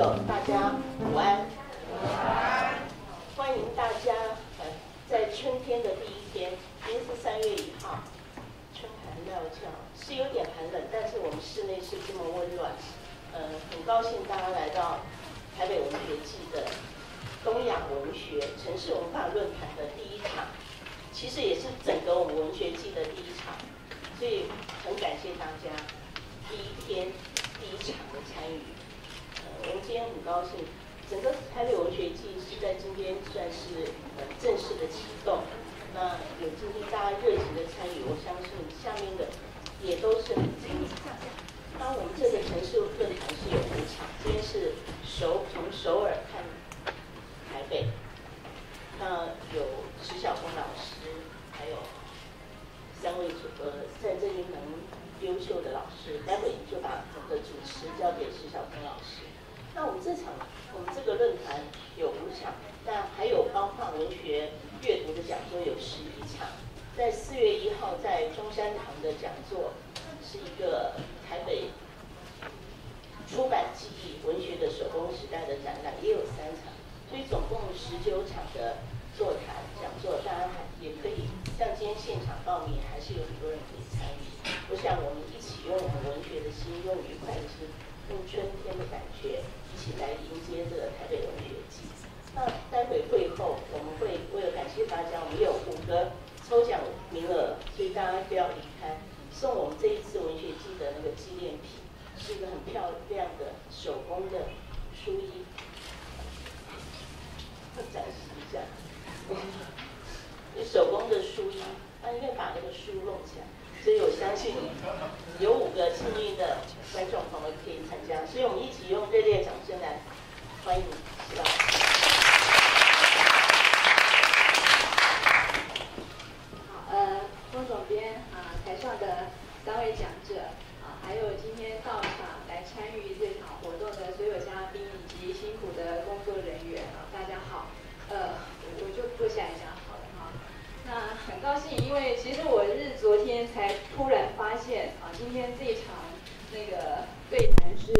友，大家午安。欢迎大家呃，在春天的第一天，今天是三月一号，春寒料峭，是有点寒冷，但是我们室内是这么温暖。呃，很高兴大家来到台北文学季的东亚文学城市文化论坛的第一场，其实也是整个我们文学季的第一场，所以很感谢大家第一天第一场的参与。我们今天很高兴，整个台北文学季是在今天算是呃正式的启动。那有今天大家热情的参与，我相信下面的也都是很精彩。那我们这个城市论坛是有五场，今天是首从首尔看台北，那有石晓峰老师，还有三位主呃在这一门优秀的老师，待会就把整个主持交给石晓峰。那我们这场我们这个论坛有五场，那还有包括文学阅读的讲座有十一场，在四月一号在中山堂的讲座是一个台北出版记忆文学的手工时代的展览，也有三场，所以总共十九场的座谈讲座，大家还也可以像今天现场报名，还是有很多人可以参与。我想我们一起用我们文学的心，用愉快的心，用春天的感觉，来迎接这个台北文学季。那待会会后，我们会为了感谢大家，我们有五个抽奖名额，所以大家不要离开，送我们这一次文学季的那个纪念品，是一个很漂亮的手工的书衣，展示一下，手工的书衣，那应该把那个书弄起来，所以我相信有五个幸运的观众朋友可以参加，所以我们一起用热烈掌声来欢迎希望。好，呃，龚总编啊，台上的三位讲者啊，还有今天到场来参与这场活动的所有嘉宾以及辛苦的工作人员啊，大家好。呃，我我就坐下来讲好了哈。那很高兴，因为其实我是昨才突然发现啊，今天这一场那个对谈是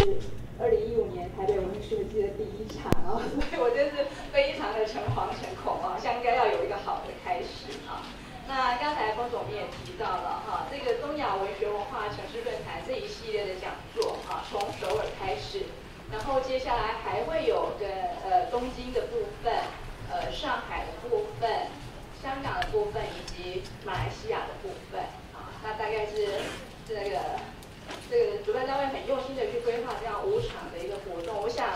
二零一五年台北文学季的第一场啊，所以我真是非常的诚惶诚恐啊，像应该要有一个好的开始啊。那刚才龚总编也提到了哈，这个东亚文学文化城市论坛这一系列的讲座啊，从首尔开始，然后接下来还会有跟呃东京的部分，呃上海的部分，香港的部分以及马来西亚的部分，那大概是这个这个主办单位很用心的去规划这样五场的一个活动，我想。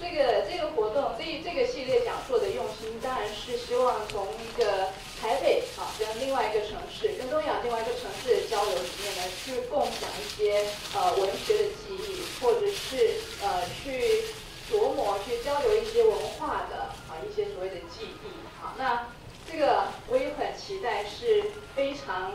这个这个活动，这这个系列讲座的用心，当然是希望从一个台北啊，跟另外一个城市，跟东亚另外一个城市的交流里面呢，去共享一些呃文学的记忆，或者是呃去琢磨、去交流一些文化的啊一些所谓的记忆。好，那这个我也很期待，是非常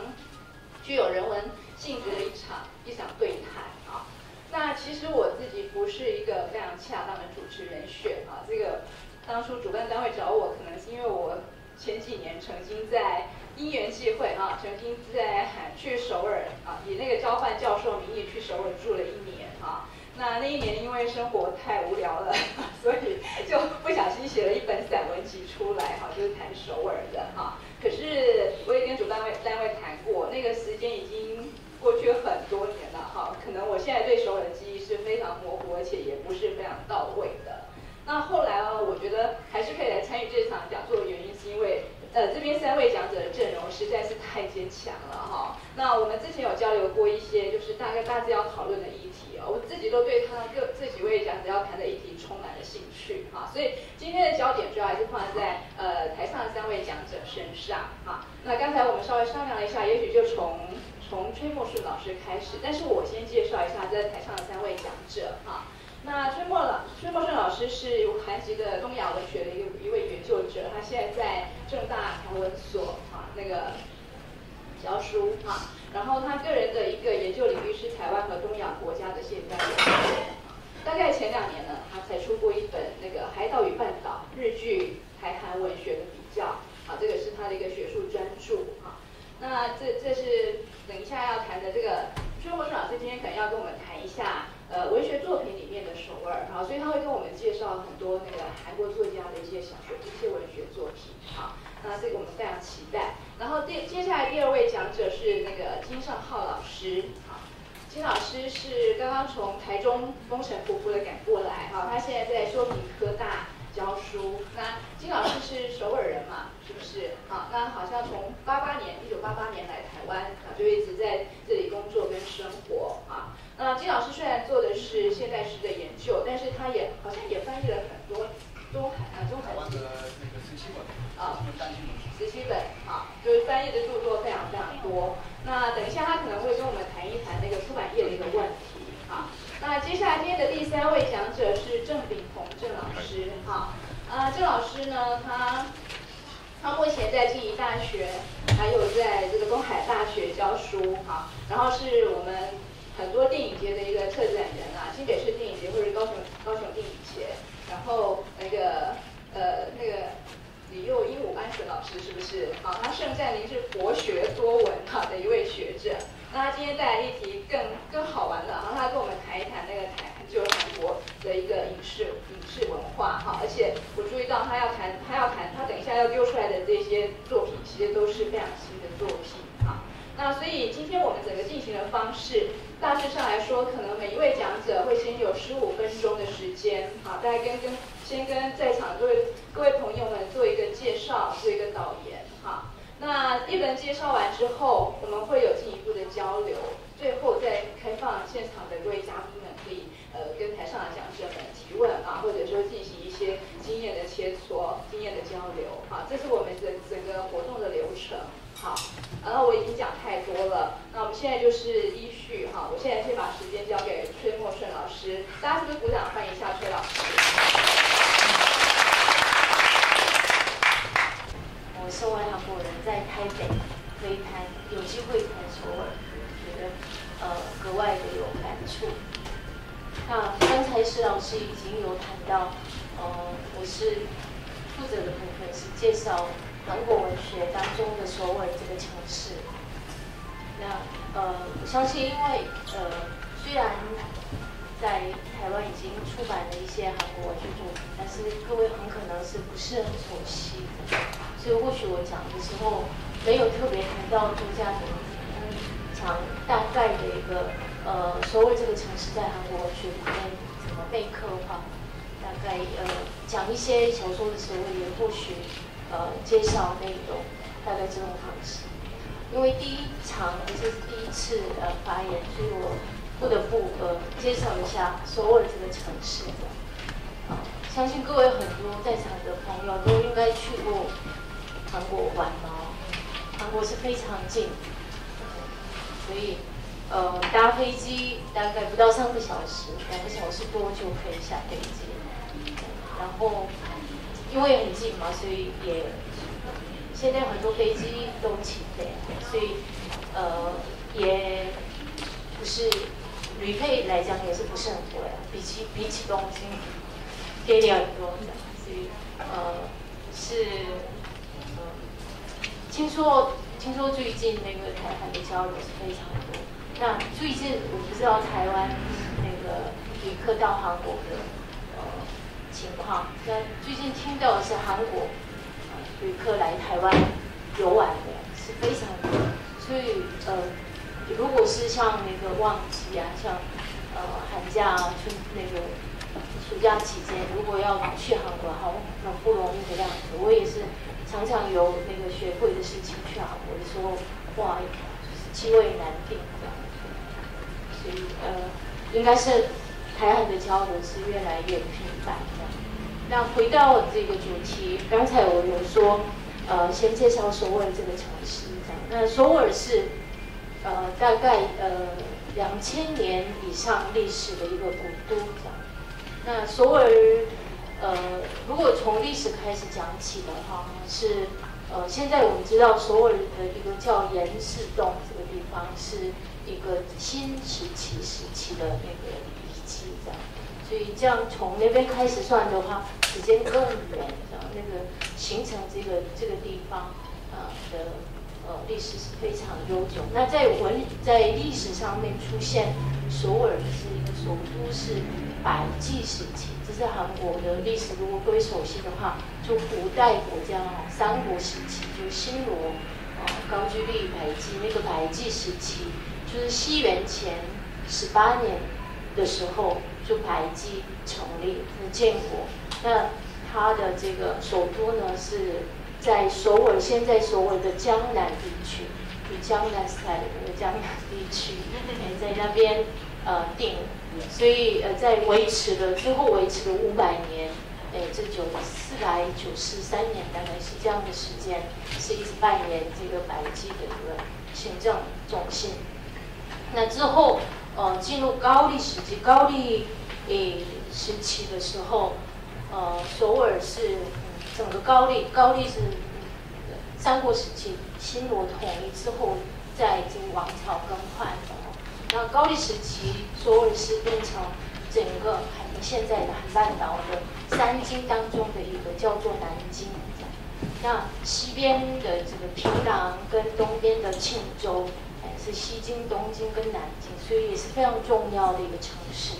具有人文性质的一场一场对谈啊。那其实我自己不是一个非常恰当的主持人选啊，这个当初主办单位找我，可能是因为我前几年曾经在因缘际会啊，曾经在去首尔啊，以那个交换教授名义去首尔住了一年啊。那那一年因为生活太无聊了，所以就不小心写了一本散文集出来哈，就是谈首尔的哈。可是我也跟主办位单位谈过，那个时间已经过去很多年了哈，可能我现在对首尔的记忆是非常模糊，而且也不是非常到位的。那后来呢，我觉得还是可以来参与这场讲座的原因，是因为呃这边三位讲者的阵容实在是太坚强了哈。那我们之前有交流过一些，就是大概大致要讨论的议题，我自己都对他各这几位讲者要谈的议题充满了兴趣哈。所以今天的焦点主要还是放在呃台上的三位讲者身上哈。那刚才我们稍微商量了一下，也许就从从崔默顺老师开始，但是我先介绍一下在台上的三位讲者哈。那崔默老崔默顺老师是韩籍的东亚文学的一个一位研究者，他现在在正大韩文所哈那个教书哈，然后他个人的一个研究领域是台湾和东亚国家的现代文学。大概前两年呢，他才出过一本那个《海岛与半岛：日剧台韩文学的比较》，啊，这个是他的一个学术专著哈。那这这是等一下要谈的这个崔默顺老师今天可能要跟我们谈一下。呃文学作品里面的首尔啊，所以他会跟我们介绍很多那个韩国作家的一些小说、一些文学作品啊。那这个我们非常期待。然后第接下来第二位讲者是那个金尚浩老师啊，金老师是刚刚从台中风尘仆仆的赶过来哈，他现在在修平科大。教书，那金老师是首尔人嘛，是不是？啊，那好像从八八年，一九八八年来台湾，啊，就一直在这里工作跟生活啊。那金老师虽然做的是现代诗的研究，但是他也好像也翻译了很多中海啊中海的那个十七本啊，十七本啊，就是翻译的著作非常非常多。那等一下他可能会跟我们谈一谈那个出版业的一个问题啊。那接下来今天的第三位讲者是郑炳鹏郑老师，哈，啊，郑老师呢，他他目前在静宜大学，还有在这个东海大学教书，哈，然后是我们很多电影节的一个策展人啊，新北市电影节或者高雄高雄电影节，然后那个呃那个李佑鹦鹉安纯老师是不是？啊，他盛赞您是博学多闻哈的一位学者。那他今天带来一题更更好玩的，然后他跟我们谈一谈那个台，就是韩国的一个影视影视文化哈，而且我注意到他要谈他要谈他等一下要丢出来的这些作品，其实都是非常新的作品。那所以今天我们整个进行的方式，大致上来说，可能每一位讲者会先有十五分钟的时间，好，大概跟跟先跟在场各位各位朋友们做一个介绍，做一个导言哈。那一轮介绍完之后，我们会有进一步的交流，最后再开放现场的各位嘉宾们可以呃跟台上的讲者们提问啊，或者说进行一些经验的切磋、经验的交流好，这是我们的整个活动的流程。好，然后我已经讲太多了，那我们现在就是依序哈，我现在先把时间交给崔莫顺老师，大家是不是鼓掌欢迎一下崔老师？我身为韩国人，在台北可以谈，有机会谈首尔，觉得呃格外的有感触。那刚才施老师已经有谈到，呃，我是负责的部分是介绍韩国文学当中的首尔这个城市。那呃，我相信，因为呃，虽然在台湾已经出版了一些韩国文学作品，但是各位很可能是不是很熟悉。所以或许我讲的时候没有特别谈到作家的名字，讲大概的一个呃首尔这个城市在韩国文学里面怎么被刻画，大概呃讲一些小说的时候也或许呃介绍内容，大概这种方式。因为第一场这是第一次呃发言，所以我不得不呃介绍一下所有的这个城市。啊，相信各位很多在场的朋友都应该去过。韩国玩吗？韩国是非常近，所以呃搭飞机大概不到三个小时，两个小时多就可以下飞机。然后因为很近嘛，所以也现在很多飞机都起飞，所以呃也不是旅费来讲也是不是很贵，比起比起东京便宜很多，所以呃是。听说听说最近那个台韩的交流是非常多。那最近我不知道台湾那个旅客到韩国的情况。那最近听到的是韩国旅客来台湾游玩的是非常多。所以呃，如果是像那个旺季啊，像呃寒假啊、春那个暑假期间，如果要去韩国，好很不容易的样子。我也是。常常有那个学会的事情去韩国的时候，哇，就是机会难定这样。所以呃，应该是台海的交流是越来越频繁。那回到这个主题，刚才我有说，呃，先介绍首尔这个城市这样。那首尔是呃大概呃两千年以上历史的一个古都这样。那首尔。呃，如果从历史开始讲起的话，是呃，现在我们知道首尔的一个叫岩寺洞这个地方，是一个新石器时期的那个遗迹，这样。所以这样从那边开始算的话，时间更远，这样那个形成这个这个地方呃的呃历史是非常悠久。那在文在历史上面出现首尔是一个首都是百济时期，这是韩国的历史。如果各位熟悉的话，就古代国家哦三国时期，就新罗高句丽、百济那个百济时期，就是西元前十八年的时候，就百济成立、建国。那它的这个首都呢是在首尔，现在首尔的江南地区，就江南 style 的江南地区，在那边呃定，所以呃在维持了最后维持了五百年，哎，这九四百九十三年大概是这样的时间，是一直扮演这个白济的一个行政中心。那之后呃进入高丽时期，高丽诶时期的时候。呃，首尔是整个高丽，高丽是三国时期新罗统一之后，在这个王朝更换的。那高丽时期，首尔是变成整个海现在的韩半岛的三京当中的一个叫做南京。那西边的这个平壤跟东边的庆州，是西京、东京跟南京，所以也是非常重要的一个城市。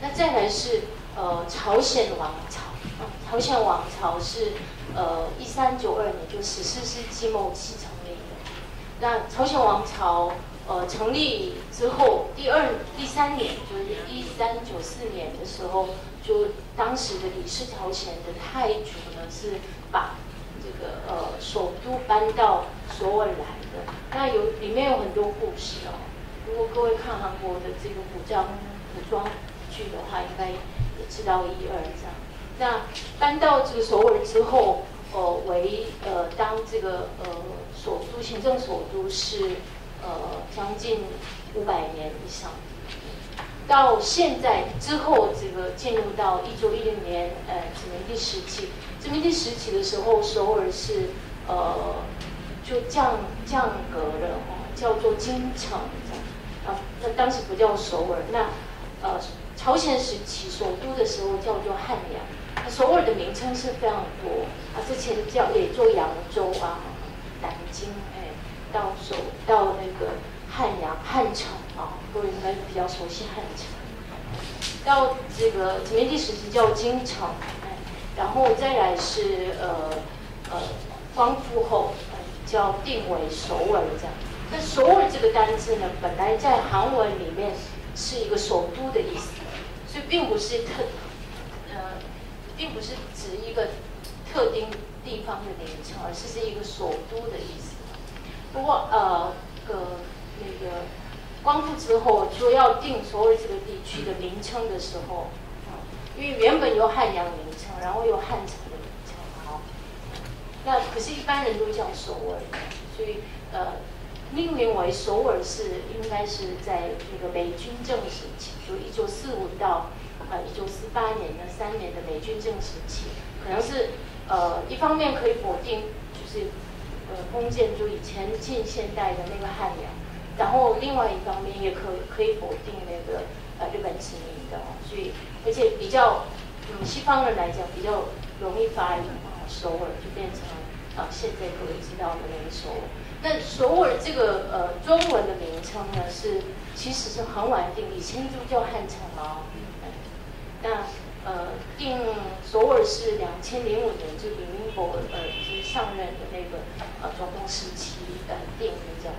那再来是。呃，朝鲜王朝，朝鲜王朝是呃一三九二年，就十四世纪末期成立的。那朝鲜王朝呃成立之后，第二、第三年，就是一三九四年的时候，就当时的李氏朝鲜的太祖呢，是把这个呃首都搬到首尔来的。那有里面有很多故事哦。如果各位看韩国的这个古装古装剧的话，应该。知道一二这样，那搬到这个首尔之后，呃，为呃当这个呃首都行政首都是呃将近五百年以上，到现在之后，这个进入到一九一零年呃殖民地时期，殖民地时期的时候，首尔是呃就降降格了哦，叫做京城这样。啊，那当时不叫首尔，那呃。朝鲜时期首都的时候叫做汉阳，首尔的名称是非常多啊。之前叫也做扬州啊、南京，哎，到首到那个汉阳、汉城啊，各位应该比较熟悉汉城。到这个殖民地时期叫京城，哎，然后再来是呃呃光复后叫定为首尔这样。那首尔这个单字呢，本来在韩文里面是一个首都的意思。就并不是特，呃，并不是指一个特定地方的名称，而是是一个首都的意思。不过，呃，个那个光复之后，说要定所有这个地区的名称的时候，啊，因为原本有汉阳名称，然后有汉城的名称，好，那可是一般人都叫首尔，所以，呃。命名为首尔是应该是在那个美军政时期，就一九四五到呃一九四八年的三年的美军政时期，可能是呃一方面可以否定就是呃封建就以前近现代的那个汉阳，然后另外一方面也可可以否定那个呃日本殖民的，所以而且比较嗯西方人来讲比较容易发音啊，首尔就变成啊现在各位知道的那个首尔。那首尔这个呃中文的名称呢，是其实是很晚定，以前就叫汉城哦。那呃定首尔是两千零五年就李明博呃就是上任的那个呃总统时期呃定的这样。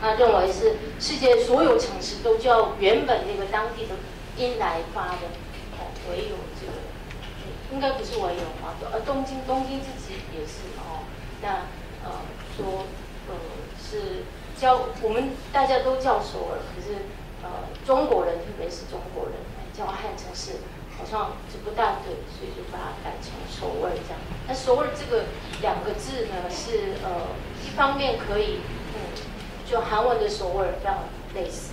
他认为是世界所有城市都叫原本那个当地的音来发的，哦唯有这个应该不是唯有啊，呃东京东京自己也是哦。那呃，说，是叫我们大家都叫首尔，可是呃，中国人特别是中国人叫汉城市，好像就不大对，所以就把它改成首尔这样。那首尔这个两个字呢，是呃，一方面可以，嗯，就韩文的首尔非常类似，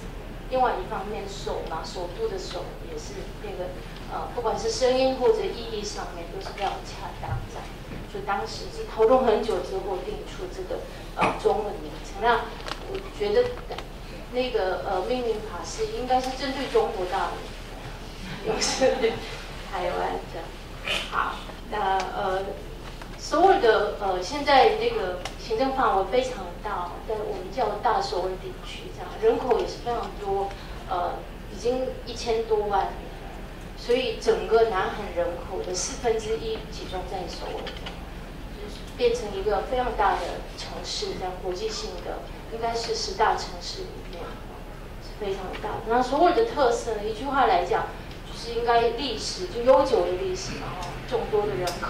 另外一方面首嘛，首都的首也是那个呃，不管是声音或者意义上面都是非常恰当这样。就当时是讨论很久之后定出这个呃中文名。那我觉得那个呃命运法是应该是针对中国大陆，又是台湾的。好，那呃首尔的呃，现在那个行政范围非常大，在我们叫大首尔地区，这样人口也是非常多，呃，已经一千多万，所以整个南韩人口的四分之一集中在首尔，就是变成一个非常大的城市，这样国际性的，应该是十大城市里面是非常大。那首尔的特色呢，一句话来讲，就是应该历史就悠久的历史，然后众多的人口。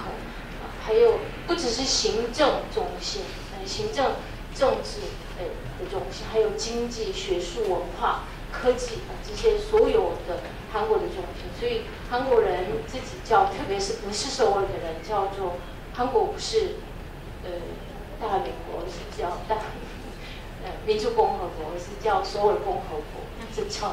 还有不只是行政中心，呃，行政、政治呃的中心，还有经济、学术、文化、科技这些所有的韩国的中心。所以韩国人自己叫，特别是不是首尔的人，叫做韩国不是呃大美国，是叫大呃民主共和国，是叫首尔共和国，是称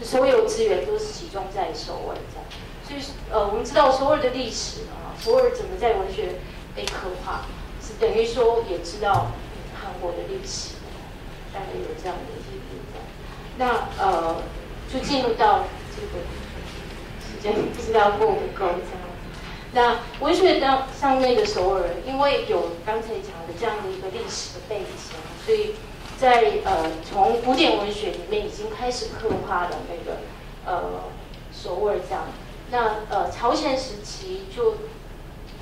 这样，所有资源都是集中在首尔这样。所以呃，我们知道首尔的历史啊。首尔怎么在文学被刻画，是等于说也知道韩国的历史，大概有这样的一些。那呃，就进入到这个时间，不知道够不够。那文学当上面的首尔，因为有刚才讲的这样的一个历史的背景，所以在呃从古典文学里面已经开始刻画了那个呃首尔这样。那呃朝鲜时期就。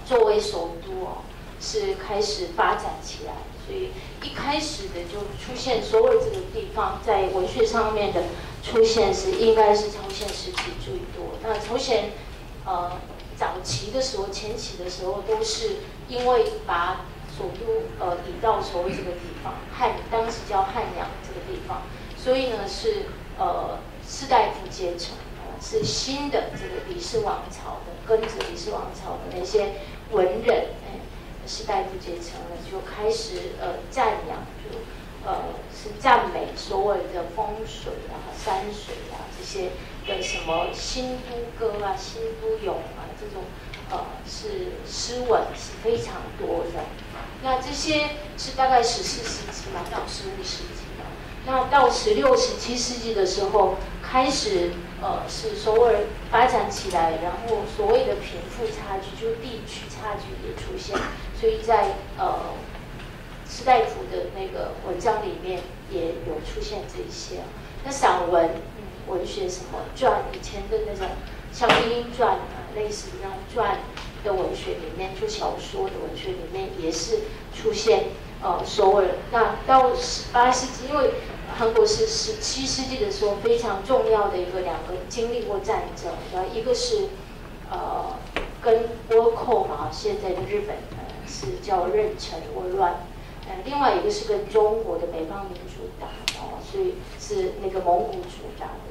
作为首都哦，是开始发展起来，所以一开始的就出现首尔这个地方，在文学上面的出现是应该是朝鲜时期最多。那朝鲜呃早期的时候、前期的时候，都是因为把首都呃移到首尔这个地方，汉当时叫汉阳这个地方，所以呢是呃士大夫阶层，是新的这个李氏王朝的，跟着李氏王朝的那些。文人哎，士大夫阶层呢就开始呃赞扬，就呃是赞美首尔的风水啊、山水啊这些的什么新都歌啊、新都咏啊这种呃是诗文是非常多的。那这些是大概十四世纪嘛到十五世纪嘛，那到十六、十七世纪的时候开始。呃，是首尔发展起来，然后所谓的贫富差距，就地区差距也出现，所以在呃士大夫的那个文章里面也有出现这些。那散文、文学什么传，以前的那种像《莺莺传》啊，类似那种传的文学里面，就小说的文学里面也是出现呃首尔。那到十八世纪，因为韩国是十七世纪的时候非常重要的一个两个经历过战争，然后一个是呃跟倭寇嘛，现在的日本呃是叫壬辰倭乱，呃另外一个是跟中国的北方民主打，哦，所以是那个蒙古主打的，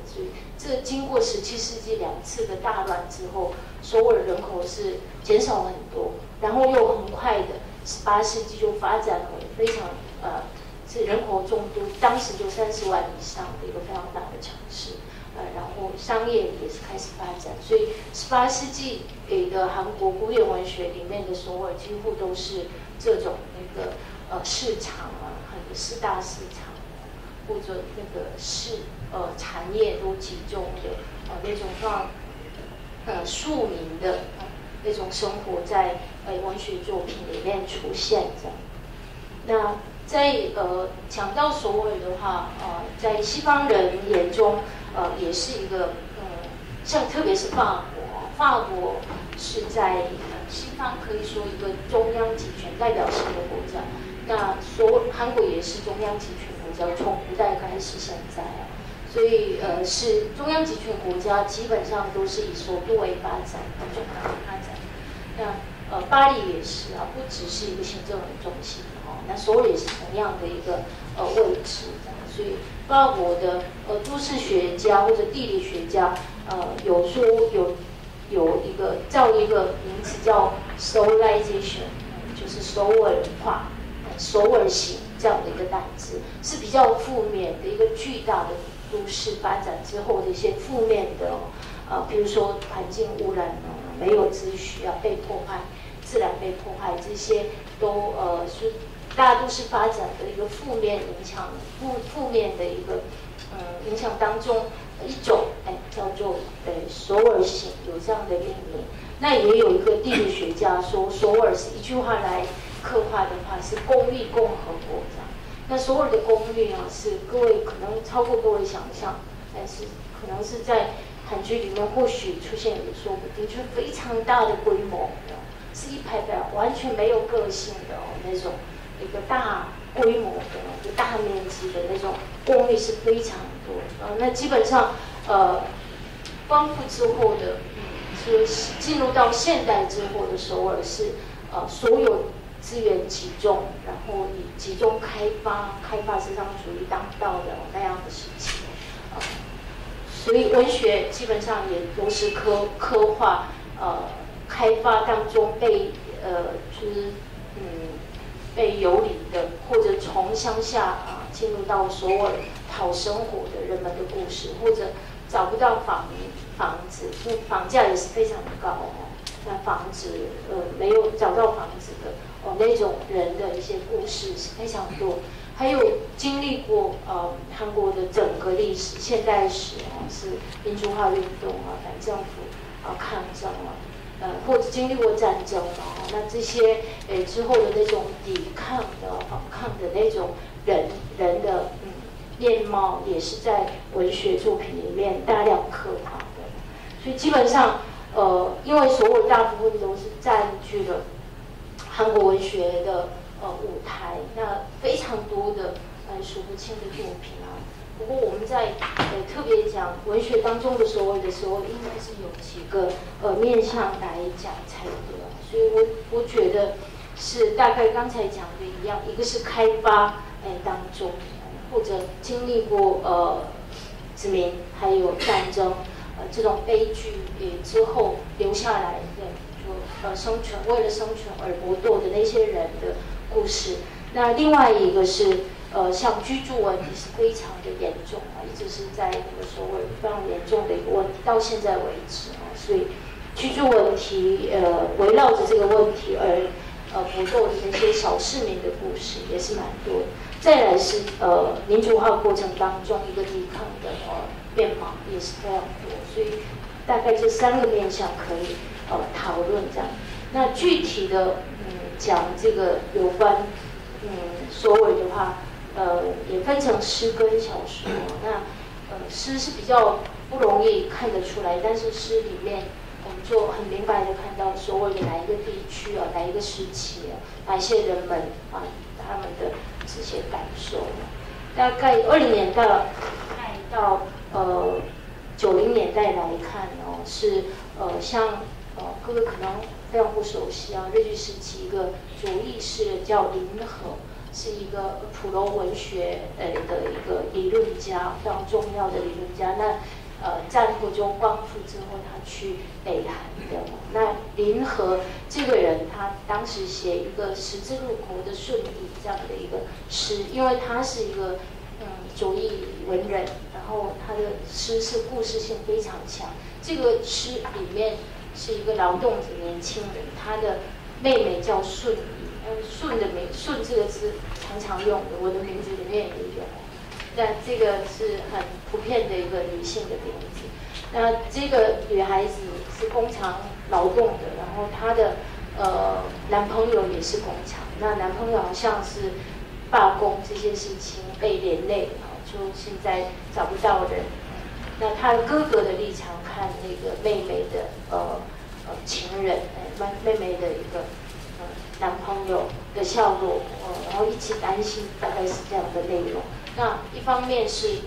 这经过十七世纪两次的大乱之后，首尔人口是减少了很多，然后又很快的十八世纪就发展为非常呃。是人口众多，当时就三十万以上的一个非常大的城市，呃，然后商业也是开始发展，所以十八世纪给的韩国古典文学里面的首尔几乎都是这种那个呃市场啊，很四大市场，或者那个市呃产业都集中的呃那种让呃庶民的那种生活在呃文学作品里面出现样。那。在呃讲到首尔的话，呃，在西方人眼中，呃，也是一个呃，像特别是法国，法国是在西方可以说一个中央集权代表性的国家。那所韩国也是中央集权国家，从古代开始现在啊，所以呃是中央集权国家，基本上都是以首都为发展，中央为发展。那呃巴黎也是啊，不只是一个行政中心哦。那首尔也是同样的一个呃位置，所以法国的呃都市学家或者地理学家呃有说有有一个叫一个名词叫 Seoulization，就是首尔化、首尔型这样的一个单词，是比较负面的一个巨大的都市发展之后的一些负面的呃，比如说环境污染啊，没有秩序啊，被破坏，自然被破坏，这些都呃是。大都市发展的一个负面影响，负负面的一个嗯影响当中一种，哎，叫做呃首尔型，有这样的命名。那也有一个地理学家说，首尔是一句话来刻画的话是公立共和国这样。那首尔的公寓啊，是各位可能超过各位想象，但是可能是在韩剧里面或许出现也说不定，就非常大的规模，是一排排完全没有个性的那种。一个大规模的、一个大面积的那种公寓是非常多，呃，那基本上，呃，光复之后的，嗯，是进入到现代之后的首尔是，呃，所有资源集中，然后以集中开发、开发市场主义当道的那样的事情，啊，所以文学基本上也都是刻刻画，呃，开发当中被，呃，就是，嗯。被游离的，或者从乡下啊进入到首尔讨生活的人们的故事，或者找不到房房子，因为房价也是非常的高哦。那房子呃没有找到房子的哦那种人的一些故事是非常多。还有经历过呃韩国的整个历史现代史啊，是民主化运动啊，反政府啊抗争啊。呃，或者经历过战争啊，那这些呃之后的那种抵抗的、反抗的那种人人的嗯面貌，也是在文学作品里面大量刻画的。所以基本上，呃，因为所有大部分都是占据了韩国文学的呃舞台，那非常多的呃数不清的作品啊。不过我们在呃特别讲文学当中的所谓的时候，应该是有几个呃面向来讲才对啊。所以我我觉得是大概刚才讲的一样，一个是开发哎当中，或者经历过呃殖民还有战争呃这种悲剧呃之后留下来的呃生存为了生存而搏斗的那些人的故事。那另外一个是。呃，像居住问题是非常的严重啊，一直是在那个所谓非常严重的一个问题，到现在为止啊，所以居住问题呃围绕着这个问题而呃搏斗的那些小市民的故事也是蛮多。再来是呃民主化过程当中一个抵抗的呃面貌也是非常多，所以大概这三个面向可以呃讨论这样。那具体的嗯讲这个有关嗯所谓的话。呃，也分成诗跟小说。那呃，诗是比较不容易看得出来，但是诗里面我们就很明白的看到所谓的哪一个地区啊，哪一个时期啊，哪些人们啊，他们的这些感受。大概二零年代到呃九零年代来看哦，是呃像呃各位可能非常不熟悉啊，日据时期一个主义是叫林和。是一个普罗文学呃的一个理论家，非常重要的理论家。那呃战后中光复之后，他去北韩的。那林和这个人，他当时写一个十字路口的顺义这样的一个诗，因为他是一个嗯左翼文人，然后他的诗是故事性非常强。这个诗里面是一个劳动者年轻人，他的妹妹叫顺。顺的名顺这个字常常用的，我的名字里面也有。那这个是很普遍的一个女性的名字。那这个女孩子是工厂劳动的，然后她的呃男朋友也是工厂。那男朋友好像是罢工这些事情被连累啊，就现在找不到人。那他哥哥的立场看那个妹妹的呃呃情人，哎，妹妹的一个呃。男朋友的下落，呃，然后一起担心，大概是这样的内容。那一方面是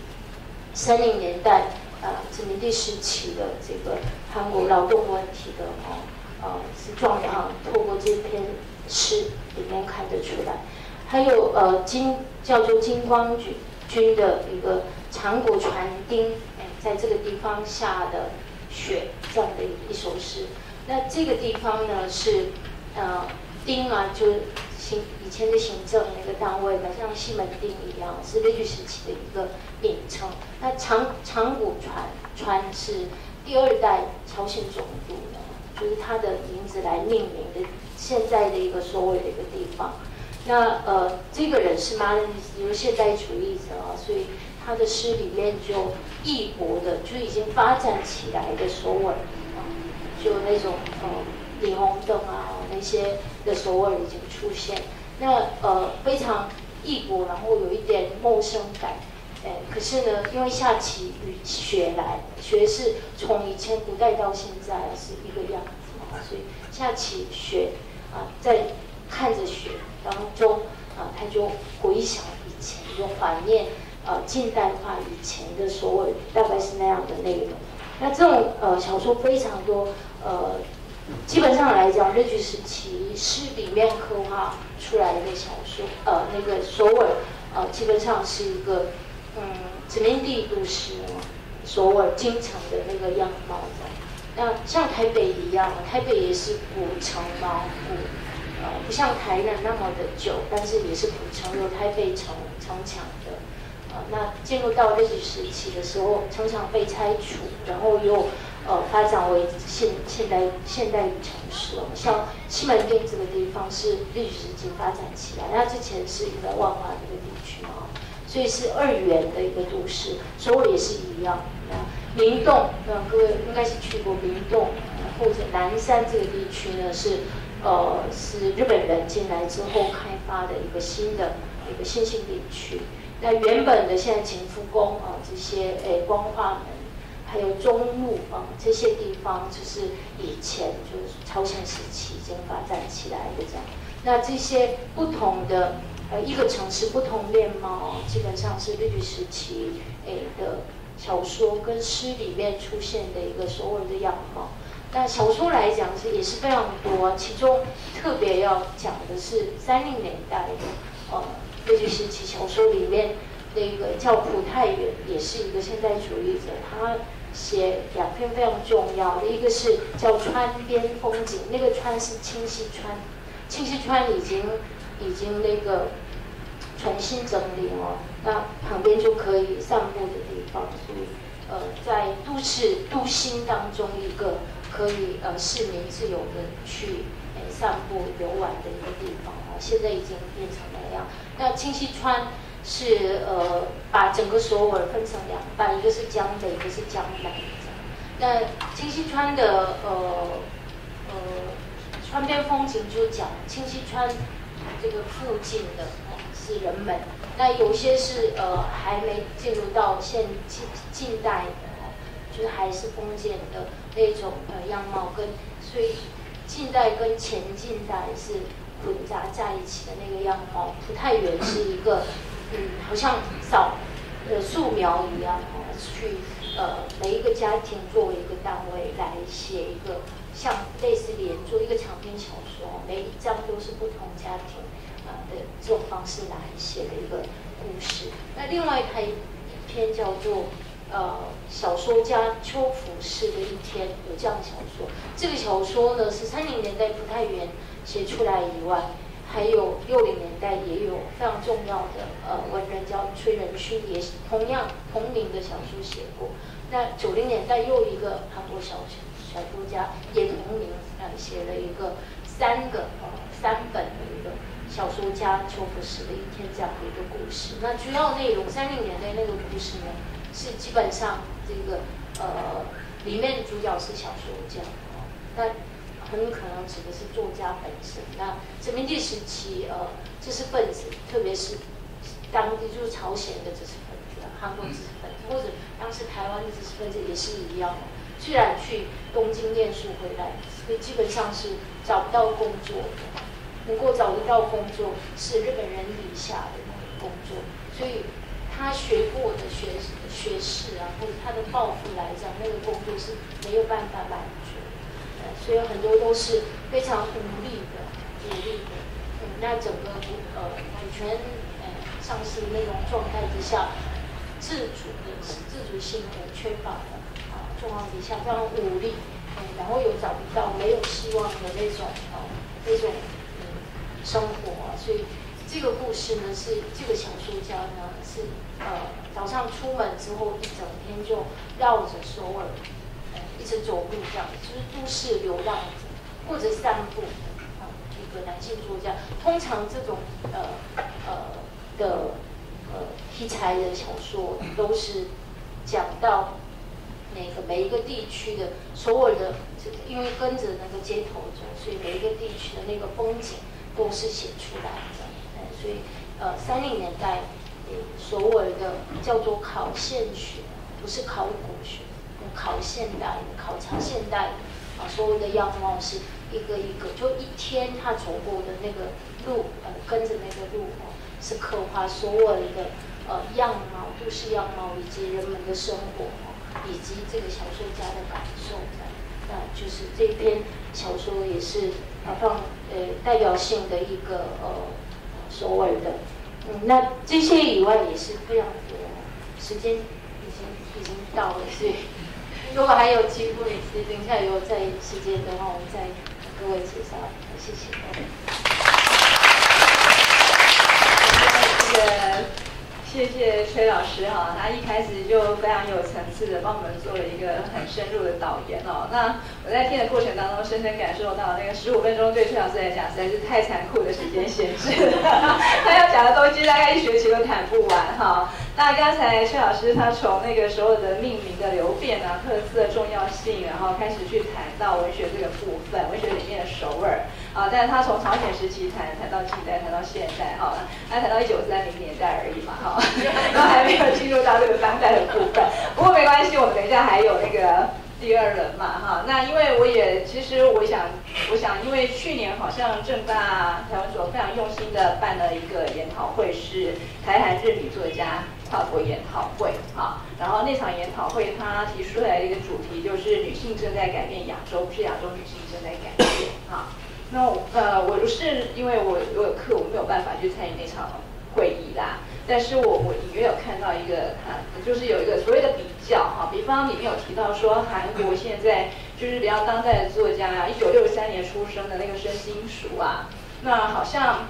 三零年代啊殖民地时期的这个韩国劳动问题的哦，呃，是状况透过这篇诗里面看得出来。还有呃金叫做金光军军的一个长谷传丁，在这个地方下的雪这样的一首诗。那这个地方呢是呃。丁啊，就是行以前的行政那个单位嘛，像西门町一样，是日据时期的一个名称。那长长谷川川是第二代朝鲜总督的，就是他的名字来命名的现在的一个所谓的一个地方。那呃，这个人是 Modernist，就是现代主义者啊，所以他的诗里面就异国的，就已经发展起来的首尔，就那种呃霓虹灯啊那些的首尔已经出现。那呃非常异国，然后有一点陌生感。哎，可是呢，因为下起雨雪来，雪是从以前古代到现在是一个样子，所以下起雪啊，在看着雪当中啊，他就回想以前，就怀念呃近代化以前的所谓大概是那样的内容。那这种呃小说非常多，呃，基本上来讲，日据时期诗里面刻画出来的小说，呃，那个首尔呃，基本上是一个。嗯，殖民地都市首尔京城的那个样貌，那像台北一样，台北也是古城嘛，古呃不像台南那么的旧，但是也是古城，有台北城城墙的。那进入到日据时期的时候，常常被拆除，然后又呃发展为现现代现代城市了。像西门町这个地方是日据时期发展起来，那之前是一个万华的一个地区嘛。所以是二元的一个都市，首尔也是一样。啊，明洞，那各位应该是去过明洞，或者南山这个地区呢，是呃是日本人进来之后开发的一个新的一个新兴地区。那原本的现在勤福宫啊这些诶光化门，还有中路啊这些地方，就是以前就是朝鲜时期已经发展起来的这样。那这些不同的。呃，一个城市不同面貌，基本上是日据时期诶的小说跟诗里面出现的一个所谓的样貌。那小说来讲是也是非常多，其中特别要讲的是三零年代的呃日据时期小说里面那个叫朴泰元，也是一个现代主义者，他写两篇非常重要的，一个是叫川边风景，那个川是清溪川，清溪川已经已经那个。重新整理哦，那旁边就可以散步的地方，所以呃，在都市都心当中一个可以呃市民自由的去诶散步游玩的一个地方啊，现在已经变成那样。那清溪川是呃把整个首尔分成两半，一个是江北，一个是江南。那清溪川的呃呃川边风景就讲清溪川这个附近的。是人们，那有些是呃还没进入到现近近代的，就是还是封建的那种呃样貌，跟所以近代跟前近代是混杂在一起的那个样貌。不太远是一个嗯，好像扫呃素描一样哦，去呃每一个家庭作为一个单位来写一个像类似连作一个长篇小说，每一章都是不同家庭呃。的这种方式来写的一个故事。那另外一一篇叫做呃小说家邱福士的一天有这样的小说。这个小说呢是三零年代不太远写出来以外，还有六零年代也有非常重要的呃文人叫崔仁勋，也同样同名的小说写过。那九零年代又一个韩国小小说家也同名呃写了一个三个呃三本的一个。小说家邱福士的一天这样的一个故事，那主要内容三零年代那个故事呢，是基本上这个呃里面的主角是小说家，那很可能指的是作家本身。那殖民地时期呃知识分子，特别是当地就是朝鲜的知识分子、韩国知识分子，或者当时台湾的知识分子也是一样，虽然去东京念书回来，所以基本上是找不到工作的。能够找得到工作是日本人以下的工作，所以他学过的学学士啊，或者他的抱负来讲，那个工作是没有办法满足，呃，所以很多都是非常无力的、无力的。那整个股呃股权呃上市那种状态之下，自主的自主性很缺乏的啊状况底下，非常无力，嗯，然后又找不到没有希望的那种啊那种。生活，所以这个故事呢，是这个小说家呢是呃早上出门之后一整天就绕着首尔，呃一直走路这样，就是都市流浪或者散步啊一个男性作家。通常这种呃呃的呃题材的小说都是讲到那个每一个地区的首尔的这个，因为跟着那个街头走，所以每一个地区的那个风景都是写出来的。所以呃三零年代所谓的叫做考现学，不是考古学。考现代，考察现代的，啊，所有的样貌是一个一个，就一天他走过的那个路，呃，跟着那个路哦，是刻画所有的呃样貌，都市样貌以及人们的生活，以及这个小说家的感受的，那就是这篇小说也是啊，放呃代表性的一个呃所谓的，嗯，那这些以外也是非常多，时间已经已经到了，所以。如果还有机会，等一下有再时间的话，我们再各位介绍。谢谢。这个谢谢崔老师哈，他一开始就非常有层次的帮我们做了一个很深入的导言哦。那我在听的过程当中，深深感受到那个十五分钟对崔老师来讲实在是太残酷的时间限制了，他要讲的东西大概一学期都谈不完哈。那刚才崔老师他从那个所有的命名的流变啊、特色重要性，然后开始去谈到文学这个部分，文学里面的首尔啊，但是他从朝鲜时期谈谈到近代，谈到现代哈，他谈到一九三零年代而已嘛哈，都还没有进入到这个当代的部分。不过没关系，我们等一下还有那个。第二轮嘛，哈，那因为我也其实我想，我想因为去年好像正大台湾所非常用心的办了一个研讨会，是台韩日女作家跨国研讨会，哈，然后那场研讨会他提出来的一个主题就是女性正在改变亚洲，不是亚洲女性正在改变，哈，那呃我是因为我我有课，我没有办法去参与那场会议啦。但是我我隐约有看到一个，看就是有一个所谓的比较哈，比方里面有提到说韩国现在就是比较当代的作家啊，一九六三年出生的那个申金淑啊，那好像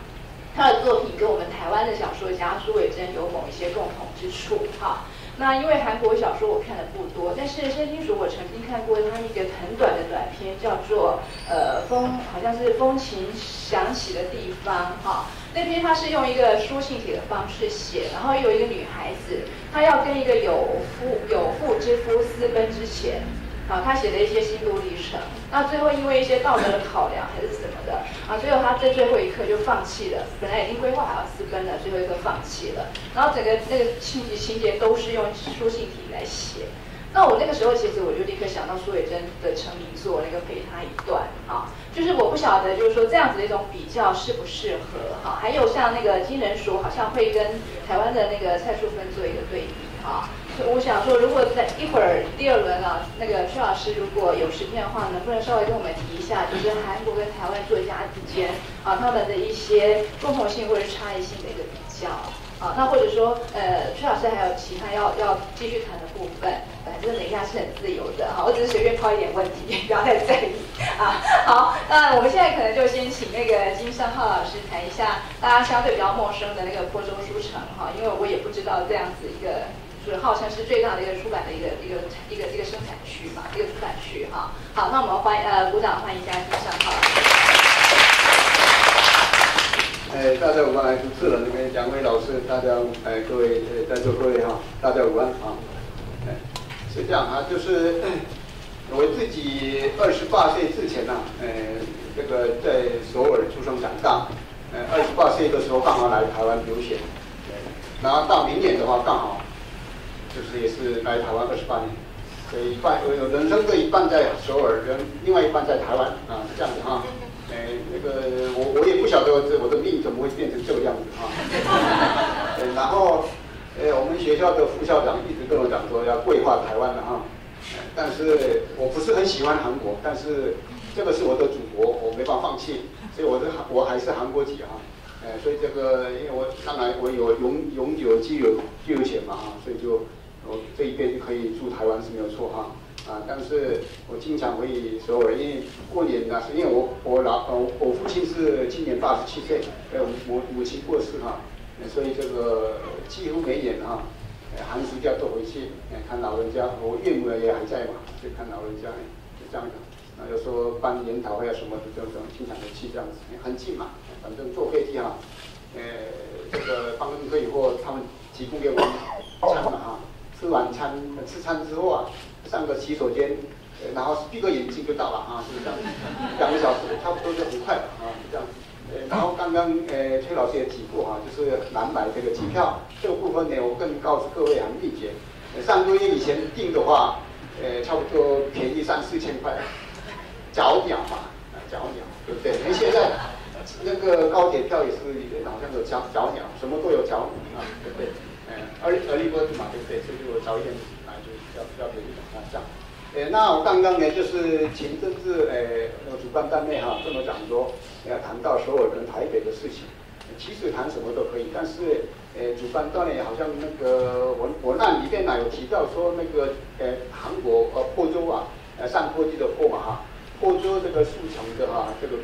他的作品跟我们台湾的小说家苏伟珍有某一些共同之处哈。那因为韩国小说我看的不多，但是申金淑我曾经看过他一个很短的短片，叫做呃风，好像是风琴响起的地方哈。那篇他是用一个书信体的方式写，然后有一个女孩子，她要跟一个有夫有妇之夫私奔之前，啊，他写的一些心路历程。那最后因为一些道德的考量还是什么的，啊，最后他在最后一刻就放弃了。本来已经规划好要私奔了，最后一刻放弃了。然后整个那个情节情节都是用书信体来写。那我那个时候其实我就立刻想到苏伟珍的成名作那个陪他一段啊，就是我不晓得就是说这样子的一种比较适不适合哈，还有像那个金人鼠好像会跟台湾的那个蔡淑芬做一个对比哈，我想说如果在一会儿第二轮啊，那个薛老师如果有时间的话，能不能稍微跟我们提一下，就是韩国跟台湾作家之间啊他们的一些共同性或者差异性的一个比较。啊，那或者说，呃，崔老师还有其他要要继续谈的部分，反正等一下是很自由的，好，我只是随便抛一点问题，不要太在意啊。好，那我们现在可能就先请那个金尚浩老师谈一下大家相对比较陌生的那个坡州书城哈，因为我也不知道这样子一个，是号称是最大的一个出版的一个一个一个一个生产区嘛，一个出版区哈。好，那我们欢呃鼓掌欢迎一下金尚浩。老师。哎，大家午安！来主持人那边两位老师，大家哎，各位呃在座各位哈，大家午安啊！哎，是这样啊，就是我自己二十八岁之前呢，呃，这个在首尔出生长大，呃，二十八岁的时候刚好来台湾留学，然后到明年的话刚好就是也是来台湾二十八年，所以一半有人生的一半在首尔，人另外一半在台湾啊，是这样子哈。哎，那个我我也不晓得这我的命怎么会变成这个样子啊！然后，呃，我们学校的副校长一直跟我讲说要规划台湾的哈，但是我不是很喜欢韩国，但是这个是我的祖国，我没法放弃，所以我是我还是韩国籍哈，哎，所以这个因为我当然我有永永久居留居留权嘛哈，所以就我这一边就可以住台湾是没有错哈。啊，但是我经常会首尔，因为过年呢，是因为我我老呃我父亲是今年八十七岁，呃母母亲过世哈，所以这个几乎每年哈，寒暑假都回去看老人家，我岳母也还在嘛，就看老人家，就这样的。那有时候办研讨会啊什么的这种经常的去这样子，很近嘛，反正坐飞机哈，呃，这个办公会以后他们提供给我们餐嘛哈，吃晚餐吃餐之后啊，上个洗手间，然后闭个眼睛就到了啊，就是这样，两个小时差不多就很快了啊，这样。然后刚刚呃崔老师也提过哈，就是难买这个机票这个部分呢，我更告诉各位很秘诀，上个月以前订的话，呃差不多便宜三四千块。早鸟嘛，啊，脚鸟，对不对？你现在那个高铁票也是好像有脚脚鸟，什么都有脚鸟啊，对不对？嗯，而而立波嘛，对不对？所以就早一点来，就要要便宜啊，这样。呃，那我刚刚呢，就是前阵子诶呃，主办单位哈这么讲说，要谈到所有跟台北的事情，其实谈什么都可以，但是呃，主办单位好像那个文文案里面呢有提到说那个呃，韩国呃破州啊，呃上坡地的货嘛哈。或者这个速成的哈，这个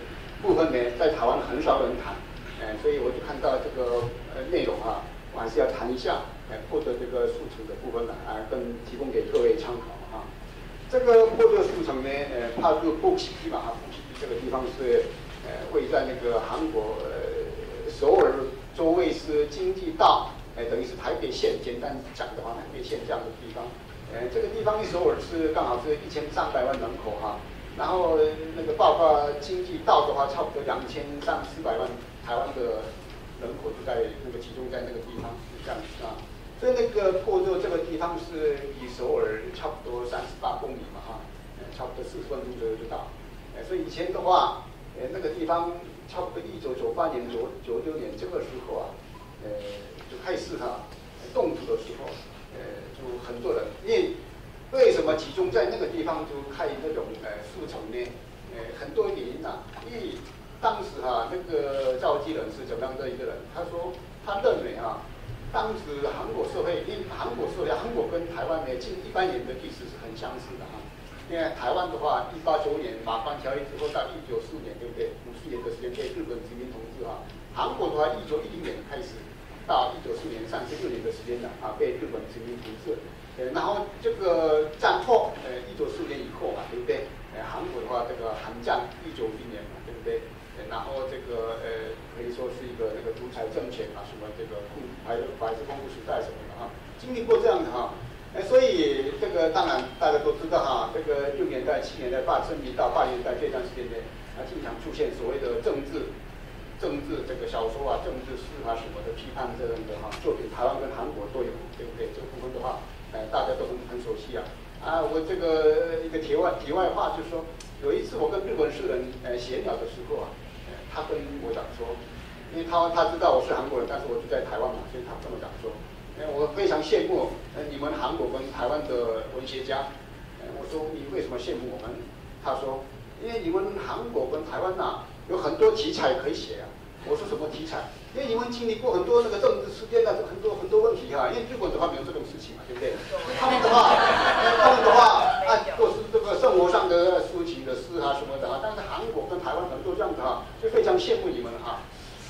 部分呢，在台湾很少人谈，哎，所以我就看到这个呃内容哈，我还是要谈一下，哎，或者这个速成的部分呢，啊，跟提供给各位参考哈。这个或者速成呢，呃，它是布奇嘛哈，布奇这个地方是呃位在那个韩国呃首尔周围是经济道，哎，等于是台北县，简单讲的话，台北县这样的地方，呃，这个地方一首尔是刚好是一千三百万人口哈。然后那个爆发经济到的话，差不多两千三四百万台湾的人口就在那个集中在那个地方，是这样子啊。所以那个过热这个地方是离首尔差不多三十八公里嘛哈，差不多四十分钟左右就到。哎，所以以前的话，呃，那个地方差不多一九九八年、九九六年这个时候啊，呃，就开始哈动土的时候，呃，就很多人因为。为什么集中在那个地方就开那种呃树丛呢？呃，很多原因呐。因为当时哈那个召集人是怎么样的一个人？他说他认为哈，当时韩国社会，因为韩国社会，韩国跟台湾呢近一百年的历史是很相似的哈。因为台湾的话，一八九五年马关条约之后到一九四五年，对不对？五十年的时间被日本殖民统治哈。韩国的话，一九一零年开始到一九四年三十六年的时间呢啊，被日本殖民统治。呃，然后这个战后，呃，一九四年以后嘛，对不对？呃，韩国的话，这个韩战一九一年嘛，对不对？然后这个呃，可以说是一个那个独裁政权啊，什么这个共还有白色恐怖时代什么的啊，经历过这样的哈，呃，所以这个当然大家都知道哈，这个六年代、七年代、八甚至到八年代这段时间内，啊，经常出现所谓的政治、政治这个小说啊、政治诗啊什么的批判这样的哈作品，台湾跟韩国都有，对不对？这个部分的话。哎，大家都很很熟悉啊！啊，我这个一个题外题外话就是说，有一次我跟日本诗人呃闲聊的时候啊，他跟我讲说，因为他他知道我是韩国人，但是我住在台湾嘛，所以他这么讲说，哎，我非常羡慕呃你们韩国跟台湾的文学家。我说你为什么羡慕我们？他说，因为你们韩国跟台湾呐有很多题材可以写啊。我是什么题材？因为你们经历过很多那个政治事件啊，很多很多问题哈。因为日本的话没有这种事情嘛，对不对？他们的话，他们的话，啊，都是这个生活上的抒情的诗啊什么的啊。但是韩国跟台湾很多这样子哈，就非常羡慕你们哈。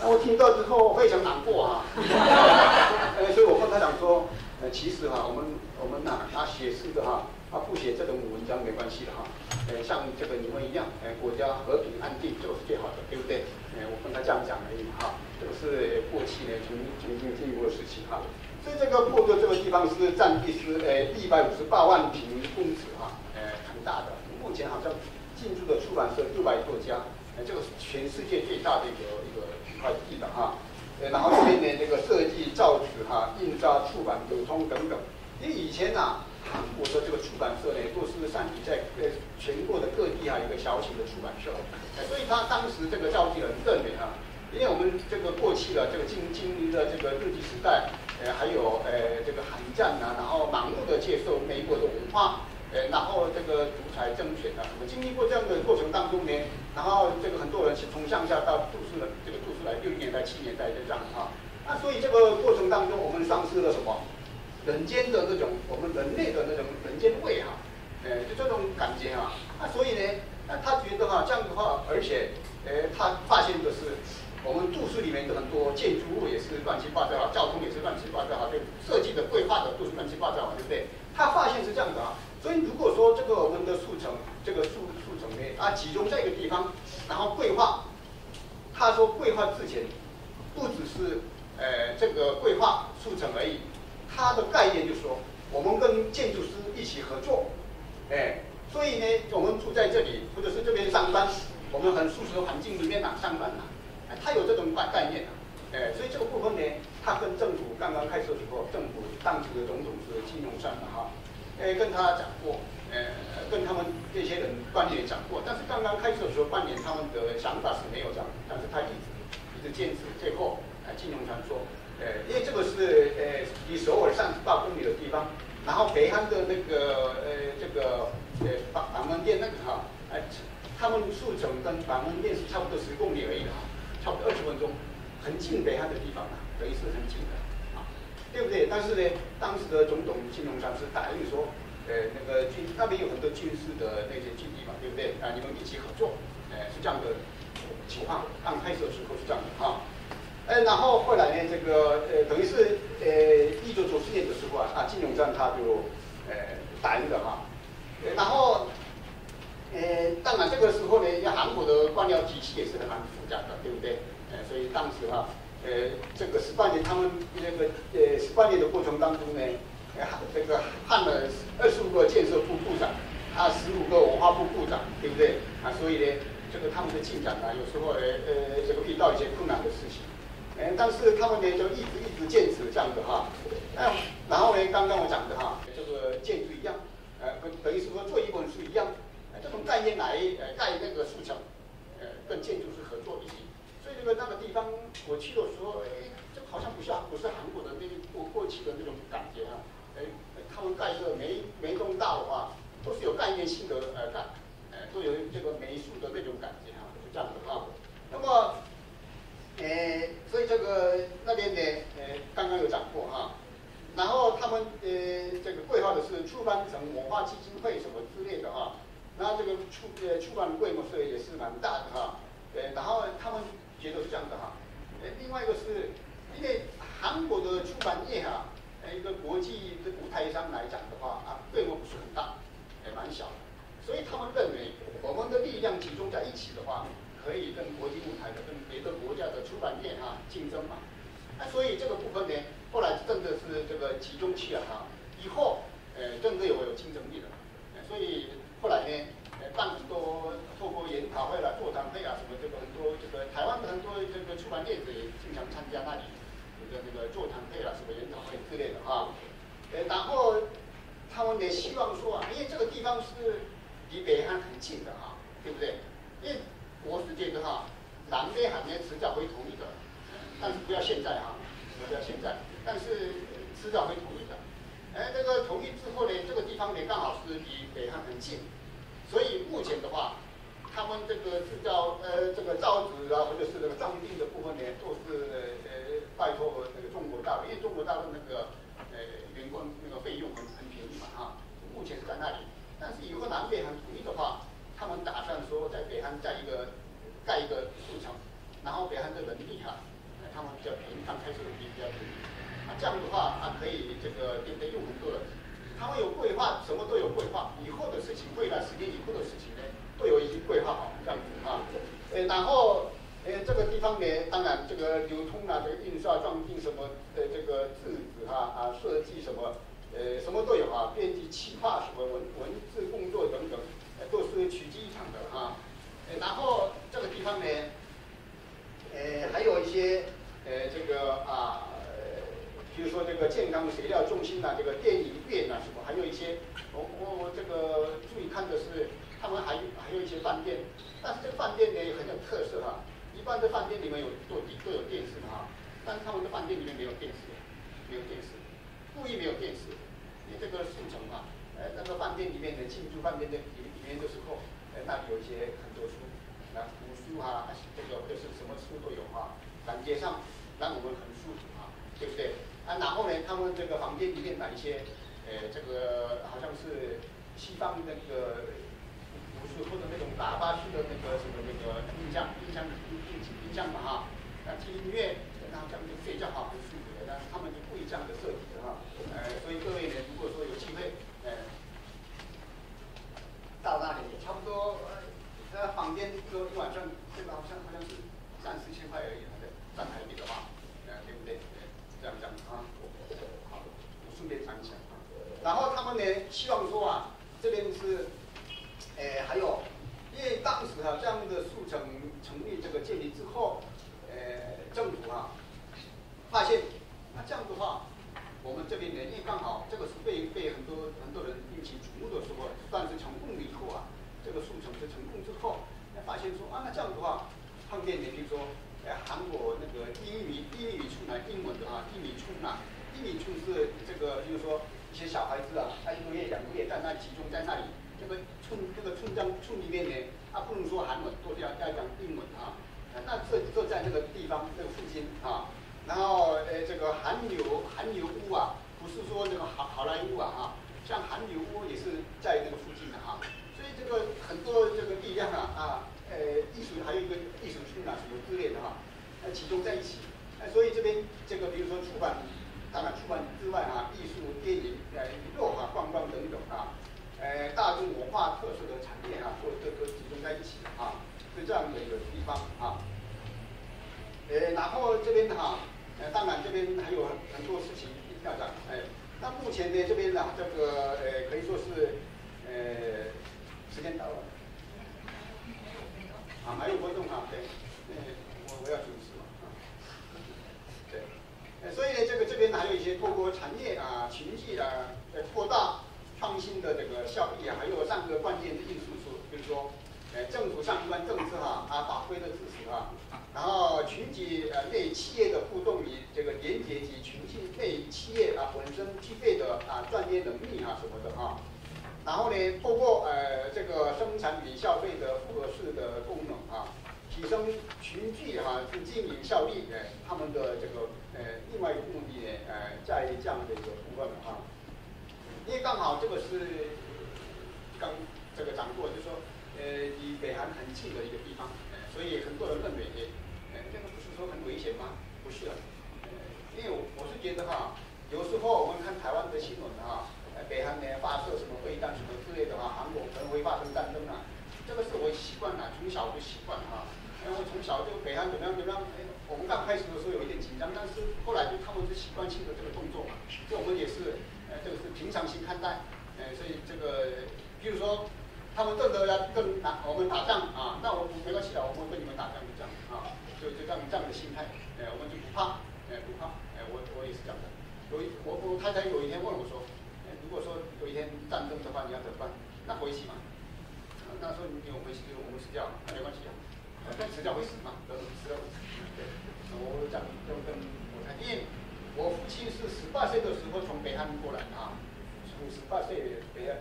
那我听到之后非常难过哈。呃，所以我跟他讲说，呃，其实哈，我们我们呐，他写诗的哈，他不写这种文章没关系的哈。呃，像这个你们一样，呃，国家和平安定就是最好的，对不对？跟他这样讲而已哈，这个是过去呢曾曾经经历过的事情哈。所以这个破旧这个地方是占地是呃一百五十八万平公尺哈，呃很大的。目前好像进驻的出版社六百多家，呃这个是全世界最大的一个一个一块地的哈。呃然后这边呢这个设计造纸哈、印刷、出版、流通等等。因为以前呐。韩国的这个出版社呢，都是散布在呃全国的各地啊，一个小型的出版社。所以他当时这个召集人认为啊，因为我们这个过去了这个经经历了这个日据时代，呃，还有呃这个韩战啊，然后盲目的接受美国的文化，呃，然后这个独裁政权啊，我们经历过这样的过程当中呢，然后这个很多人是从乡下到都市的这个都市来，六零年代、七年代就这样啊。那所以这个过程当中，我们丧失了什么？人间的那种，我们人类的那种人间味哈，呃，就这种感觉啊。那所以呢，那他觉得哈，这样的话，而且，呃，他发现的是，我们都市里面的很多建筑物也是乱七八糟，交通也是乱七八糟哈，对，设计的规划的都是乱七八糟，对不对？他发现是这样的啊。所以如果说这个我们的速成，这个速速成呢，它集中在一个地方，然后规划。他说规划之前，不只是呃这个规划速成而已，它的概念就是说，我们跟建筑师一起合作，哎，所以呢，我们住在这里或者是这边上班，我们很舒适的环境里面哪上班呐，哎，他有这种概概念啊，哎，所以这个部分呢，他跟政府刚刚开始的时候，政府当时的总统是金融山的哈，哎，跟他讲过。呃，跟他们这些人官员讲过，但是刚刚开始的时候，官员他们的想法是没有讲，但是他一直一直坚持。最后，哎，金融传说，呃，因为这个是呃离首尔三十八公里的地方，然后北韩的那个呃这个呃板板门店那个哈，呃，他们速成跟板门店是差不多十公里而已的哈，差不多二十分钟，很近北韩的地方啊，等于是很近的啊，对不对？但是呢，当时的总统金融传是答应说。呃，那个军那边有很多军事的那些基地嘛，对不对？啊，你们一起合作，呃，是这样的情况。刚开始的时候是这样的哈，呃，然后后来呢，这个呃，等于是呃，一九九四年的时候啊，啊，金永章他就呃答应了哈，然后呃，当然这个时候呢，韩国的官僚体系也是很复杂的，对不对？呃，所以当时哈，呃，这个十八年他们那个呃十八年的过程当中呢。呃这个汉了二十五个建设部部长，啊，十五个文化部部长，对不对？啊，所以呢，这个他们的进展呢，有时候呃呃，这个遇到一些困难的事情，嗯，但是他们呢就一直一直坚持这样子哈，嗯，然后呢，刚刚我讲的哈，这个建筑一样，呃，等于是说做一本书一样，这种概念来呃盖那个速成，呃，跟建筑师合作一起，所以这个那个地方我去的时候，哎，这好像不像不是韩国的那个过过去的那种感觉啊。哎，他们盖个每每栋大的话，都是有概念性的呃盖，呃都有这个美术的那种感觉啊，是这样的啊。那么，呃，所以这个那边呢，呃，刚刚有讲过哈。然后他们呃这个规划的是出版成文化基金会什么之类的哈。那这个出呃出版的规模是也是蛮大的哈。呃，然后他们觉得是这样的哈。呃，另外一个是因为韩国的出版业哈。一个国际的舞台上来讲的话啊，规模不是很大，也蛮小的，所以他们认为我们的力量集中在一起的话，可以跟国际舞台的、跟别的国家的出版业哈竞争嘛。那所以这个部分呢，后来真的是这个集中起来哈，以后呃真的有有竞争力了。所以后来呢，呃办很多透过研讨会啦、座谈会啊什么这个很多这个台湾的很多这个出版业者也经常参加那里。的那个座谈会啊，什么研讨会之类的啊，呃，然后他们也希望说啊，因为这个地方是离北韩很近的哈，对不对？因为我是觉得哈，南北韩呢迟早会统一的，但是不要现在哈，不要现在，但是迟早会统一的。哎，这个统一之后呢，这个地方呢刚好是离北韩很近，所以目前的话。他们这个制造呃这个造纸啊，或者是那个装订的部分呢，都是呃拜托那个中国大陆，因为中国大陆那个呃员工那个费用很很便宜嘛哈，目前是在那里。但是以后南北韩统一的话，他们打算说在北韩盖一个盖一个速成，然后北韩的人力哈，他们比较便宜，刚开始人力比较便宜，啊这样的话啊可以这个对不对用很多人，他们有规划，什么都有规划，以后的事情，未来十年以后的事情呢？都有已经规划好这样子啊，呃，然后呃这个地方呢，当然这个流通啊，这个印刷、装订什么的，这个字纸哈啊，设计什么，呃，什么都有啊，编辑、企划什么文文字工作等等，都是取机场的哈。然后这个地方呢，呃，还有一些呃这个啊，比如说这个健康材料中心呐，这个电影院呐什么，还有一些我我我这个注意看的是。他们还还有一些饭店，但是这个饭店呢也很有特色哈。一般的饭店里面有都都有电视的哈，但是他们的饭店里面没有电视，没有电视，故意没有电视。你这个速成嘛，呃，那个饭店里面的进驻饭店的里那个时候，呃，那里有一些很多书，啊，古书啊，这个或者是什么书都有啊，感觉上让我们很舒服啊，对不对？啊，然后呢，他们这个房间里面买一些，呃，这个好像是西方那个。不是或者那种喇叭式的那个什么那个音箱、音箱、音音音箱嘛哈，那听音乐，然后这样就睡觉哈，很舒服的。但是他们就故意这样的设计的哈，呃，所以各位呢，到那里差不多，呃，房间隔一晚上，这个好像好像是三四千块而已，那个在台北的话，呃，对不对？这样讲啊。好，我顺便谈一下，然后他们呢，希望说啊，这边是，呃，还有因为当时啊，这样的速成成立这个建立之后，呃，政府啊发现，那这样的话。我们这边呢，因为刚好这个是被被很多很多人引起瞩目的时候，算是成功了以后啊，这个速成是成功之后，发现说啊，那这样的话，碰见你比如说，呃，韩国那个英语英语出来英文的啊，英语出啊，英语出是这个，就是说。一些小孩子啊，他一个月、两个月在那集中在那里，这个村这个村庄村里面呢，他不能说韩文，都要要讲英文啊。那这这在这个地方这个附近啊，然后呃这个韩流韩流屋啊，不是说那个好好莱坞啊哈，像韩流屋也是在那个附近的哈。所以这个很多这个力量啊啊，呃艺术还有一个艺术村啊什么之类的哈，呃集中在一起。所以这边这个比如说出版。当然，出版之外啊，艺术、电影、呃娱乐啊、观光等等啊，呃，大众文化特色的产业啊，都都都集中在一起啊，是这样的一个地方啊。呃，然后这边哈，呃，当然这边还有很多事情要讲。哎，那目前呢，这边呢，这个呃，可以说是呃，时间到了，啊，还有活动啊，对，呃，我我要主持嘛，啊，对。呃，所以呢，这个这边还有一些透过产业啊、情绪啊，呃，扩大创新的这个效益啊，还有三个关键的因素是，比如说，呃，政府相关政策哈啊，法规的支持啊，然后群体呃内企业的互动与这个连接及群体内企业啊本身具备的啊专业能力啊什么的啊，然后呢，包括呃这个生产与消费的复合式的功能啊。提升群聚哈是经营效率，哎，他们的这个呃另外一个目的呢，呃，在这样的一个部分啊，因为刚好这个是刚这个掌握，就是说呃离北韩很近的一个地方，所以很多人认为，哎，这个不是说很危险吗？不是，呃，因为我是觉得哈，有时候我们看台湾的新闻哈，北韩呢发射什么飞弹什么之类的话，韩国可能会发生战争啊，这个是我习惯了，从小就习惯哈。因为从小就北韩怎么样怎么样，哎，我们刚开始的时候有一点紧张，但是后来就他们是习惯性的这个动作嘛，这我们也是，呃，这个是平常心看待，呃，所以这个，比如说，他们真的要跟打我们打仗啊，那我没关系的，我们跟你们打仗就这样啊，就就这样这样的心态，哎，我们就不怕，哎，不怕，哎，我我也是这样的。有一我我太太有一天问我说，哎，如果说有一天战争的话，你要怎么办？那回去嘛，那时候你有回去就我们死掉，那没关系啊。但死掉会死嘛，都迟早会死。对，我讲就跟我谈，因为我父亲是十八岁的时候从北韩过来啊，从十八岁北韩，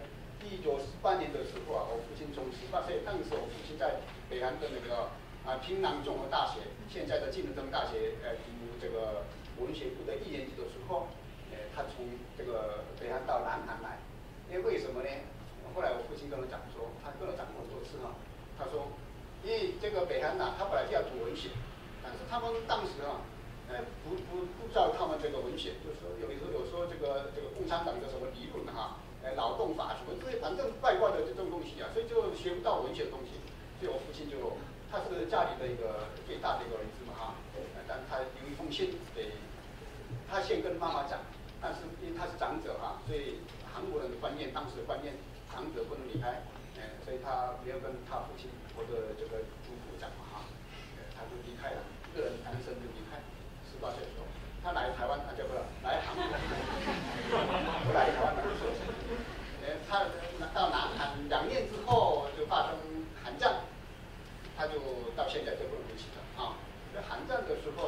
一九四八年的时候啊，我父亲从十八岁，当时我父亲在北韩的那个啊平壤综合大学，现在的金正大学，呃读这个文学部的一年级的时候，呃他从这个北韩到南韩来，因为为什么呢？后来我父亲跟我讲说，他跟我讲过很多次哈，他说。因为这个北韩呐，他本来就要读文学，但是他们当时啊，呃，不不不知道他们这个文学，就是有时候有说这个这个共产党的什么理论哈，劳动法什么这些，反正外挂的这种东西啊，所以就学不到文学的东西。所以我父亲就，他是家里的一个最大的一个儿子嘛哈，但他有一封信给，他先跟妈妈讲，但是因为他是长者哈，所以韩国人的观念，当时的观念，长者不能离开。所以他没有跟他父亲或者这个祖父讲嘛哈，他就离开了，一个人单身就离开，十八岁的时候，他来台湾，他就不来韩国，不来台湾了。呃，他到南韩两年之后就发生韩战，他就到现在就不能回去了啊。在韩战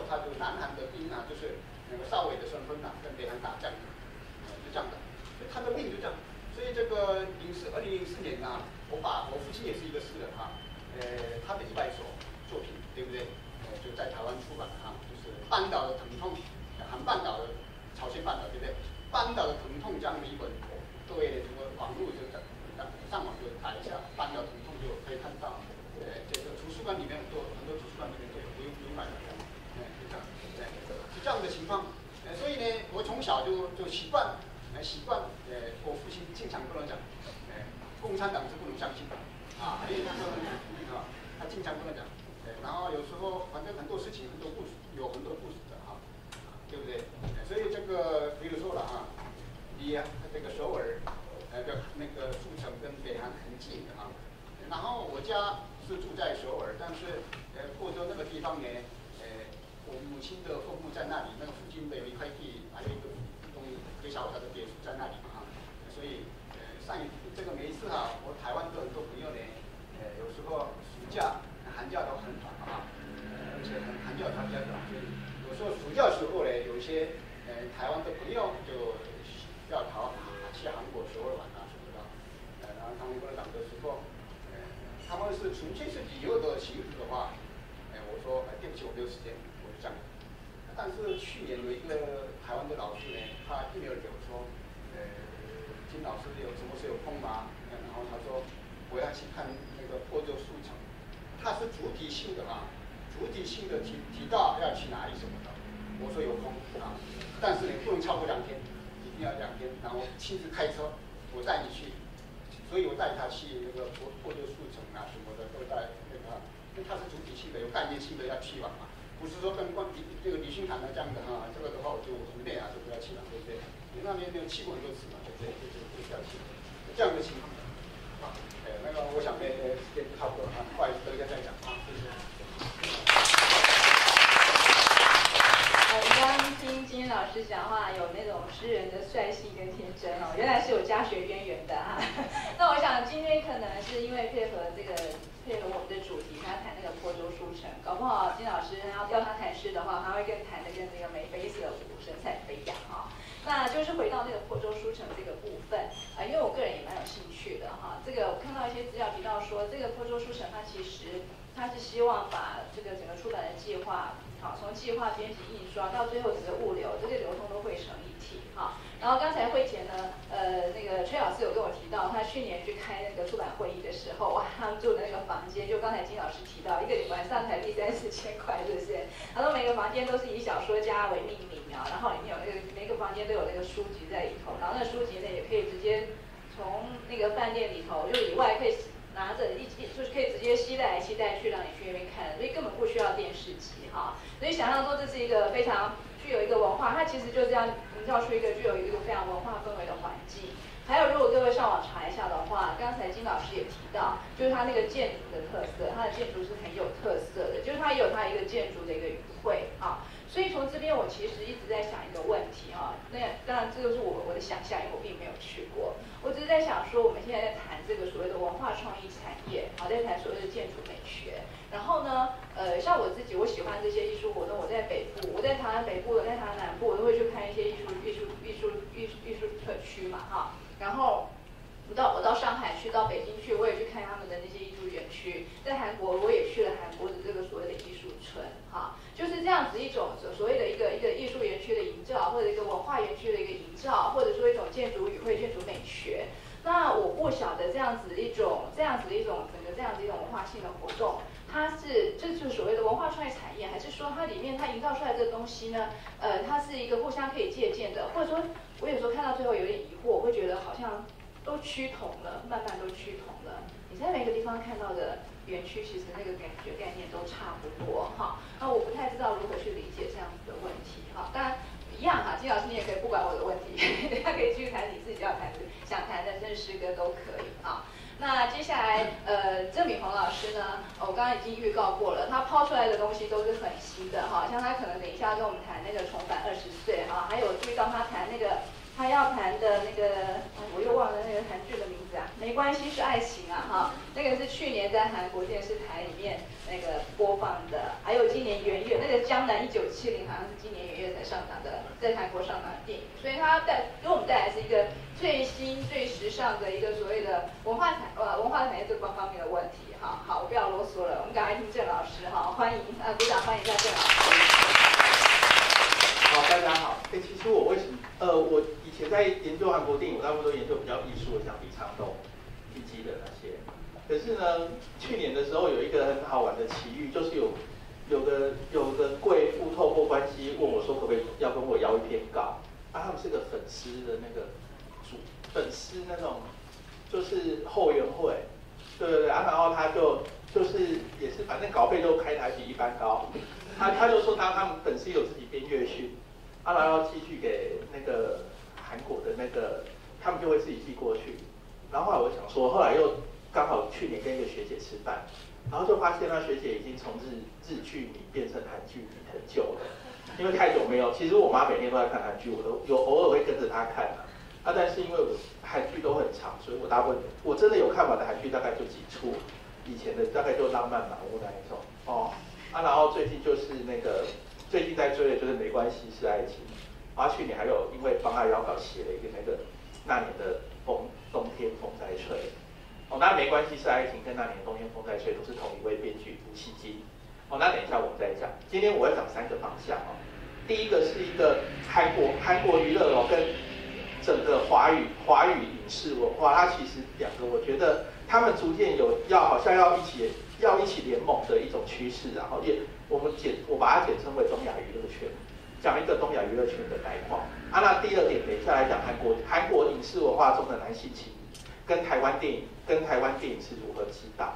他就南韩的兵啊，就是那个少尉的身份呐，跟别人打仗，就这样的，所以他的命就这样。所以这个零四二零零四年啊，我把我父亲也是一个诗人哈，呃，他的一百首作品，对不对？呃，就在台湾出版哈，就是半岛的疼痛，韩半岛的朝鲜半岛，对不对？半岛的疼痛这样的一本，各位如果网络就上上网就打一下半岛疼痛，就可以看到，呃，这个图书馆里面很多很多图书馆里面都有不用不用买的，哎，就这样，对，是这样的情况。呃，所以呢，我从小就就习惯。呃习惯，呃，我父亲经常跟我讲，呃，共产党是不能相信的，啊，因为他说，啊，他经常跟我讲，呃，然后有时候反正很多事情很多故，有很多故事的哈，对不对？所以这个比如说了啊，你离这个首尔那个那个苏城跟北韩很近的啊。然后我家是住在首尔，但是呃过州那个地方呢，我母亲的父母在那里，那个附近的有一块地，还有一个东一个小小的别墅在那里啊。所以呃上一这个每一次哈，我台湾的很多朋友呢，呃有时候暑假寒假都很短啊，而且寒假他比较短，所以有时候暑假时候呢，有些。呃，台湾的朋友就要逃去韩国首尔玩啊什么的，呃，然后他们过来讲的时候，呃，他们是纯粹是旅游的形式的话，呃，我说对不起，我没有时间，这样。但是去年有一个台湾的老师呢，他一秒就说，呃，金老师有什么时候有空吗？然后他说我要去看那个破旧书城，他是主体性的啊，主体性的提提到要去哪里什么的，我说有空啊。但是你不能超过两天，一定要两天，然后亲自开车，我带你去，所以我带他去那个破破旧树城啊什么的都在那个，因为他是主体性的，有概念性的要去玩嘛，不是说跟关这这个旅行团的这样的哈，这个的话我就很累啊，就不要去了，对不对？你那边没有去过很多次嘛，对不对？就就就不要去，这样的情况。啊，哎，那个我想呢，时间差不多了啊，不好意思，等一下再讲啊，谢谢。刚听金老师讲话，有那种诗人的率性跟天真哦，原来是有家学渊源的哈。那我想今天可能是因为配合这个配合我们的主题，他谈那个坡州书城，搞不好金老师要要他谈诗的话，他会更谈的跟那个眉飞色舞、神采飞扬哈。那就是回到那个坡州书城这个部分啊，因为我个人也蛮有兴趣的哈。这个我看到一些资料提到说，这个坡州书城它其实它是希望把这个整个出版的计划。好，从计划、编辑、印刷到最后整个物流，这些流通都汇成一体。哈，然后刚才会前呢，呃，那个崔老师有跟我提到，他去年去开那个出版会议的时候，哇，他们住的那个房间，就刚才金老师提到，一个晚上台币三四千块，是不是？他说每个房间都是以小说家为命名啊，然后里面有那个每个房间都有那个书籍在里头，然后那书籍呢也可以直接从那个饭店里头，就以外可以。拿着一就是可以直接吸带来吸带去，让你去那边看，所以根本不需要电视机哈。所以想象说这是一个非常具有一个文化，它其实就这样营造出一个具有一个非常文化氛围的环境。还有，如果各位上网查一下的话，刚才金老师也提到，就是它那个建筑的特色，它的建筑是很有特色的，就是它也有它一个建筑的一个语汇啊。所以从这边我其实一直在想一个问题啊，那当然这个是我我的想象，因为我并没有去过。我只是在想说，我们现在在谈这个所谓的文化创意产业，好，在谈所谓的建筑美学。然后呢，呃，像我自己，我喜欢这些艺术活动。我在北部，我在台湾北部，我在台湾南部，我都会去看一些艺术、艺术、艺术、艺术、艺术特区嘛，哈。然后。我到我到上海去，到北京去，我也去看他们的那些艺术园区。在韩国，我也去了韩国的这个所谓的艺术村，哈，就是这样子一种所所谓的一个一个艺术园区的营造，或者一个文化园区的一个营造，或者说一种建筑语汇、建筑美学。那我不晓得这样子一种这样子一种整个这样子一种文化性的活动，它是这就是所谓的文化创意产业，还是说它里面它营造出来这个东西呢？呃，它是一个互相可以借鉴的，或者说，我有时候看到最后有点疑惑，我会觉得好像。都趋同了，慢慢都趋同了。你在每个地方看到的园区，其实那个感觉概念都差不多哈。那我不太知道如何去理解这样子的问题哈。当然一样哈，金老师你也可以不管我的问题，大家可以继续谈你自己要谈的、想谈的，甚至诗歌都可以啊。那接下来呃，郑敏红老师呢，我刚刚已经预告过了，他抛出来的东西都是很新的哈。像他可能等一下跟我们谈那个重返二十岁哈，还有注意到他谈那个。他要谈的那个，我又忘了那个韩剧的名字啊，没关系，是爱情啊，哈，那个是去年在韩国电视台里面那个播放的，还有今年元月那个《江南一九七零》，好像是今年元月才上档的，在韩国上档的电影，所以他带给我们带来是一个最新最时尚的一个所谓的文化产呃文化产业这方方面的问题，哈，好，我不要啰嗦了，我们赶快听郑老师，哈，欢迎啊，鼓掌欢迎一下郑老师。好，大家好。哎，其实我为什么？呃，我以前在研究韩国电影，我大部分都研究比较艺术的，像李沧东、李基的那些。可是呢，去年的时候有一个很好玩的奇遇，就是有有个有个贵妇透过关系问我说，可不可以要跟我要一篇稿？啊，他们是个粉丝的那个主粉丝那种，就是后援会，对对对。啊，然后他就就是也是反正稿费都开台比一般高。他他就说他他们粉丝有自己编乐讯，啊然后寄去给那个韩国的那个他们就会自己寄过去。然后后来我想说，后来又刚好去年跟一个学姐吃饭，然后就发现那学姐已经从日日剧迷变成韩剧迷很久了，因为太久没有。其实我妈每天都在看韩剧，我都有偶尔会跟着她看啊。啊，但是因为我韩剧都很长，所以我大部分我真的有看完的韩剧大概就几出，以前的大概就浪漫满屋那一种哦。啊，然后最近就是那个最近在追的就是没关系是爱情。啊，去年还有因为帮他邀稿写了一个那个那年的风冬天风在吹。哦，那没关系是爱情跟那年的冬天风在吹都是同一位编剧吴锡金。哦，那等一下我们再讲。今天我要讲三个方向哦。第一个是一个韩国韩国娱乐哦跟整个华语华语影视文化，它其实两个我觉得他们逐渐有要好像要一起。要一起联盟的一种趋势，然后也我们简我把它简称为东亚娱乐圈，讲一个东亚娱乐圈的概况。啊，那第二点等一下来讲韩国韩国影视文化中的男性情跟台湾电影跟台湾电影是如何激荡。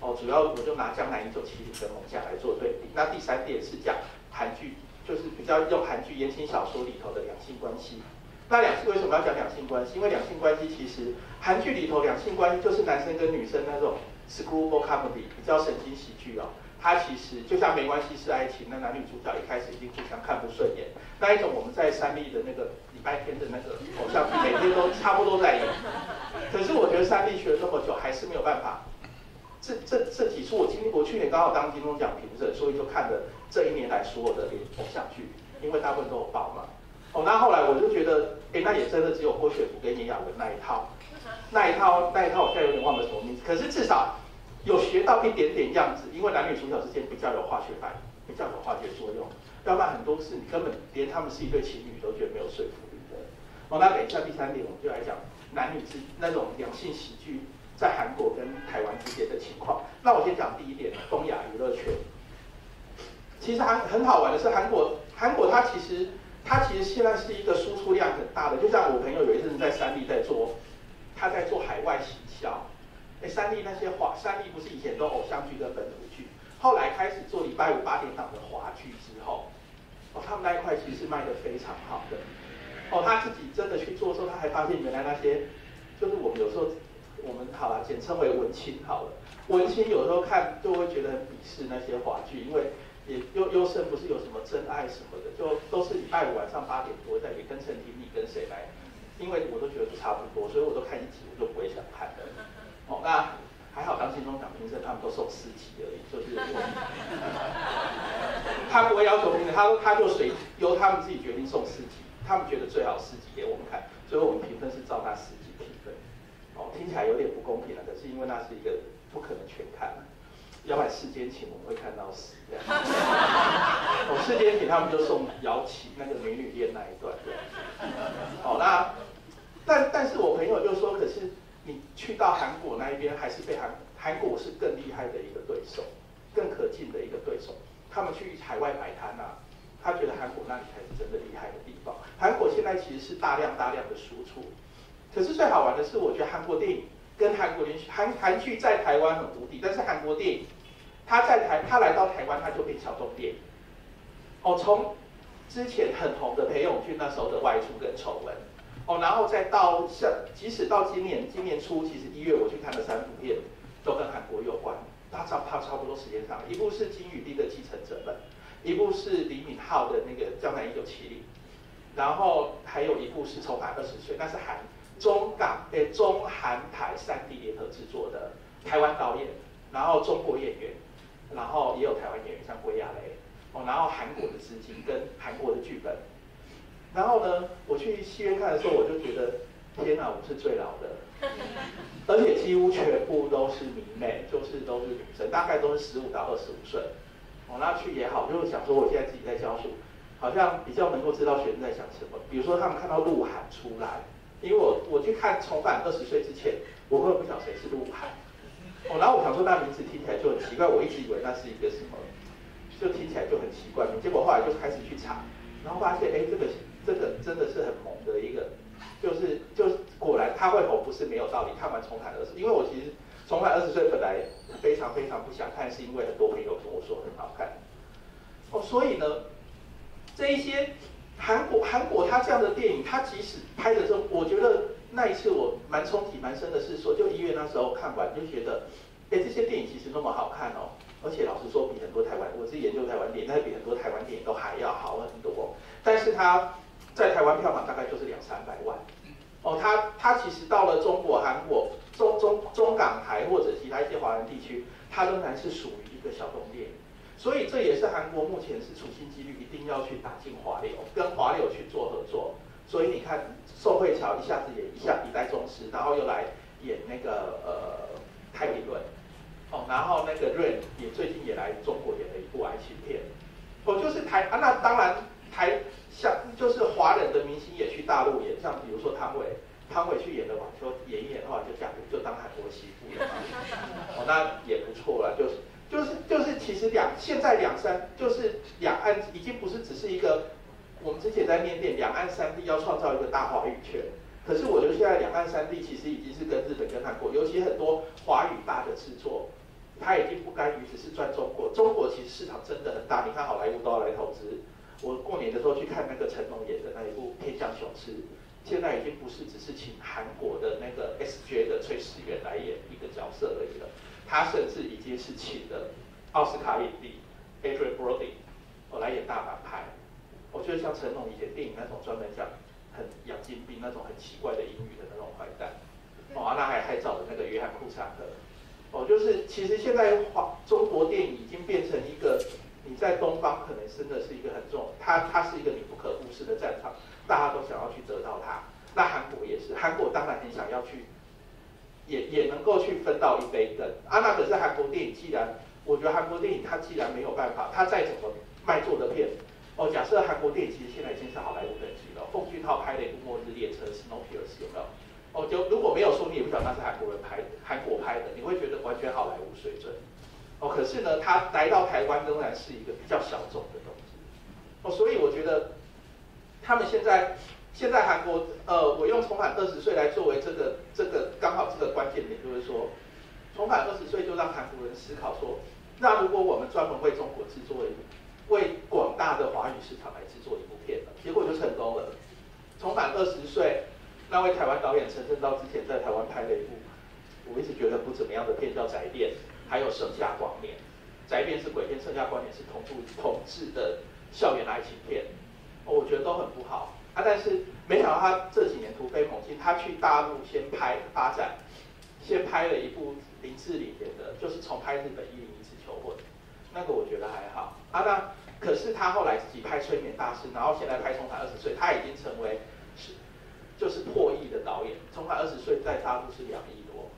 哦，主要我就拿江南一九七零跟梦夏来做对比。那第三点是讲韩剧，就是比较用韩剧言情小说里头的两性关系。那两性为什么要讲两性关系？因为两性关系其实韩剧里头两性关系就是男生跟女生那种。Screwball comedy 比较神经喜剧哦，它其实就像没关系是爱情，那男女主角一开始已经互相看不顺眼，那一种我们在三立的那个礼拜天的那个偶像剧，每天都差不多在演。可是我觉得三立学了那么久，还是没有办法。这这这几出我今我去年刚好当金钟奖评审，所以就看了这一年来所有的偶像剧，因为大部分都有报嘛。哦，那后来我就觉得，哎，那也真的只有郭雪芙跟炎亚纶那一套。那一套那一套我现在有点忘了什么名字，可是至少有学到一点点样子，因为男女主角之间比较有化学反应，比较有化学作用，要不然很多事你根本连他们是一对情侣都觉得没有说服力的。哦，那等一下第三点我们就来讲男女之那种两性喜剧在韩国跟台湾之间的情况。那我先讲第一点，东亚娱乐圈。其实韩很好玩的是韩国，韩国它其实它其实现在是一个输出量很大的，就像我朋友有一阵在三立在做。他在做海外行销，哎，三立那些华，三立不是以前都偶像剧跟本土剧，后来开始做礼拜五八点档的华剧之后，哦，他们那一块其实卖的非常好的，哦，他自己真的去做的时候，他还发现原来那些，就是我们有时候，我们好了，简称为文青好了，文青有时候看就会觉得很鄙视那些华剧，因为也优优胜不是有什么真爱什么的，就都是礼拜五晚上八点多在跟陈婷你跟谁来。因为我都觉得都差不多，所以我都看一集，我就不会想看的。哦，那还好，当金钟奖评审，他们都送四级而已，就是 他不会要求评审，他他就随由他们自己决定送四级，他们觉得最好四级给我们看，所以我们评分是照那四级评分。哦，听起来有点不公平了，可是因为那是一个不可能全看，要买世间情我们会看到死。哦，世间情他们就送姚启那个美女恋那一段。好，那。但但是我朋友就说，可是你去到韩国那一边，还是被韩韩国是更厉害的一个对手，更可敬的一个对手。他们去海外摆摊啊，他觉得韩国那里才是真的厉害的地方。韩国现在其实是大量大量的输出，可是最好玩的是，我觉得韩国电影跟韩国连续韩韩剧在台湾很无敌，但是韩国电影他在台他来到台湾他就变小众电影。哦，从之前很红的裴勇俊那时候的外出跟丑闻。哦，然后再到像，即使到今年，今年初，其实一月我去看了三部片，都跟韩国有关。大差差差不多时间上，一部是金宇彬的《继承者们》，一部是李敏镐的那个《江南一九七零》，然后还有一部是《重返二十岁》，那是韩中港诶中韩台三地联合制作的台湾导演，然后中国演员，然后也有台湾演员像归亚蕾，哦，然后韩国的资金跟韩国的剧本。然后呢，我去戏院看的时候，我就觉得，天哪，我是最老的，而且几乎全部都是迷妹，就是都是女生，大概都是十五到二十五岁。我那去也好，就是想说我现在自己在教书，好像比较能够知道学生在想什么。比如说他们看到鹿晗出来，因为我我去看重返二十岁之前，我根本不晓得谁是鹿晗。哦，然后我想说那名字听起来就很奇怪，我一直以为那是一个什么，就听起来就很奇怪。结果后来就开始去查，然后发现，哎，这个。这个真的是很萌的一个，就是就果然他会红不是没有道理。看完重返二十，因为我其实重返二十岁本来非常非常不想看，是因为很多朋友跟我说很好看。哦，所以呢，这一些韩国韩国他这样的电影，他即使拍的时候，我觉得那一次我蛮冲击蛮深的是说，就一月那时候看完就觉得，哎，这些电影其实那么好看哦，而且老实说比很多台湾，我是研究台湾电影，那比很多台湾电影都还要好很多。但是他在台湾票房大概就是两三百万，哦，他他其实到了中国、韩国、中中中港台或者其他一些华人地区，他仍然是属于一个小众电影。所以这也是韩国目前是处心积虑一定要去打进华流，跟华流去做合作。所以你看宋慧乔一下子演一下一代宗师，然后又来演那个呃太平轮，哦，然后那个润也最近也来中国演了一部爱情片。哦，就是台啊，那当然台像就是华人的明星也去大陆演，像比如说汤唯，汤唯去演的网球演一演的话，就嫁就当韩国媳妇了。哦，那也不错了，就是。就是就是，其实两现在两三就是两岸已经不是只是一个，我们之前在面店两岸三地要创造一个大华语圈，可是我觉得现在两岸三地其实已经是跟日本跟韩国，尤其很多华语大的制作，它已经不甘于只是赚中国，中国其实市场真的很大，你看好莱坞都要来投资。我过年的时候去看那个成龙演的那一部《天降雄狮》，现在已经不是只是请韩国的那个 SJ 的崔始源来演一个角色而已了。他甚至已经是请了奥斯卡影帝 Adrian Brody 我来演大反派。我觉得像成龙以前电影那种专门讲很杨金兵那种很奇怪的英语的那种坏蛋，哦，那还还找了那个约翰库萨克。哦，就是其实现在华中国电影已经变成一个你在东方可能真的是一个很重，它它是一个你不可忽视的战场，大家都想要去得到它。那韩国也是，韩国当然很想要去。也也能够去分到一杯羹啊！那可是韩国电影，既然我觉得韩国电影它既然没有办法，它再怎么卖座的片，哦，假设韩国电影其实现在已经是好莱坞等级了，奉俊昊拍了一部《末日列车》，Snow Pierce 有没有？哦，就如果没有说，你也不晓得那是韩国人拍，韩国拍的，你会觉得完全好莱坞水准。哦，可是呢，他来到台湾仍然是一个比较小众的东西。哦，所以我觉得他们现在。现在韩国，呃，我用重返二十岁来作为这个这个刚好这个关键点，就是说，重返二十岁就让韩国人思考说，那如果我们专门为中国制作一部，为广大的华语市场来制作一部片了，结果就成功了。重返二十岁，那位台湾导演陈正道之前在台湾拍了一部，我一直觉得不怎么样的片叫《宅变》，还有《盛夏光年》。《宅变》是鬼片，《盛夏光年》是同步同志的校园爱情片，我觉得都很不好。啊！但是没想到他这几年突飞猛进，他去大陆先拍发展，先拍了一部林志玲演的，就是重拍日本《一零一次求婚》，那个我觉得还好。啊，那可是他后来自己拍《催眠大师》，然后现在拍《重返二十岁》，他已经成为是就是破亿的导演，《重返二十岁》在大陆是两亿多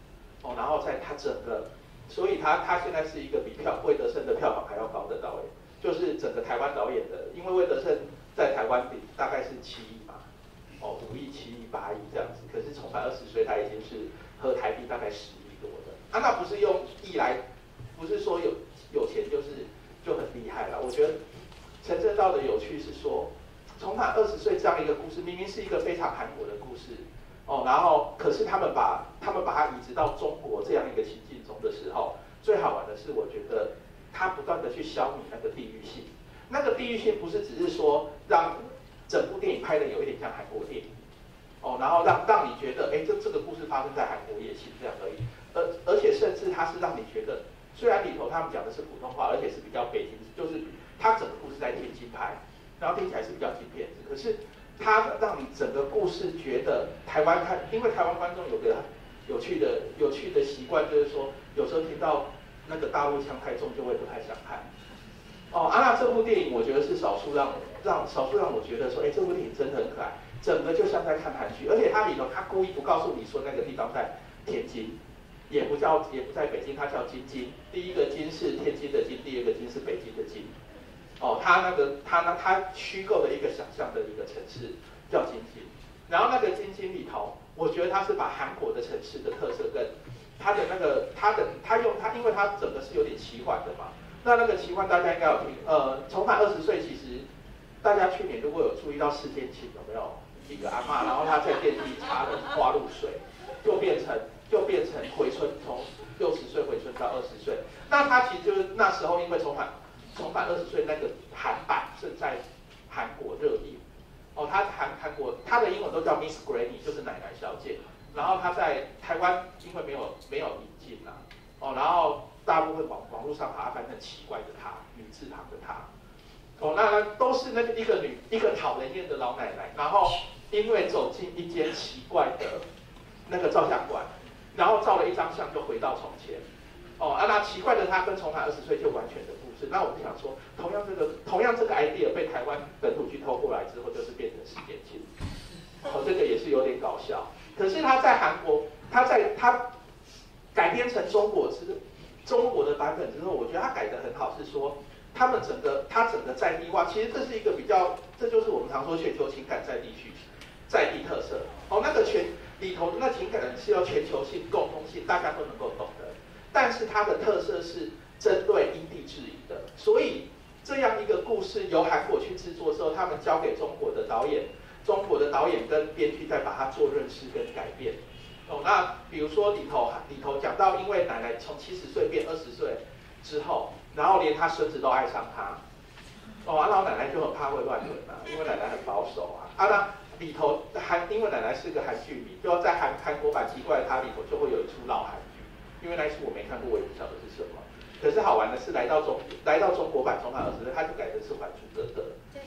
哦，然后在他整个，所以他他现在是一个比票魏德胜的票房还要高的导演，就是整个台湾导演的，因为魏德胜。在台湾比大概是七亿吧，哦五亿七亿八亿这样子，可是重返二十岁他已经是和台币大概十亿多的，啊那不是用亿来，不是说有有钱就是就很厉害了。我觉得陈正道的有趣是说，重返二十岁这样一个故事，明明是一个非常韩国的故事，哦然后可是他们把他们把它移植到中国这样一个情境中的时候，最好玩的是我觉得他不断的去消弭那个地域性。那个地域性不是只是说让整部电影拍的有一点像韩国电影，哦，然后让让你觉得，哎，这这个故事发生在韩国也行这样而已，而而且甚至它是让你觉得，虽然里头他们讲的是普通话，而且是比较北京，就是它整个故事在天津拍，然后听起来是比较金片子，可是它让你整个故事觉得台湾看，因为台湾观众有个有趣的有趣的习惯，就是说有时候听到那个大陆腔太重，就会不太想看。哦，阿娜这部电影，我觉得是少数让让少数让我觉得说，哎，这部电影真的很可爱，整个就像在看韩剧，而且它里头它故意不告诉你说那个地方在天津，也不叫也不在北京，它叫京津。第一个津是天津的津，第二个津是北京的津。哦，他那个他呢，他虚构的一个想象的一个城市叫京津，然后那个京津里头，我觉得他是把韩国的城市的特色跟他的那个他的他用他，因为他整个是有点奇幻的嘛。那那个奇幻大家应该有听，呃，重返二十岁，其实大家去年如果有注意到世间情有没有一个阿妈，然后她在电梯插了花露水，就变成就变成回春，从六十岁回春到二十岁。那她其实就是那时候因为重返重返二十岁那个韩版正在韩国热映，哦，她韩韩国，她的英文都叫 Miss Granny，就是奶奶小姐。然后她在台湾因为没有没有引进啊，哦，然后大部分网网络上把它翻成奇怪的她，女字旁的她。哦，那都是那个一个女一个讨人厌的老奶奶，然后因为走进一间奇怪的那个照相馆，然后照了一张相就回到从前。哦，啊，那奇怪的她跟重返二十岁就完全的那我就想说，同样这个同样这个 idea 被台湾本土剧偷过来之后，就是变成实验剧。哦，这个也是有点搞笑。可是他在韩国，他在他改编成中国之中国的版本之后，我觉得他改的很好，是说。他们整个，他整个在地化，其实这是一个比较，这就是我们常说全球情感在地区，在地特色。哦，那个全里头那情感是要全球性、共通性，大家都能够懂的。但是它的特色是针对因地制宜的，所以这样一个故事由韩国去制作之后，他们交给中国的导演，中国的导演跟编剧再把它做认识跟改变。哦，那比如说里头里头讲到，因为奶奶从七十岁变二十岁之后。然后连他孙子都爱上他，哦，老奶奶就很怕会乱伦啊，因为奶奶很保守啊。啊，那里头韩，因为奶奶是个韩剧迷，就要在韩韩国版奇怪它里头就会有一出老韩剧，因为那一出我没看过，我也不晓得是什么。可是好玩的是来到中来到中国版重返二十岁，他就改的是《还珠格格》，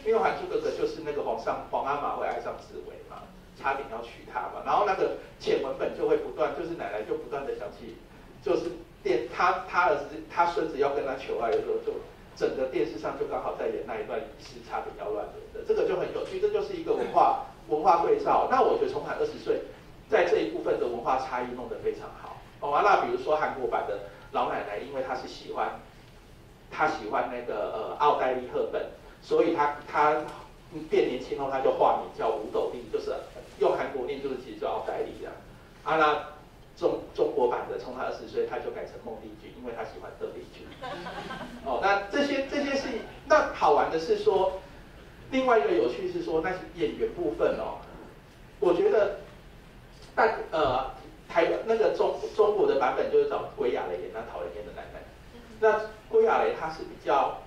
因为《还珠格格》就是那个皇上皇阿玛会爱上紫薇嘛，差点要娶她嘛。然后那个浅文本就会不断，就是奶奶就不断的想起，就是。电他他儿子他孙子要跟他求爱的时候，就整个电视上就刚好在演那一段仪式，差点要乱伦的，这个就很有趣，这就是一个文化文化对照。那我觉得重返二十岁，在这一部分的文化差异弄得非常好。哦，那比如说韩国版的老奶奶，因为她是喜欢，她喜欢那个呃奥黛丽赫本，所以她她变年轻后，她就化名叫吴斗丽，就是用韩国念就是其实叫奥黛丽啊。啊那。中中国版的，从她二十岁她就改成孟丽君，因为她喜欢邓丽君。哦，那这些这些是那好玩的是说，另外一个有趣是说，那些演员部分哦，我觉得，但呃台那个中中国的版本就是找归亚蕾演那讨人厌的奶奶。那归亚蕾她是比较，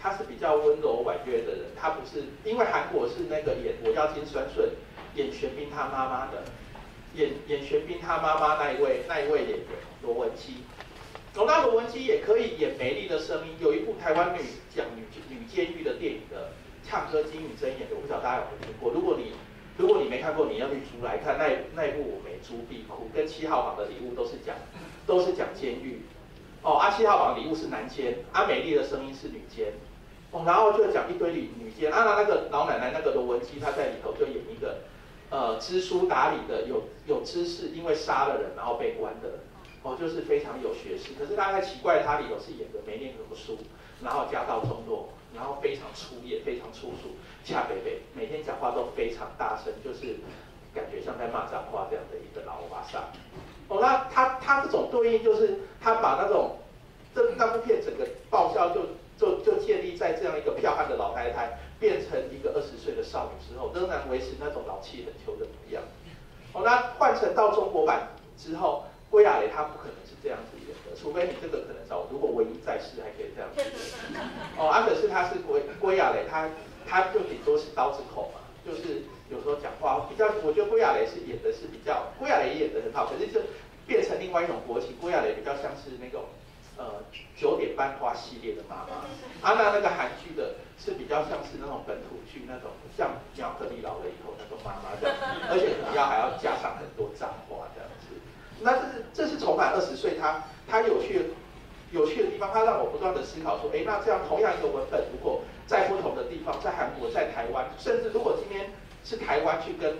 她是比较温柔婉约的人，她不是因为韩国是那个演我叫金酸顺演玄彬他妈妈的。演演玄彬他妈妈那一位那一位演员罗文姬，哦，那罗文姬也可以演美丽的声音。有一部台湾女讲女女监狱的电影的唱歌金宇珍演的，我不知道大家有没有听过。如果你如果你没看过，你要去租来看。那那一部我没租必哭，跟七号房的礼物都是讲都是讲监狱。哦，阿七号房礼物是男监，阿美丽的声音是女监。哦，然后就讲一堆女女监。啊，那那个老奶奶那个罗文姬她在里头就演一个。呃，知书达理的，有有知识，因为杀了人然后被关的，哦，就是非常有学识。可是大家奇怪，她里头是演的没念什么书，然后家道中落，然后非常粗野，非常粗俗，恰北北，每天讲话都非常大声，就是感觉像在骂脏话这样的一个老瓦萨。哦，那他他这种对应就是他把那种这那部片整个爆笑就就就建立在这样一个漂悍的老太太。变成一个二十岁的少女之后，仍然维持那种老气横秋的模样。哦，那换成到中国版之后，归亚蕾她不可能是这样子，除非你这个可能找如果唯一在世还可以这样子。哦，啊，可是他是归归亚蕾，他他就顶多是刀子口嘛，就是有时候讲话比较，我觉得归亚蕾是演的是比较，归亚蕾演的很好，可是就变成另外一种国情，归亚蕾比较像是那种。呃，九点半花系列的妈妈，啊，娜那个韩剧的是比较像是那种本土剧那种，像苗可丽老了以后那种妈妈这样，而且可能要还要加上很多脏话这样子。那这是这是重返二十岁，他他有趣有趣的地方，他让我不断的思考说，哎，那这样同样一个文本，如果在不同的地方，在韩国，在台湾，甚至如果今天是台湾去跟。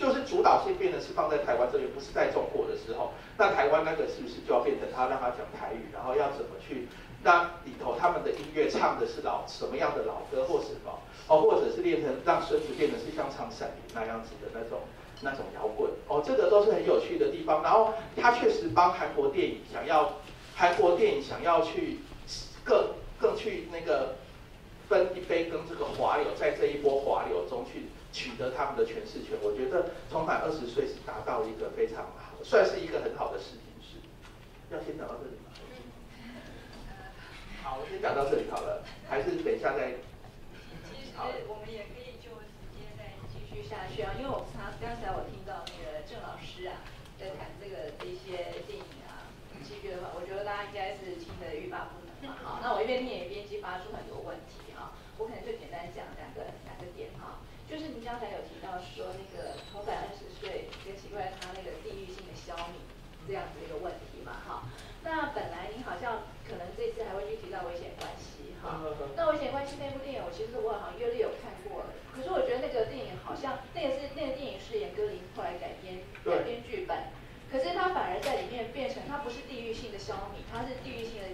就是主导性变的是放在台湾这边，不是在中国的时候，那台湾那个是不是就要变成他让他讲台语，然后要怎么去让里头他们的音乐唱的是老什么样的老歌或什么，哦，或者是练成让孙子变得是像唱闪灵那样子的那种那种摇滚，哦，这个都是很有趣的地方。然后他确实帮韩国电影想要韩国电影想要去更更去那个分一杯羹这个华流，在这一波华流中去。取得他们的诠释权，我觉得重返二十岁是达到一个非常好，算是一个很好的事情。是，要先讲到这里吗？好，我先讲到这里好了，还是等一下再。其实我们也可以下去啊，因为我刚刚才我听到那个郑老师啊在谈这个这些电影啊，戏剧的话，我觉得大家应该是听得欲罢不能嘛。好，那我一边念一边激发出很多问题啊，我可能就简单讲两个两个点哈，就是您刚才有提到说那个重返二十岁，跟奇怪他那个地域性的消弭这样子一个问题嘛哈。那本来您好像可能这次还会去提到危险关系哈，那危险关系那部电影，我其实我好像约略有看过，可是我觉得那个电影好像那个是那个电影是严歌苓后来改编改编剧本，可是它反而在里面变成它不是地域性的消弭，它是地域性的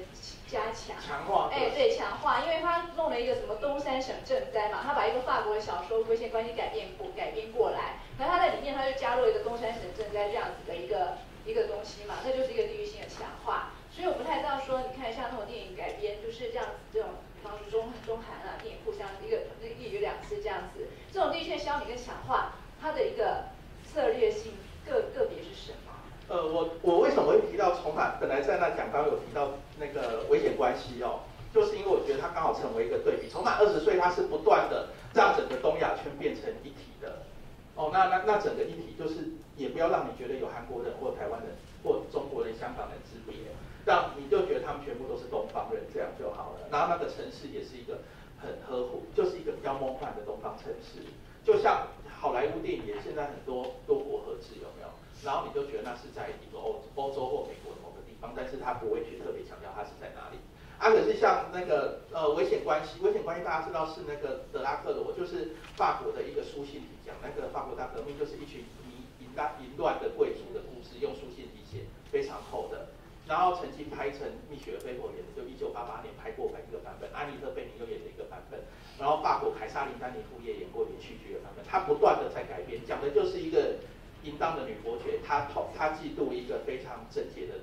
加强强化，哎对强化，因为他弄了一个什么东三省赈灾嘛，他把一个法国的小说危险关系改变过改编过来，然后他在里面他就加入一个东三省赈灾这样子的一个。一个东西嘛，那就是一个地域性的强化，所以我不太知道说，你看像那种电影改编就是这样子，这种比方说中中韩啊电影互相一个一语两次这样子，这种地域性消弭跟强化，它的一个策略性？呃，我我为什么会提到重返？本来在那讲刚有提到那个危险关系哦，就是因为我觉得他刚好成为一个对比，重返二十岁，他是不断的让整个东亚圈变成一体的。哦，那那那整个议题就是，也不要让你觉得有韩国人或台湾人或中国人、香港人之别，让你就觉得他们全部都是东方人，这样就好了。然后那个城市也是一个很呵护，就是一个比较梦幻的东方城市，就像好莱坞电影也现在很多多国合制有没有？然后你就觉得那是在一个欧欧洲或美国的某个地方，但是他不会去特别强调它是在哪里。啊，可是像那个呃危险关系，危险关系大家知道是那个德拉克的，我就是法国的一个书信体讲那个法国大革命就是一群淫淫大淫乱的贵族的故事，用书信体写，非常厚的。然后曾经拍成蜜雪菲佛演的，就一九八八年拍过一个版本，安妮特贝宁又演的一个版本，然后法国凯撒琳丹尼夫也演过连续剧的版本，他不断的在改编，讲的就是一个淫荡的女伯爵，她她她嫉妒一个非常贞洁的。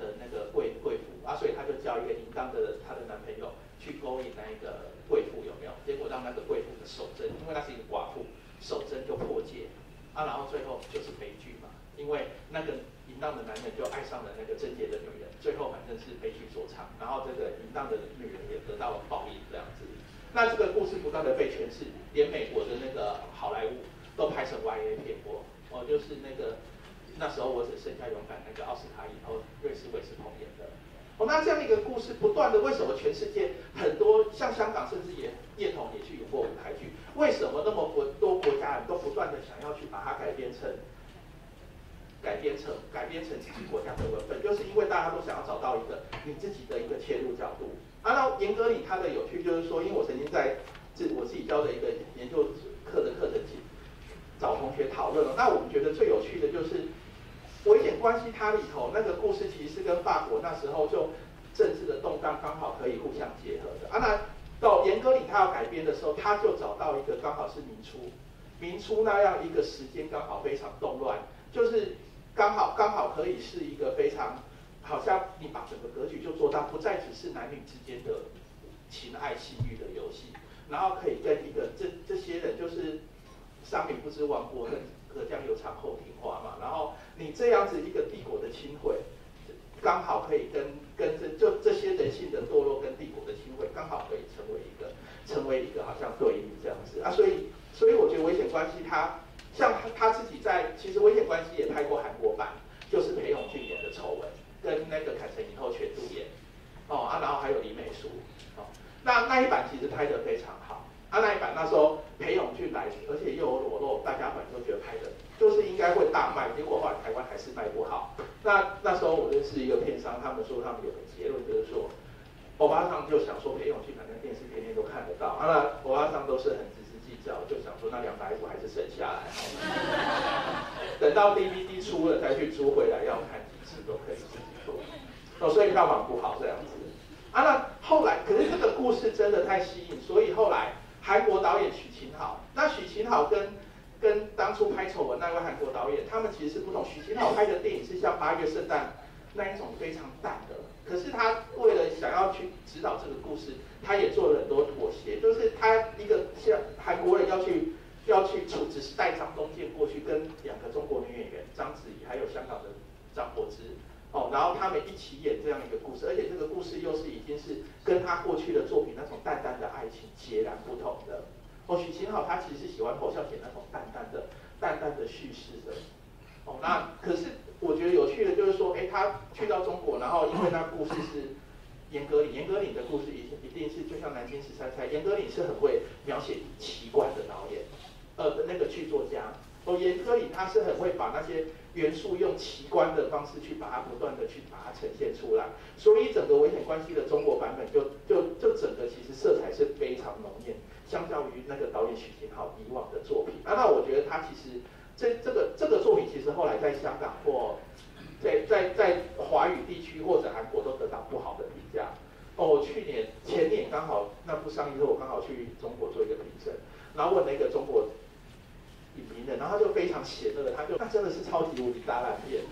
的那个贵贵妇啊，所以她就叫一个淫荡的她的男朋友去勾引那一个贵妇，有没有？结果让那个贵妇的手针，因为那是一个寡妇，手针就破解啊，然后最后就是悲剧嘛，因为那个淫荡的男人就爱上了那个贞洁的女人，最后反正是悲剧收场，然后这个淫荡的女人也得到了报应这样子。那这个故事不断的被诠释，连美国的那个好莱坞都拍成 YA 片过，哦，就是那个。那时候我只剩下勇敢那个奥斯卡以后，瑞士卫视同演的。哦，那这样一个故事不断的，为什么全世界很多像香港甚至也叶童也去演过舞台剧？为什么那么国多国家人都不断的想要去把它改编成改编成改编成自己国家的文本？就是因为大家都想要找到一个你自己的一个切入角度。啊，那严格里他的有趣就是说，因为我曾经在自我自己教的一个研究课的课程去找同学讨论了。那我们觉得最有趣的就是。危险关系，它里头那个故事其实是跟法国那时候就政治的动荡刚好可以互相结合的。啊，那到严歌苓他要改编的时候，他就找到一个刚好是明初，明初那样一个时间刚好非常动乱，就是刚好刚好可以是一个非常，好像你把整个格局就做到不再只是男女之间的情爱性欲的游戏，然后可以跟一个这这些人就是商品不知亡国恨。隔江有场后庭花嘛，然后你这样子一个帝国的侵毁，刚好可以跟跟这就这些人性的堕落跟帝国的侵毁，刚好可以成为一个成为一个好像对应这样子啊，所以所以我觉得危险关系他像他他自己在其实危险关系也拍过韩国版，就是裴勇俊演的丑闻，跟那个凯成以后全度演哦啊，然后还有李美淑哦，那那一版其实拍得非常好。啊，那一版那时候裴勇俊来，而且又有裸露，大家反正都觉得拍的就是应该会大卖，结果后来台湾还是卖不好。那那时候我认识一个片商，他们说他们有个结论，就是说欧巴桑就想说裴勇俊反正电视天天都看得到，啊，那欧巴桑都是很自私计较，就想说那两百五还是省下来，等到 DVD 出了再去租回来要看几次都可以自己做。哦，所以票房不好这样子。啊，那后来可是这个故事真的太吸引，所以后来。韩国导演许秦好，那许秦好跟跟当初拍丑闻那位韩国导演，他们其实是不同。许秦好拍的电影是像《八月圣诞》那一种非常淡的，可是他为了想要去指导这个故事，他也做了很多妥协。就是他一个像韩国人要去要去处，只是带张东健过去跟两个中国女演员章子怡还有香港的张柏芝。哦，然后他们一起演这样一个故事，而且这个故事又是已经是跟他过去的作品那种淡淡的爱情截然不同的。哦，许晴好，他其实喜欢侯孝贤那种淡淡的淡淡的叙事的。哦，那可是我觉得有趣的就是说，哎，他去到中国，然后因为那故事是严歌苓，严歌苓的故事一一定是就像南京十三钗，严歌苓是很会描写奇观的导演，呃，那个剧作家。哦，严歌苓他是很会把那些元素用奇观的方式去把它不断的去把它呈现出来，所以整个危险关系的中国版本就就就整个其实色彩是非常浓艳，相较于那个导演许廷顥以往的作品，那那我觉得他其实这这个这个作品其实后来在香港或在在在华语地区或者韩国都得到不好的评价。哦，去年前年刚好那部上映之后，我刚好去中国做一个评审，然后问那个中国。影评人，然后他就非常邪恶，他就那真的是超级无敌大烂片，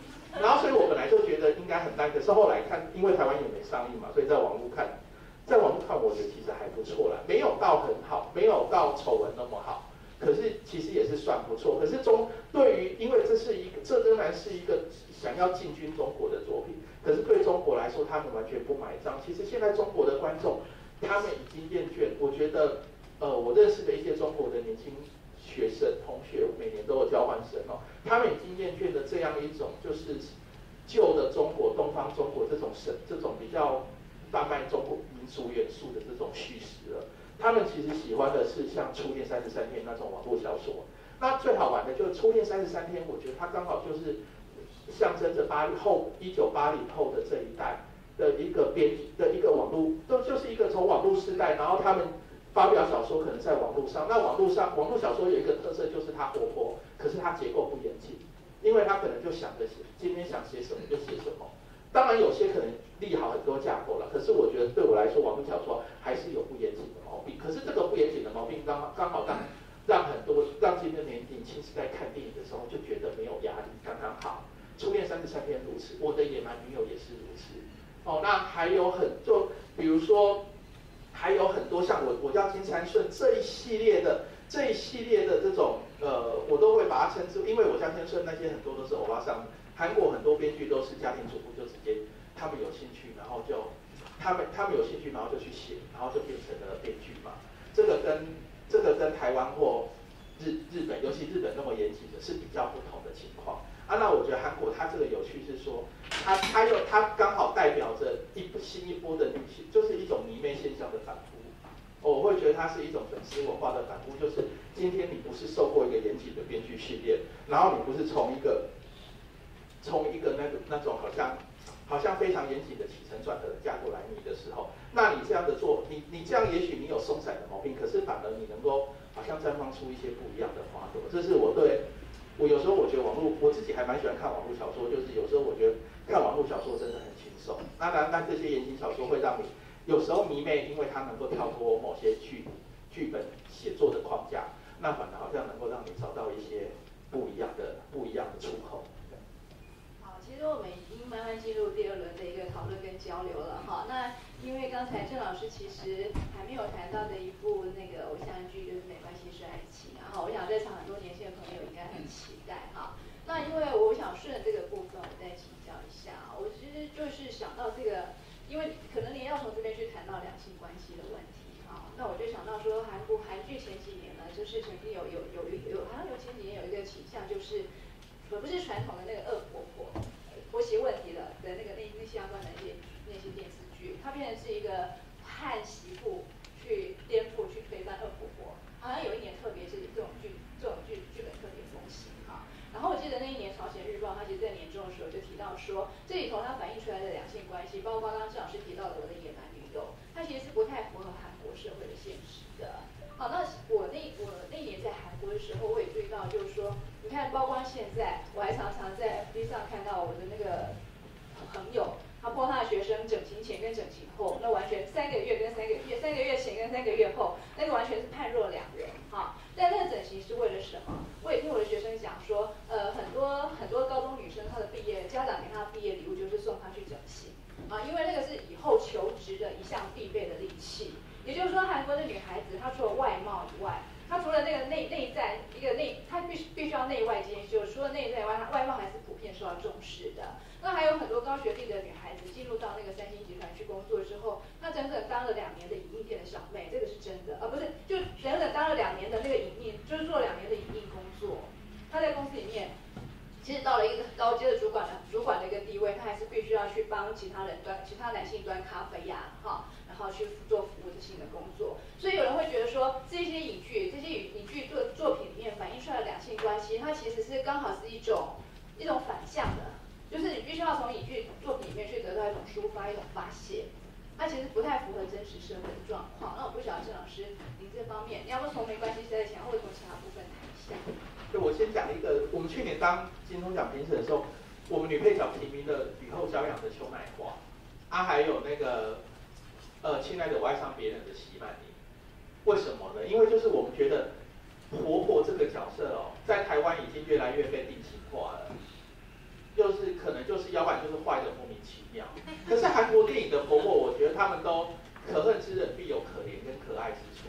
然后所以我本来就觉得应该很烂，可是后来看，因为台湾也没上映嘛，所以在网络看，在网络看，我觉得其实还不错啦，没有到很好，没有到丑闻那么好，可是其实也是算不错。可是中对于，因为这是一个，这仍然是一个想要进军中国的作品，可是对中国来说，他们完全不买账。其实现在中国的观众，他们已经厌倦，我觉得，呃，我认识的一些中国的年轻。学生同学每年都有交换生哦，他们已经厌倦了这样一种就是旧的中国、东方中国这种神、这种比较贩卖中国民族元素的这种叙事了。他们其实喜欢的是像《初恋三十三天》那种网络小说。那最好玩的就是《初恋三十三天》，我觉得它刚好就是象征着八零后、一九八零后的这一代的一个编的一个网络，都就是一个从网络时代，然后他们。发表小说可能在网络上，那网络上网络小说有一个特色就是它活泼，可是它结构不严谨，因为它可能就想着写今天想写什么就写什么。当然有些可能立好很多架构了，可是我觉得对我来说，网络小说还是有不严谨的毛病。可是这个不严谨的毛病刚刚好让让很多让今天年年轻时代看电影的时候就觉得没有压力，刚刚好。初恋三十三天如此，我的野蛮女友也是如此。哦，那还有很就比如说。还有很多像我，我叫金三顺这一系列的这一系列的这种呃，我都会把它称之，因为我叫金顺那些很多都是欧巴桑，韩国很多编剧都是家庭主妇，就直接他们有兴趣，然后就他们他们有兴趣，然后就去写，然后就变成了编剧嘛。这个跟这个跟台湾或日日本，尤其日本那么严谨的是比较不同的情况。啊，那我觉得韩国它这个有趣是说，它它又它刚好代表着一新一波的女性，就是一种迷妹现象的反扑。我会觉得它是一种粉丝文化的反扑，就是今天你不是受过一个严谨的编剧训练，然后你不是从一个从一个那个那种好像好像非常严谨的起承转合嫁过来你的时候，那你这样的做，你你这样也许你有松散的毛病，可是反而你能够好像绽放出一些不一样的花朵。这是我对。我有时候我觉得网络，我自己还蛮喜欢看网络小说，就是有时候我觉得看网络小说真的很轻松。当然，那这些言情小说会让你有时候迷妹，因为它能够跳脱某些剧剧本写作的框架，那反而好像能够让你找到一些不一样的不一样的出口。好其实我们已经慢慢进入第二轮的一个讨论跟交流了哈。那因为刚才郑老师其实还没有谈到的一部那个偶像剧就是《没关系是爱情》，然后我想在场很多年轻的朋友应该很期待哈。那因为我想顺着这个部分，我再请教一下。我其实就是想到这个，因为可能您要从这边去谈到两性关系的问题啊。那我就想到说，韩国韩剧前几年呢，就是曾经有有有一有好像有前几年有一个倾向，就是不是传统的那个恶婆婆。婆媳问题的的那个那那相关的那些那些电视剧，它变成是一个汉媳妇去颠覆、去推翻恶婆婆。好像有一年特别是这种剧，这种剧剧本特别风行哈。然后我记得那一年《朝鲜日报》它其实在年终的时候就提到说，这里头它反映出来的两性关系，包括刚刚郑老师提到的我的野蛮女友，它其实是不太符合韩国社会的现实的。好，那我那我那年在韩国的时候，我也注意到，就是说，你看，包括现在，我还常常在 B 上看到我的那个朋友，他播他的学生整形前跟整形后，那完全三个月跟三个月，三个月前跟三个月后，那个完全是判若两人。哈，但那个整形是为了什么？我也听我的学生讲说，呃，很多很多高中女生她的毕业，家长给她的毕业礼物就是送她去整形，啊，因为那个是以后求职的一项必备的利器。也就是说，韩国的女孩子，她除了外貌以外，她除了那个内内在一个内，她必须必须要内外兼修。除了内在外，她外貌还是普遍受到重视的。那还有很多高学历的女孩子进入到那个三星集团去工作之后，她整整当了两年的影印店的小妹，这个是真的，啊不是就整整当了两年的那个影印，就是做两年的影印工作。他他在公司里面，其实到了一个高阶的主管的主管的一个地位，他还是必须要去帮其他人端其他男性端咖啡呀，哈，然后去做服务性的工作。所以有人会觉得说，这些影剧这些影影剧作作品里面反映出来的两性关系，它其实是刚好是一种一种反向的，就是你必须要从影剧作品里面去得到一种抒发一种发泄。那其实不太符合真实社会的状况。那我不晓得郑老师，您这方面，你要不从没关系在前，或者从其他部分谈一下？就我先讲一个，我们去年当金钟奖评审的时候，我们女配角提名的雨后骄阳的邱乃华，啊，还有那个呃，亲爱的我爱上别人的席曼妮。为什么呢？因为就是我们觉得婆婆这个角色哦，在台湾已经越来越被定型化了。就是可能就是要不然就是坏的莫名其妙。可是韩国电影的婆婆，我觉得他们都可恨之人必有可怜跟可爱之处。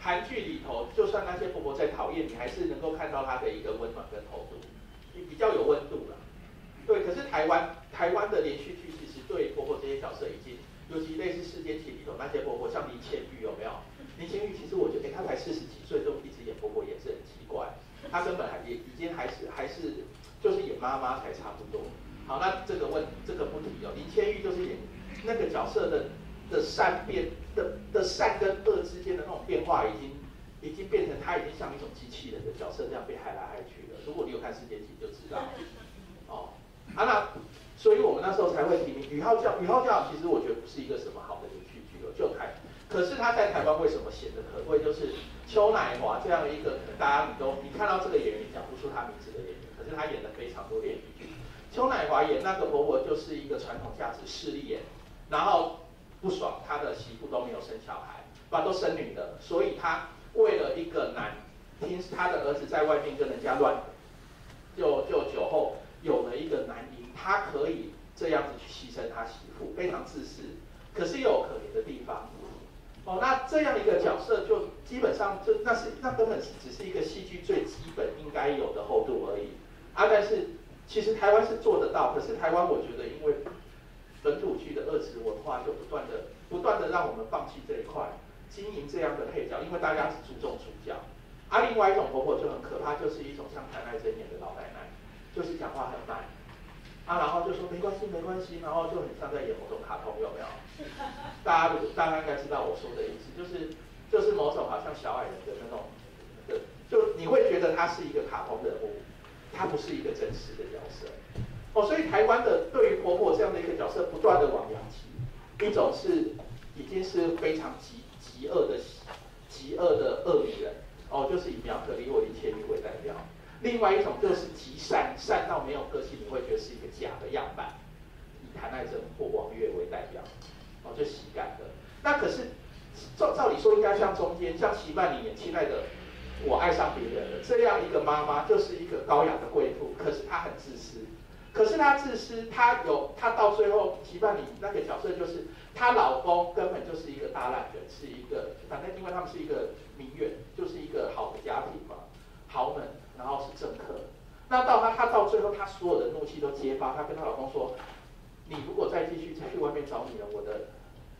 韩剧里头，就算那些婆婆再讨厌，你还是能够看到她的一个温暖跟厚度，你比较有温度了。对，可是台湾台湾的连续剧其实对婆婆这些角色已经，尤其类似《世间情》里头那些婆婆，像林千玉有没有？林千玉其实我觉得，哎，她才四十几岁都一直演婆婆，也是很奇怪。她根本还也已经还是还是。就是演妈妈才差不多。好，那这个问这个不提哦。林千玉就是演那个角色的的善变的的善跟恶之间的那种变化，已经已经变成他已经像一种机器人的角色这样被害来害去了。如果你有看《世界纪》就知道。哦，啊那，所以我们那时候才会提名《宇浩教》。《宇浩教》其实我觉得不是一个什么好的连续剧哦，就台。可是他在台湾为什么显得可贵？就是邱乃华这样一个，大家你都你看到这个演员，讲不出他名字的演员。他演的非常多连续剧，邱乃华演那个婆婆就是一个传统价值势利眼，然后不爽他的媳妇都没有生小孩，把都生女的，所以他为了一个男，听他的儿子在外面跟人家乱，就就酒后有了一个男婴，他可以这样子去牺牲他媳妇，非常自私，可是又有可怜的地方。哦，那这样一个角色就基本上就那是那根本只是一个戏剧最基本应该有的厚度而已。啊，但是其实台湾是做得到，可是台湾我觉得因为本土剧的二次文化，就不断的不断的让我们放弃这一块，经营这样的配角，因为大家只注重主角。啊，另外一种婆婆就很可怕，就是一种像谭爱珍演的老奶奶，就是讲话很慢，啊，然后就说没关系没关系，然后就很像在演某种卡通，有没有？大家大家应该知道我说的意思，就是就是某种好像小矮人的那种，就你会觉得他是一个卡通人物。她不是一个真实的角色，哦，所以台湾的对于婆婆这样的一个角色，不断的往两极，一种是已经是非常极极恶的极恶的恶女人，哦，就是以苗可丽或林千玉为代表；另外一种就是极善善到没有个性，你会觉得是一个假的样板，以谭爱珍或王月为代表，哦，就喜感的。那可是照照理说应该像中间，像齐曼里演亲爱的。我爱上别人了，这样一个妈妈就是一个高雅的贵妇，可是她很自私。可是她自私，她有她到最后，齐伴里那个角色就是她老公根本就是一个大烂人，是一个反正因为他们是一个名媛，就是一个好的家庭嘛，豪门，然后是政客。那到她她到最后，她所有的怒气都揭发，她跟她老公说：“你如果再继续再去外面找女人，我的，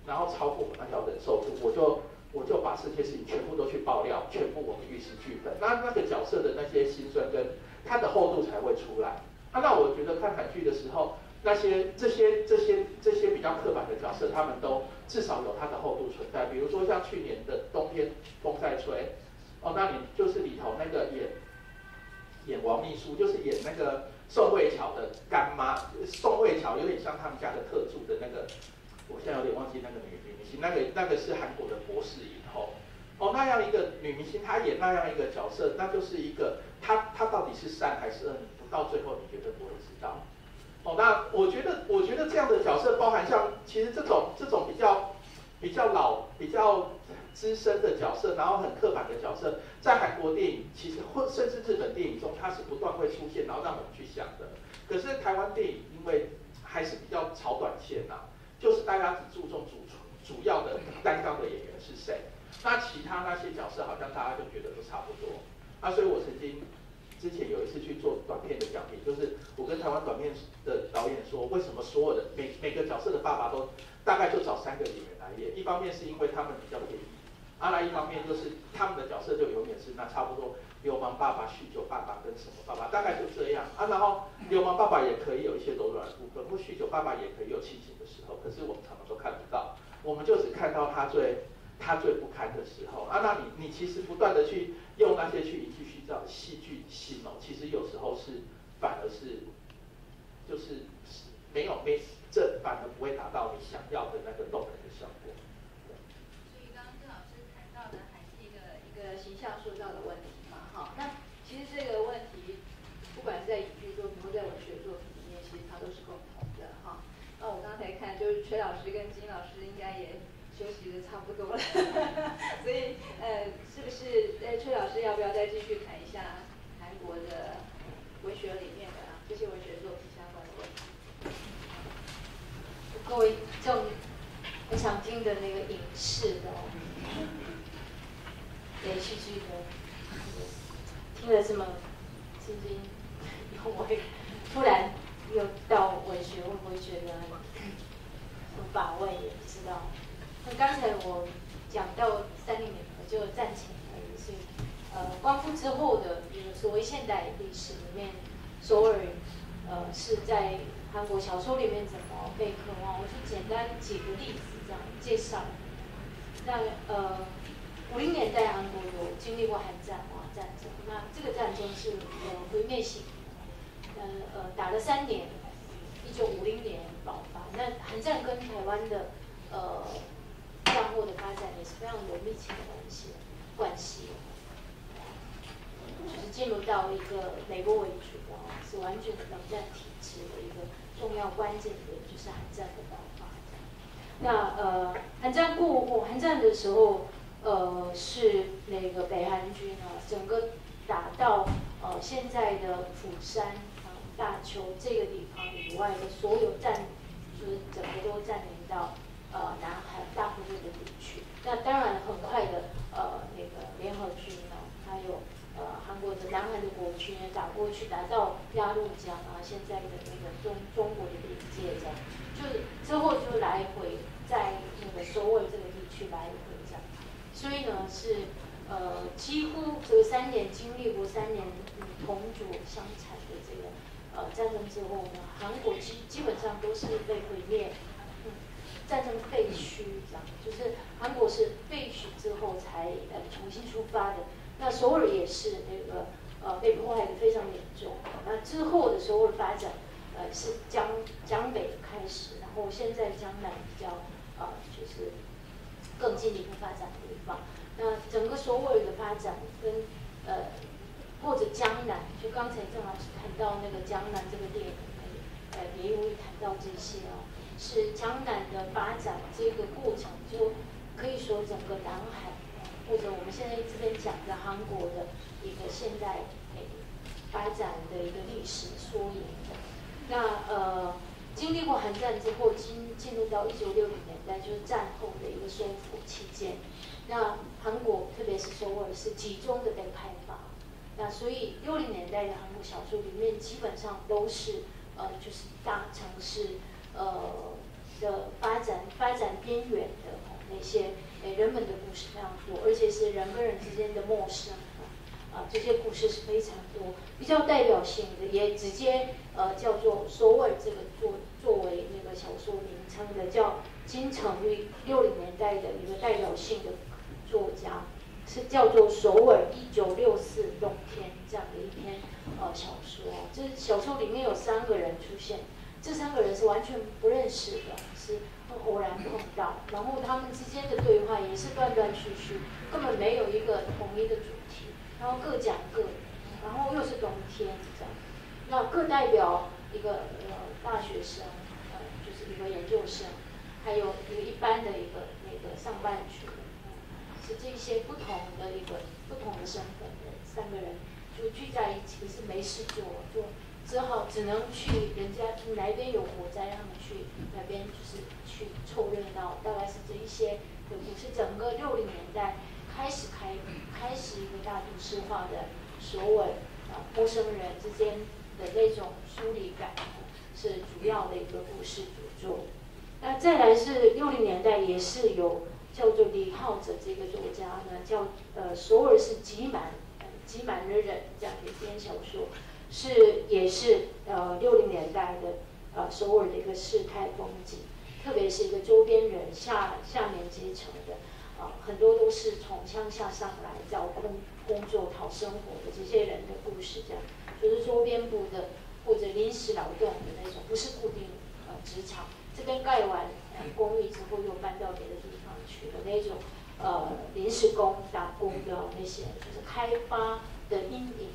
然后超过我那条忍受度，我就。”我就把这些事情全部都去爆料，全部我们玉石俱焚。那那个角色的那些心酸跟他的厚度才会出来。那那我觉得看韩剧的时候，那些这些这些这些比较刻板的角色，他们都至少有他的厚度存在。比如说像去年的冬天风在吹，哦，那你就是里头那个演演王秘书，就是演那个宋慧乔的干妈。宋慧乔有点像他们家的特助的那个。我现在有点忘记那个女那个那个是韩国的博士影后，哦，那样一个女明星，她演那样一个角色，那就是一个她她到底是善还是恶，你不到最后你绝对不会知道。哦，那我觉得我觉得这样的角色，包含像其实这种这种比较比较老、比较资深的角色，然后很刻板的角色，在韩国电影其实或甚至日本电影中，它是不断会出现，然后让我们去想的。可是台湾电影因为还是比较炒短线呐。就是大家只注重主主要的担纲的演员是谁，那其他那些角色好像大家就觉得都差不多。啊，所以我曾经之前有一次去做短片的讲评，就是我跟台湾短片的导演说，为什么所有的每每个角色的爸爸都大概就找三个演员来演？一方面是因为他们比较便宜，啊，那一方面就是他们的角色就永远是那差不多流氓爸爸、酗酒爸爸跟什么爸爸，大概就这样啊。然后流氓爸爸也可以有一些柔软的部分，或酗酒爸爸也可以有清醒的时候，可是我们常常都看不到，我们就只看到他最他最不堪的时候啊。那你你其实不断的去用那些去一句虚造戏剧性哦，其实有时候是反而是就是没有没这反而不会达到你想要的那个动人的效果。所以刚刚郑老师谈到的还是一个一个形象塑造的问题。好，那其实这个问题，不管是在影剧作品或在文学作品里面，其实它都是共同的哈。那我刚才看，就是崔老师跟休息的差不多了，所以呃，是不是呃崔老师要不要再继续谈一下韩国的文学里面的这些文学作品相关的问题？各位正我想听的那个影视的连续剧的。听了这么津津有味，突然又到文学，会不会觉得很乏味？刚才我讲到三零年，我就暂停了。是呃，光复之后的所谓现代历史里面，首尔呃是在韩国小说里面怎么被渴望？我就简单举个例子这样介绍。那呃，五零年代韩国有经历过韩战啊？战争，那这个战争是呃毁灭性，呃呃打了三年，一九五零年爆发。那韩战跟台湾的呃战后的发展也是非常有密切的关系关系，就是进入到一个美国为主的，是完全的冷战体制的一个重要关键点，就是韩战的爆发。那呃韩战过后，韩战的时候。呃，是那个北韩军啊，整个打到呃现在的釜山啊、大邱这个地方以外的所有占，就是整个都占领到呃南海大部分的地区。那当然很快的呃那个联合军呢，还有呃韩国的南韩的国军也打过去，打到鸭绿江啊，现在的那个中中国的边界这样，就是之后就来回在那个首尔这个地区来回这样。所以呢，是呃，几乎这三年经历过三年同族相残的这个呃战争之后呢，韩国基基本上都是被毁灭，战争废墟这样，就是韩国是废墟之后才呃重新出发的。那首尔也是那个呃被破坏的非常严重。那之后的首尔发展呃是江江北的开始，然后现在江南比较呃就是。更进一步发展的地方，那整个首尔的发展跟呃或者江南，就刚才郑老师谈到那个江南这个电影，呃也有谈到这些哦，是江南的发展这个过程，就可以说整个南海或者我们现在这边讲的韩国的一个现代发展的一个历史缩影。那呃。经历过韩战之后，进进入到一九六零年代，就是战后的一个收复期间。那韩国，特别是首尔，是集中的被开发。那所以六零年代的韩国小说里面，基本上都是呃，就是大城市呃的发展发展边缘的那些诶人们的故事非常多，而且是人跟人之间的陌生。啊，这些故事是非常多，比较代表性的，也直接呃叫做首尔这个作作为那个小说名称的，叫金城玉，六零年代的一个代表性的作家，是叫做首尔一九六四冬天这样的一篇呃小说。这小说里面有三个人出现，这三个人是完全不认识的，是偶然碰到，然后他们之间的对话也是断断续续，根本没有一个统一的主题。然后各讲各的，然后又是冬天这样，那各代表一个呃大学生，呃就是一个研究生，还有一个一般的一个那个上班族，是这些不同的一个不同的身份的三个人就聚在一起，是没事做，就只好只能去人家哪边有火灾，让他们去那边就是去凑热闹，大概是这一些的故事。整个六零年代。开始开开始一个大都市化的首尔啊，陌生人之间的那种疏离感是主要的一个故事主轴。那再来是六零年代也是有叫做李浩哲这个作家呢，叫呃首尔是挤满挤满了人这样的一篇小说，是也是呃六零年代的呃首尔的一个世态风景，特别是一个周边人下下面阶层的啊，很多都是从乡下上来找工工作讨生活的这些人的故事，这样就是周边部的或者临时劳动的那种，不是固定呃职场，这边盖完公寓之后又搬到别的地方去的那种。呃，临时工打工的那些，就是开发的阴影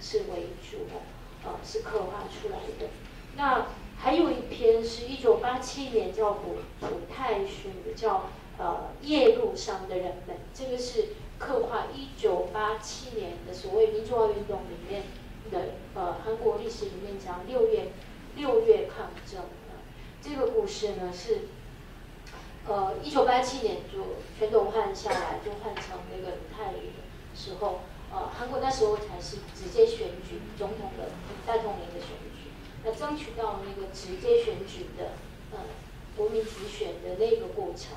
是为主的，呃，是刻画出来的。那还有一篇是一九八七年叫古楚泰勋的，叫呃夜路上的人们，这个是刻画一九八七年的所谓民主化运动里面的呃韩国历史里面讲六月六月抗争这个故事呢是。呃，一九八七年就全都换下来，就换成那个李泰语的时候，呃，韩国那时候才是直接选举总统的大统领的选举，那争取到那个直接选举的呃国民直选的那个过程，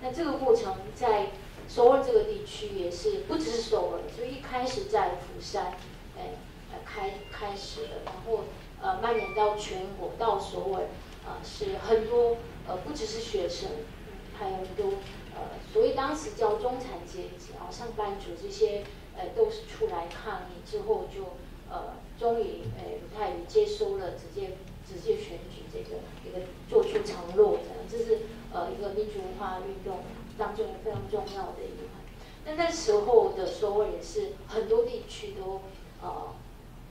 那这个过程在首尔这个地区也是不只是首尔，就一开始在釜山，哎，开开始的，然后呃蔓延到全国到首尔，呃，是很多。呃，不只是学生，还有很多呃，所以当时叫中产阶级啊，上班族这些呃，都是出来抗议之后，就呃，终于呃，不太接收了直接直接选举这个一个做出承诺的，这是呃一个民主文化运动当中非常重要的一环。那那时候的首尔也是很多地区都呃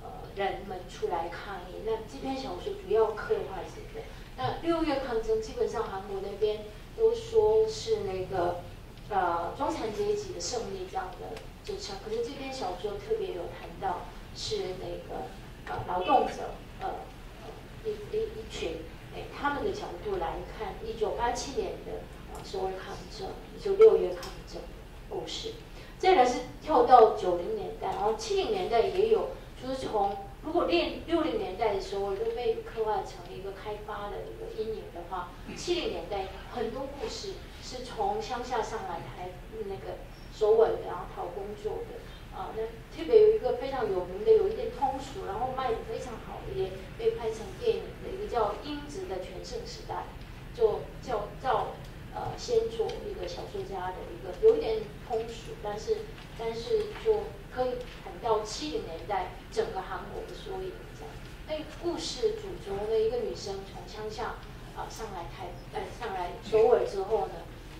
呃人们出来抗议。那这篇小说主要刻画这个。那六月抗争，基本上韩国那边都说是那个呃中产阶级的胜利这样的支撑，可是这篇小说特别有谈到是那个呃劳动者呃一一一群哎他们的角度来看一九八七年的呃首尔抗争，就六月抗争故事。再来是跳到九零年代，然后七零年代也有，就是从。如果练六零年代的时候都被刻画成一个开发的一个阴影的话，七零年代很多故事是从乡下上来台那个首尔，然后讨工作的啊。那特别有一个非常有名的，有一点通俗，然后卖的非常好的，也被拍成电影的一个叫《英子的全盛时代》，就叫赵呃先做一个小说家的一个，有一点通俗，但是但是就。可以谈到七零年代整个韩国的缩影这样。那故事主轴的一个女生从乡下啊上来台，呃上来首尔之后呢，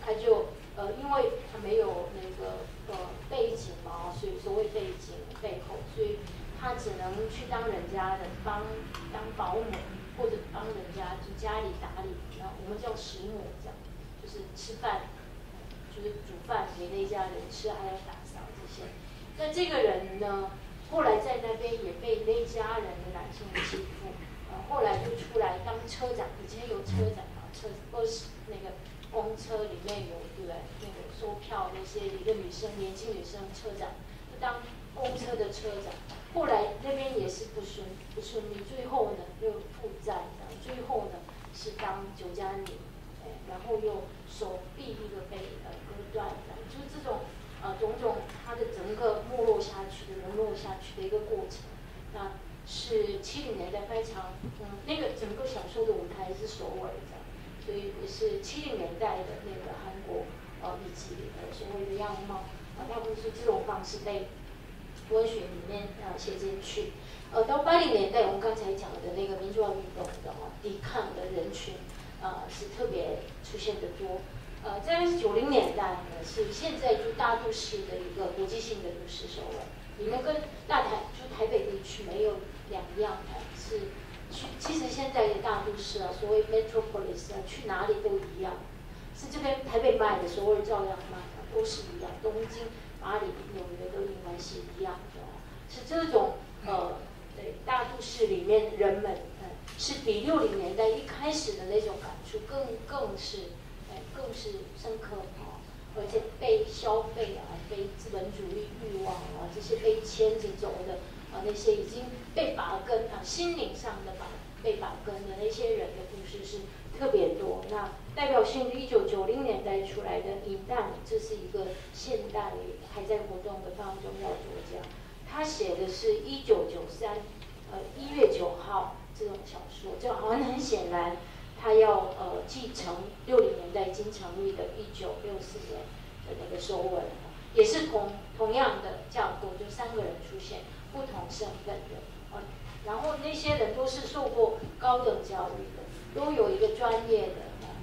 他就呃因为他没有那个呃背景嘛，所以所谓背景背后，所以他只能去当人家的帮当保姆或者帮人家就家里打理，然后我们叫食母这样，就是吃饭，就是煮饭给那家人吃，还要打扫这些。那这个人呢，后来在那边也被那家人的男性欺负，呃，后来就出来当车长，以前有车长啊，车都是那个公车里面有对不对？那个收票那些一个女生，年轻女生车长，就当公车的车长。后来那边也是不顺不顺利，最后呢又负债，最后呢是当酒家女，哎，然后又手臂一个被呃割断，就是这种。呃，种种，她的整个没落下去的、沦落下去的一个过程，那是七零年代非常，嗯，那个整个小说的舞台是首尔，所以也是七零年代的那个韩国，呃，以及呃所谓的样貌，啊，大部分是这种方式被文学里面呃写进去。呃，到八零年代，我们刚才讲的那个民主化运动的啊，抵抗的人群，呃，是特别出现的多。呃，在九零年代呢，是现在就大都市的一个国际性的都市首尔，你们跟大台就台北地区没有两样，是其实现在的大都市啊，所谓 metropolis 啊，去哪里都一样，是这边台北卖的，首尔照样卖的，都是一样，东京、巴黎、纽约都应该是一样的，是这种呃，对大都市里面人们，是比六零年代一开始的那种感触更更是。更是深刻啊，而且被消费啊，被资本主义欲望啊，这些被牵着走的啊，那些已经被拔根啊，心灵上的拔被拔根的那些人的故事是特别多。那代表性的一九九零年代出来的尹旦，这是一个现代还在活动的非常重要作家。他写的是一九九三，呃一月九号这种小说，就好像很显然，他要呃继承六零年代金城玉的一九六四年的那个收尾，也是同同样的架构，就三个人出现不同身份的，呃，然后那些人都是受过高等教育的，都有一个专业的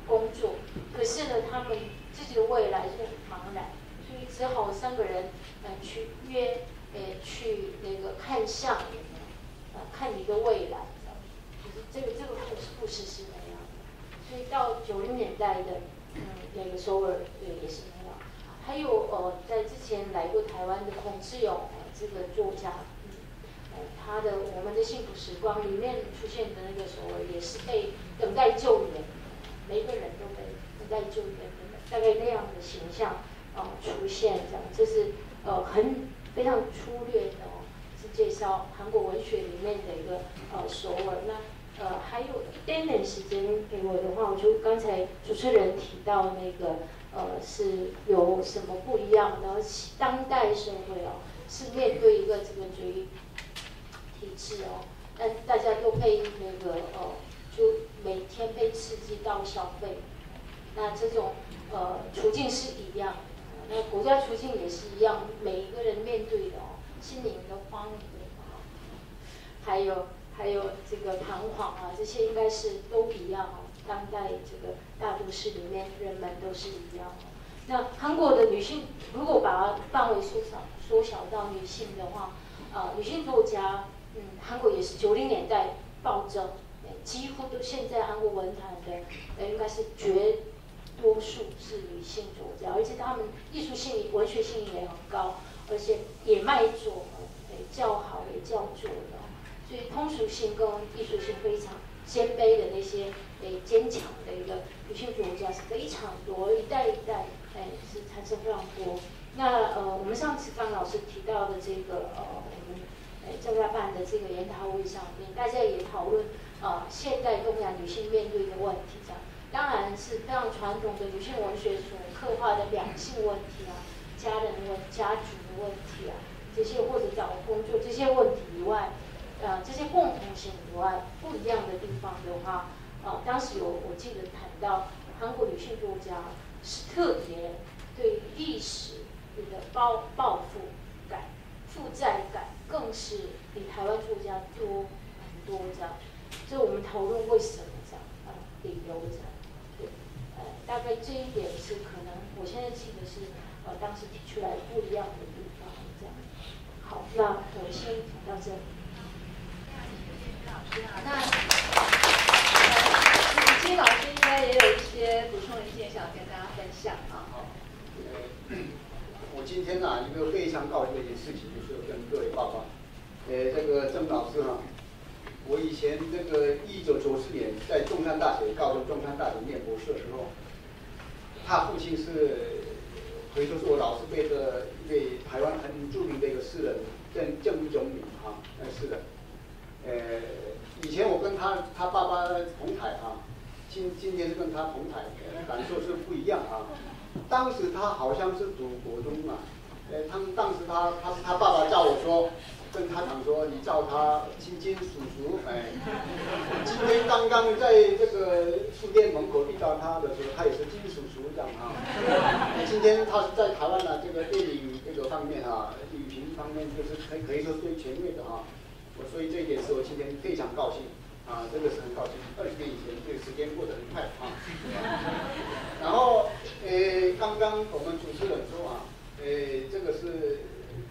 工作，可是呢，他们自己的未来是茫然，所以只好三个人呃去约。呃，去那个看相，呃，看你的未来，就是这个这个故事故事是那样的。所以到九零年代的，嗯，那个首尔，对，也是那样。还有呃，在之前来过台湾的孔志勇呃，这个作家，他的《我们的幸福时光》里面出现的那个首尔，也是被等待救援，每一个人都被等待救援的，大概那样的形象啊出现，这样，这是呃很。非常粗略的哦，是介绍韩国文学里面的一个呃首尔。那呃还有一点点时间给我的话，我就刚才主持人提到那个呃是有什么不一样？然后当代社会哦是面对一个这个主义体制哦，但大家都被那个呃就每天被刺激到消费，那这种呃处境是一样。那国家处境也是一样，每一个人面对的哦，心灵的荒芜啊，还有还有这个彷徨啊，这些应该是都一样哦。当代这个大都市里面，人们都是一样。那韩国的女性，如果把它范围缩小缩小到女性的话，呃，女性作家，韩国也是九零年代暴增，几乎都现在韩国文坛的，呃，应该是绝。多数是女性作家，而且她们艺术性、文学性也很高，而且也卖座，诶，叫好也叫座的，所以通俗性跟艺术性非常谦卑的那些诶坚强的一个女性作家是非常多，一代一代诶是产生非常多。那呃，我们上次张老师提到的这个呃，正在办的这个研讨会上面，大家也讨论啊，现代东亚女性面对的问题这样。当然是非常传统的女性文学所刻画的两性问题啊，家人问家族的问题啊，这些或者找工作这些问题以外，呃，这些共同性以外，不一样的地方的话，呃，当时有我记得谈到韩国女性作家是特别对历史的报报复、负债感，更是比台湾作家多很多这样。所以我们讨论为什么这样啊，理由这样。对，呃大概这一点是可能，我现在记得是，呃，当时提出来不一样的地方，这样。好，那我先讲到这里。那，金老师应该也有一些补充的意见想跟大家分享啊。今天呢一个非常高兴的一件事情，就是跟各位报告，呃，这个郑老师哈。我以前这个一九九四年在中山大学，高中中山大学念博士的时候，他父亲是可以说是我老师辈的一位台湾很著名的一个诗人郑郑中敏哈，那是的。呃，以前我跟他他爸爸同台哈，今今天是跟他同台，感受是不一样啊。当时他好像是读国中嘛，呃，他们当时他他是他爸爸叫我说。跟他讲说，你叫他金金叔叔，哎，今天刚刚在这个书店门口遇到他的时候，他也是金叔叔这样啊。今天他是在台湾的这个电影这个方面啊，影评方面就是可可以说最全面的啊。我所以这一点是我今天非常高兴啊，这个是很高兴。二十年以前，这个时间过得很快啊。然后，呃，刚刚我们主持人说啊，呃，这个是。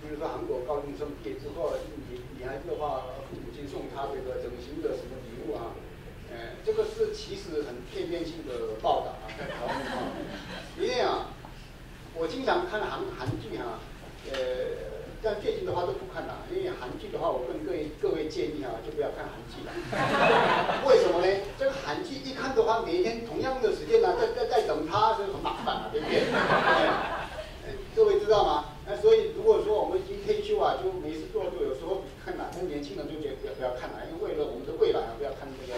比如说韩国高中生毕业之后，女女孩子的话，父母亲送她这个整形的什么礼物啊？呃，这个是其实很片面性的报道啊，在台湾啊。因为啊，我经常看韩韩剧哈，呃，但最近的话都不看了，因为韩剧的话，我跟各位各位建议啊，就不要看韩剧了。为什么呢？这个韩剧一看的话，每天同样的时间呢，在在在等他，是很麻烦啊，对不对？各位知道吗？那所以如果说我们已经退休啊，就没事做，就有时候看哪，那年轻人就觉得不要不要看了，因为为了我们的未来啊，不要看这个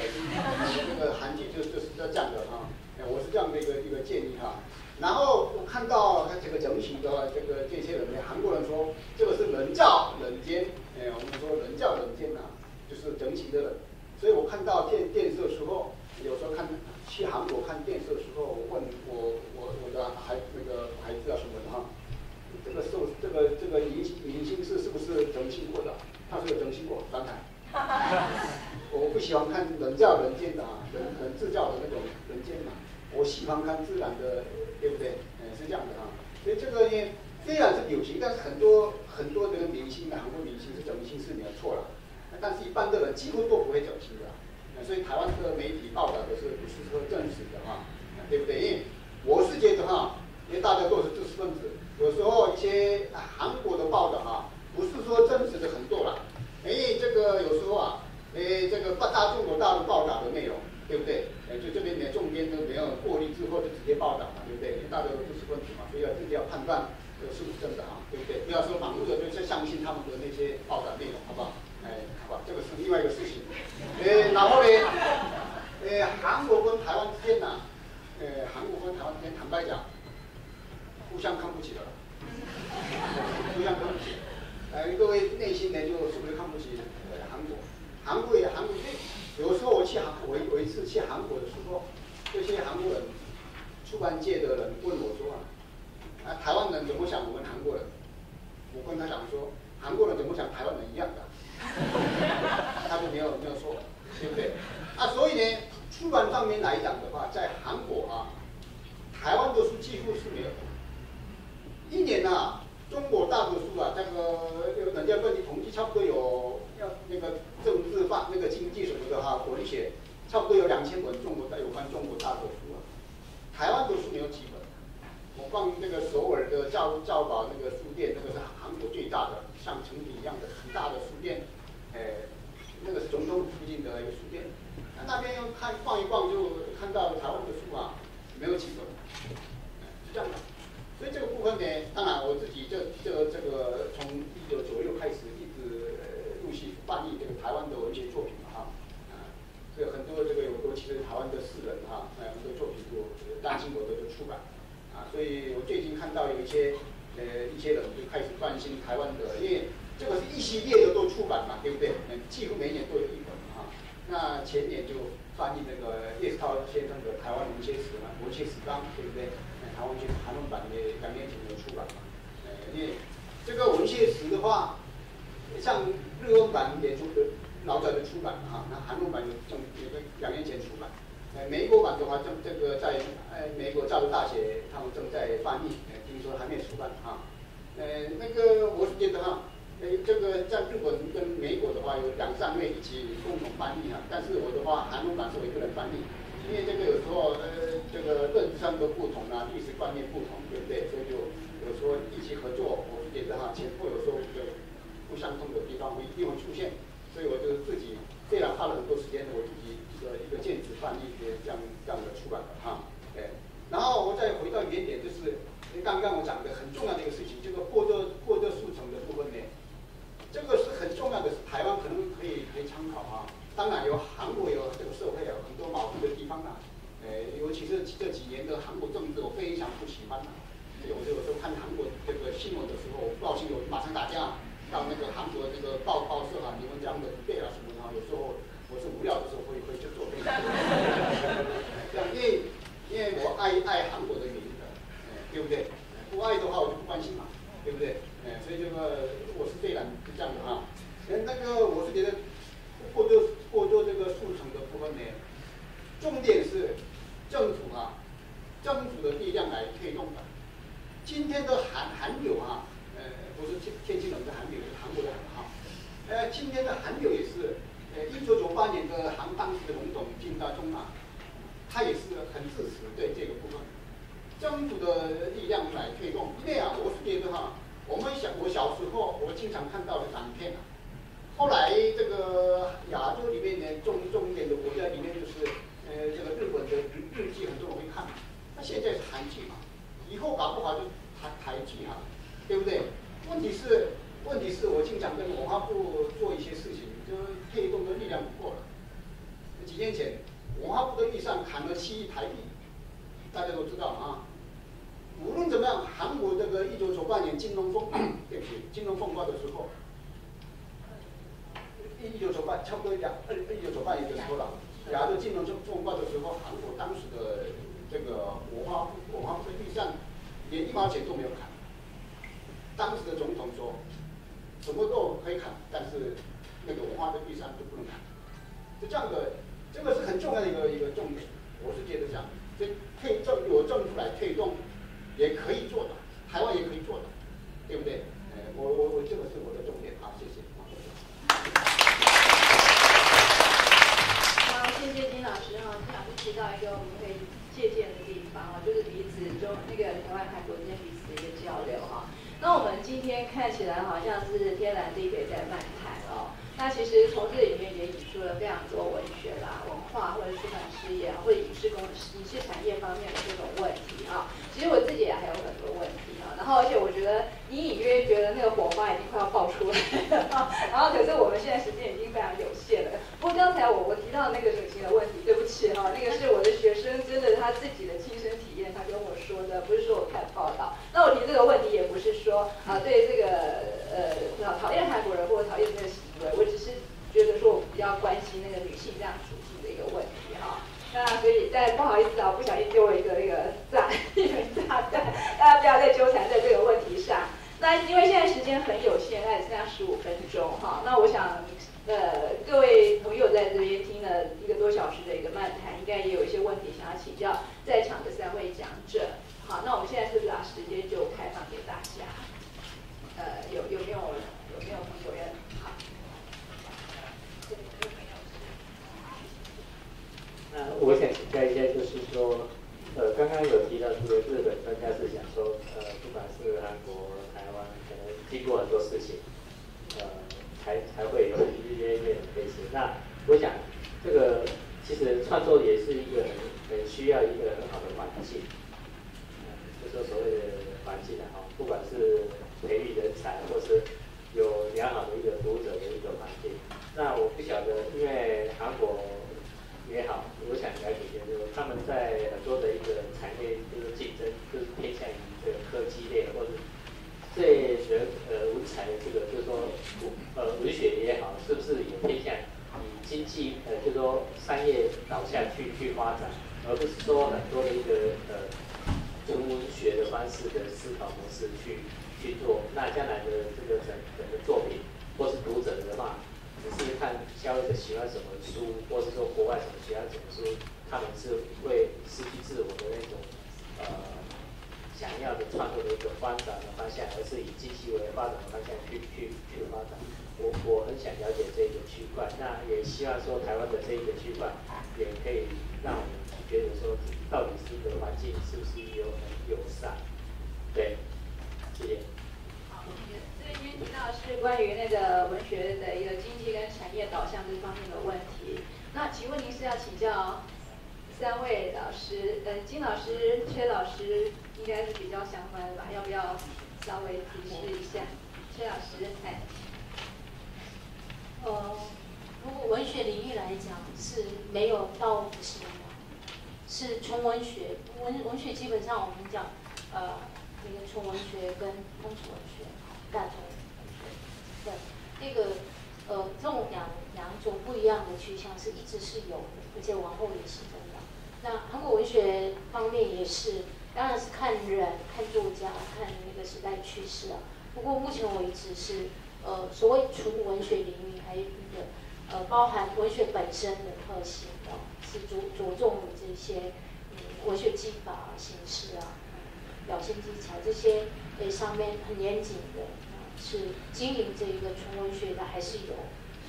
这个韩剧，就就是这样的啊。我是这样的一个一个建议哈。然后我看到他这个整体的这个这些人韩国人说这个是人造人间哎我们说人造人间呐就是整体的人所以我看到电电视的时候有时候看去韩国看电视的时候我问我我我的孩那个孩子啊什么的哈这个是这个这个明明星是是不是整形过的？他是有整形过刚才 我不喜欢看人造人间的啊人人制造的那种人间嘛。我喜欢看自然的，对不对？嗯，是这样的啊。所以这个呢，虽然是流行，但是很多很多这个明星的韩国明星是整形是没有错了。但是，一般的人几乎都不会整形的，所以台湾的媒体报道的是不是说真实的哈，对不对？因为我是觉得哈，因为大家都是知识分子，有时候一些韩国的报道哈，不是说真实的很多了，哎，这个有时候啊，哎，这个大中国大陆报道的内容，对不对？哎，就这边呢，重点都没有过滤之后就直接报道嘛，对不对？因为大家都不是问题嘛，所以要自己要判断这个是不是真的啊，对不对？不要说盲目的就相信他们的那些报道内容，好不好？哎，好吧，这个是另外一个事情。哎，然后呢，呃，韩国跟台湾之间呢，呃，韩国跟台湾之间坦白讲，互相看不起的，互相看不起。呃，各位内心呢，就是不是看不起韩国？韩国也，去韩国的时候，这些韩国人，出版界的人问我说啊，啊，台湾人怎么想我们韩国人？我跟他讲说，韩国人怎么想台湾人一样的。他就没有没有说，对不对？啊，所以呢，出版方面来讲的话，在韩国啊，台湾的书几乎是没有。一年呐，中国大多数啊，这个人家问你统计，差不多有要那个政治法、那个经济什么的哈，文学，差不多有两千本中国的有关中国大多数啊。台湾的书没有几本。我放那个首尔的赵赵宝那个书店，那个是韩国最大的，像成品一样的很大的书店。哎，那个是总统附近的一个书店，那边又看逛一逛，就看到台湾的书啊，没有几本，是这样的。所以这个部分呢，当然我自己这这这个从一九九六开始一直陆续翻译这个台湾的文学作品嘛哈，啊，所以很多这个有尤其是台湾的诗人哈，哎很多作品就担心我的就出版，啊，所以我最近看到有一些呃一些人就开始关心台湾的，因为。这个是一系列的都出版嘛，对不对？嗯，几乎每年都有一本啊。那前年就翻译那个叶世涛先生的《台湾文学史》嘛，《文学史纲》，对不对？那台湾文学韩文版的两年前就出版嘛。呃，因为这个文学史的话，像日文版也出，老早就出版了哈。那韩文版就正也个两年前出版。呃，美国版的话正这个在呃美国加州大学他们正在翻译，呃，听说还没出版哈。呃，那个我是觉得哈。呃，这个在日本跟美国的话有两三位一起共同翻译啊，但是我的话韩文版是我一个人翻译，因为这个有时候呃这个认知上的不同啊，历史观念不同，对不对？所以就有时候一起合作，我是觉得哈前后有时候就不相通的地方会一定会出现，所以我就自己虽然花了很多时间，我自己一个一个兼职翻译这样这样的出版的哈，对。然后我再回到原点，就是刚刚我讲的很重要的一个事情，这个获得获得速成的部分呢。这个是很重要的，是台湾可能可以可以参考啊。当然有韩国有这个社会有很多矛盾的地方啊。呃，尤其是这几年的韩国政治，我非常不喜欢啊。有有时候看韩国这个新闻的时候，不高兴我马上打架到那个韩国这个报报社啊，你们讲的对啊什么的。有时候我是无聊的时候会会去做这个。因为因为我爱爱韩国的名的，对不对？不爱的话我就不关心嘛，对不对？哎，所以这个我是这样是这样的啊。哎，那个我是觉得获得获得这个速成的部分呢，重点是政府啊，政府的力量来推动的。今天的韩韩流啊，呃，不是天天气冷的韩流，是韩国的韩哈。呃，今天的韩流也是，呃，一九九八年的韩当时的总统金大中啊，他也是很支持对这个部分，政府的力量来推动。因为啊，我是觉得哈。我们小我小时候，我经常看到的港片啊。后来这个亚洲里面呢，重重点的国家里面就是，呃，这个日本的日日剧很多人会看。那现在是韩剧嘛，以后搞不好就台台剧哈，对不对？问题是，问题是我经常跟文化部做一些事情，就推动的力量不够了。几年前，文化部的预算砍了七亿台币，大家都知道啊。无论怎么样，韩国这个一九九八年金融风，对不起，金融风暴的时候，一九九八差不多两二一九九八年的时候了，亚洲金融风风暴的时候，韩国当时的这个文化部文化部的预算连一毛钱都没有砍。当时的总统说，什么都可以砍，但是这样的，这个是很重要的一个一个重点。我是觉得这样，这推政有政府来推动，也可以做的，台湾也可以做的，对不对？呃，我我我这个是我的重点。好，谢谢。好，谢谢金老师哈。金老师提到一个我们可以借鉴的地方啊，就是彼此中那个台湾、韩国之间彼此的一个交流哈。那我们今天看起来好像是天南地北在漫谈哦。那其实从这里出了非常多文学啦、文化或者出版事业啊，或者影视公影视产业方面的这种问题啊。其实我自己也还有很多问题啊。然后而且我觉得隐隐约约觉得那个火花已经快要爆出来了。然后可是我们现在时间已经非常有限了。不过刚才我我提到那个整形的问题，对不起哈，那个是我的学生真的他自己的亲身体验，他跟我说的，不是说我看报道。那我提这个问题也不是说啊对这个呃讨厌韩国人或者讨厌这个行为，我只是觉得说我比较关心那个女性这样处境的一个问题哈。那所以但不好意思啊，不小心丢了一个那个炸一个炸弹，大家不要再纠缠在这个问题上。那因为现在时很有限，那只剩下十五分钟哈。那我想是啊。不过目前为止是呃，所谓纯文学领域还有一个呃，包含文学本身的特性啊，是着着重于这些嗯，文学技法啊、形式啊，表现技巧这些。呃，上面很严谨的，是经营这一个纯文学的还是有，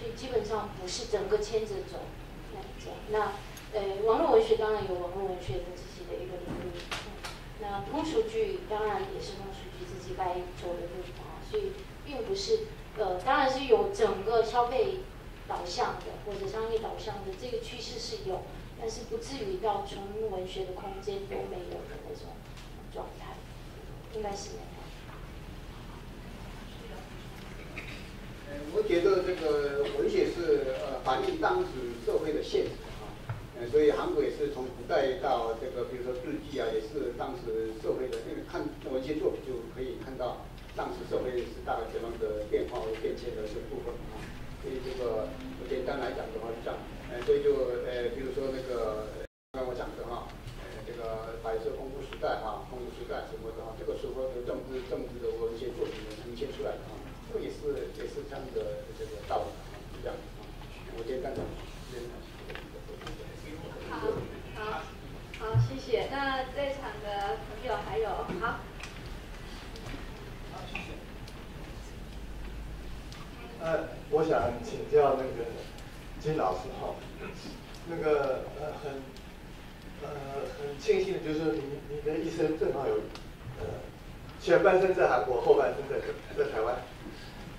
所以基本上不是整个牵着走，这样。那呃，网络文学当然有网络文学的自己的一个领域，那通俗剧当然也是通俗剧自己该做的地方，所以并不是呃，当然是有整个消费导向的或者商业导向的这个趋势是有，但是不至于到纯文学的空间都没有的那种状态，应该是没有。我觉得这个文学是呃反映当时社会的现实，所以韩国也是从古代到这个，比如说日记啊，也是当时社会的，那个看文献作品就可以看到当时社会是大概怎样的变化和变迁的一个部分啊。所以这个我简单来讲的话是这样，呃，所以就呃，比如说那个刚刚我讲的哈，呃，这个白色恐怖时代哈，恐怖时代什么的哈，这个时候的政治政治的文学作品呈现出来的哈，这个也是也是这样的这个道理啊，是这样的啊。我今天刚才。好，好，好，谢谢。那在场的朋友还有好。呃，我想请教那个金老师哈，那个呃很呃很庆幸的就是你你的一生正好有呃前半生在韩国，后半生在在台湾，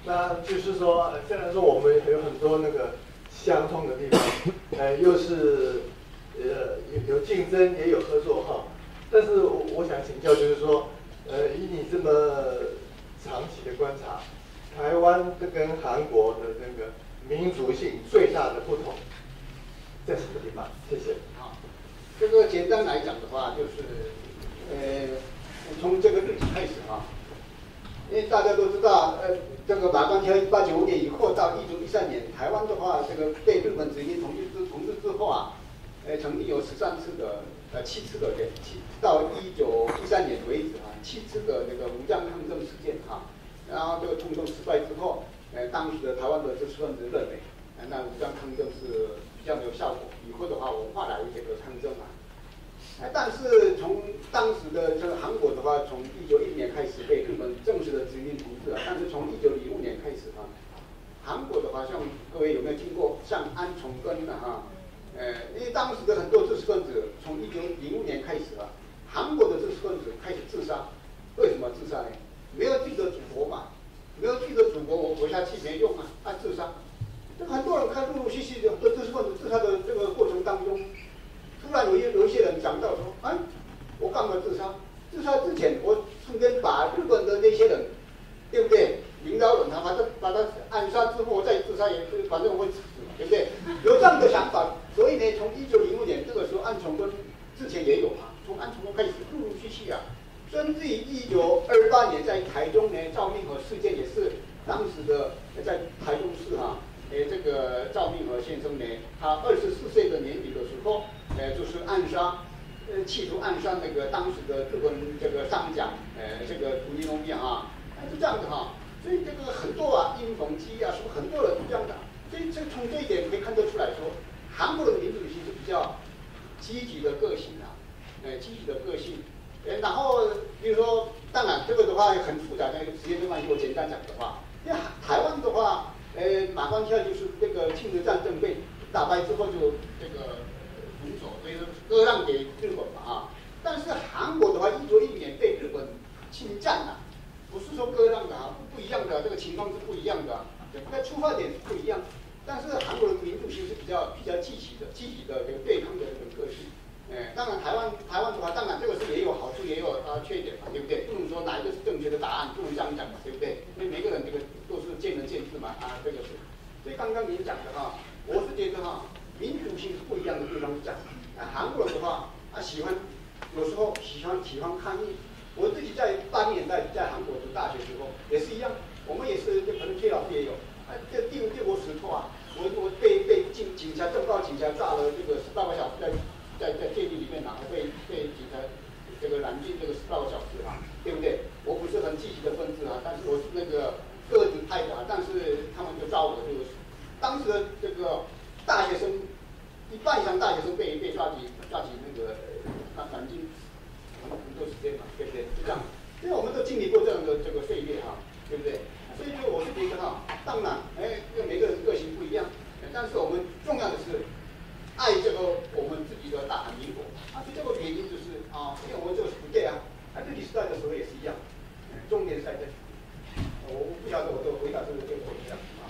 那就是说虽然说我们有很多那个相通的地方，呃又是呃有有竞争也有合作哈，但是我我想请教就是说呃以你这么长期的观察。台湾这跟韩国的那个民族性最大的不同在什么地方？谢谢。好，这个简单来讲的话，就是呃，从这个日子开始啊，因为大家都知道，呃，这个马关条一八九五年以后到一九一三年，台湾的话，这个被日本殖民统治之统治之后啊，呃，曾经有十三次的呃七次的对七到一九一三年为止啊，七次的那个武将抗争事件啊。然后这个冲动失败之后，呃，当时的台湾的知识分子认为，呃，那武装抗争是比较没有效果，以后的话文化来这个抗争嘛。哎，但是从当时的这个韩国的话，从一九一零年开始被日本正式的殖民统治啊，但是从一九零五年开始啊，韩国的话，像各位有没有听过像安重根的哈？呃，因为当时的很多知识分子从一九零五年开始啊，韩国的知识分子开始自杀，为什么自杀呢？没有自己的祖国嘛，没有自己的祖国，我活下去没用啊，爱自杀。这很多人看陆陆续续的都知识分子自杀的这个过程当中，突然有一有一些人讲到说，哎，我干嘛自杀？自杀之前，我顺便把日本的那些人，对不对？领导人他把他把他暗杀之后再自杀也反正会死，对不对？有这样的想法，所以呢，从一九零五年这个时候，安重根之前也有嘛，从安重根开始陆陆续续啊。甚至于一九二八年在台中呢，赵明和事件也是当时的在台中市哈，诶，这个赵明和先生呢，他二十四岁的年底的时候，呃，就是暗杀，呃，企图暗杀那个当时的日本这个上将，呃，这个土地公庙啊，那是这样的哈，所以这个很多啊，殷逢机啊，什么很多人是这样的，所以这从这一点可以看得出来说，韩国的民主性是比较积极的个性啊，呃，积极的个性。然后，比如说，当然这个的话很复杂，那个职业的关系，我简单讲的话，因为台湾的话，呃，马关条就是这个庆日战争被打败之后就这个拱手，所以说割让给日本嘛啊。但是韩国的话，一九一年被日本侵占了，不是说割让的啊，不不一样的，这个情况是不一样的，那出发点是不一样。但是韩国的民主性是比较比较积极的，积极的这个对抗的这个个性。哎，当然台湾台湾的话，当然这个是也有好处，也有呃缺点嘛，对不对？不能说哪一个是正确的答案，不能这样讲嘛，对不对？因为每个人这个都是见仁见智嘛，啊，这个是。所以刚刚您讲的哈，我是觉得哈，民主性是不一样的地方讲。啊，韩国人的话，啊喜欢，有时候喜欢喜欢抗议。我自己在八零年代在韩国读大学时候也是一样，我们也是，可能崔老师也有，啊，这帝帝国时候啊，我我被被警警察正报警察炸了这个十八个小时在。在在监狱里面，然后被被警察这个拦禁这个十二个小时啊，对不对？我不是很积极的分子啊，但是我是那个个子派的啊，但是他们就抓我，就是当时的这个大学生一半以上大学生被被抓起抓起那个啊拦禁很很多时间嘛，对不对？就这样，因为我们都经历过这样的这个岁月哈，对不对？所以就我是觉得哈，当然，哎，因为每个人个性不一样，但是我们重要的是。爱这个我们自己的大韩民国，啊，这个原因就是啊，因为我们这个不对啊，啊，日据时代的时候也是一样，重点在这里。我我不晓得我的回答是不是对错一样啊。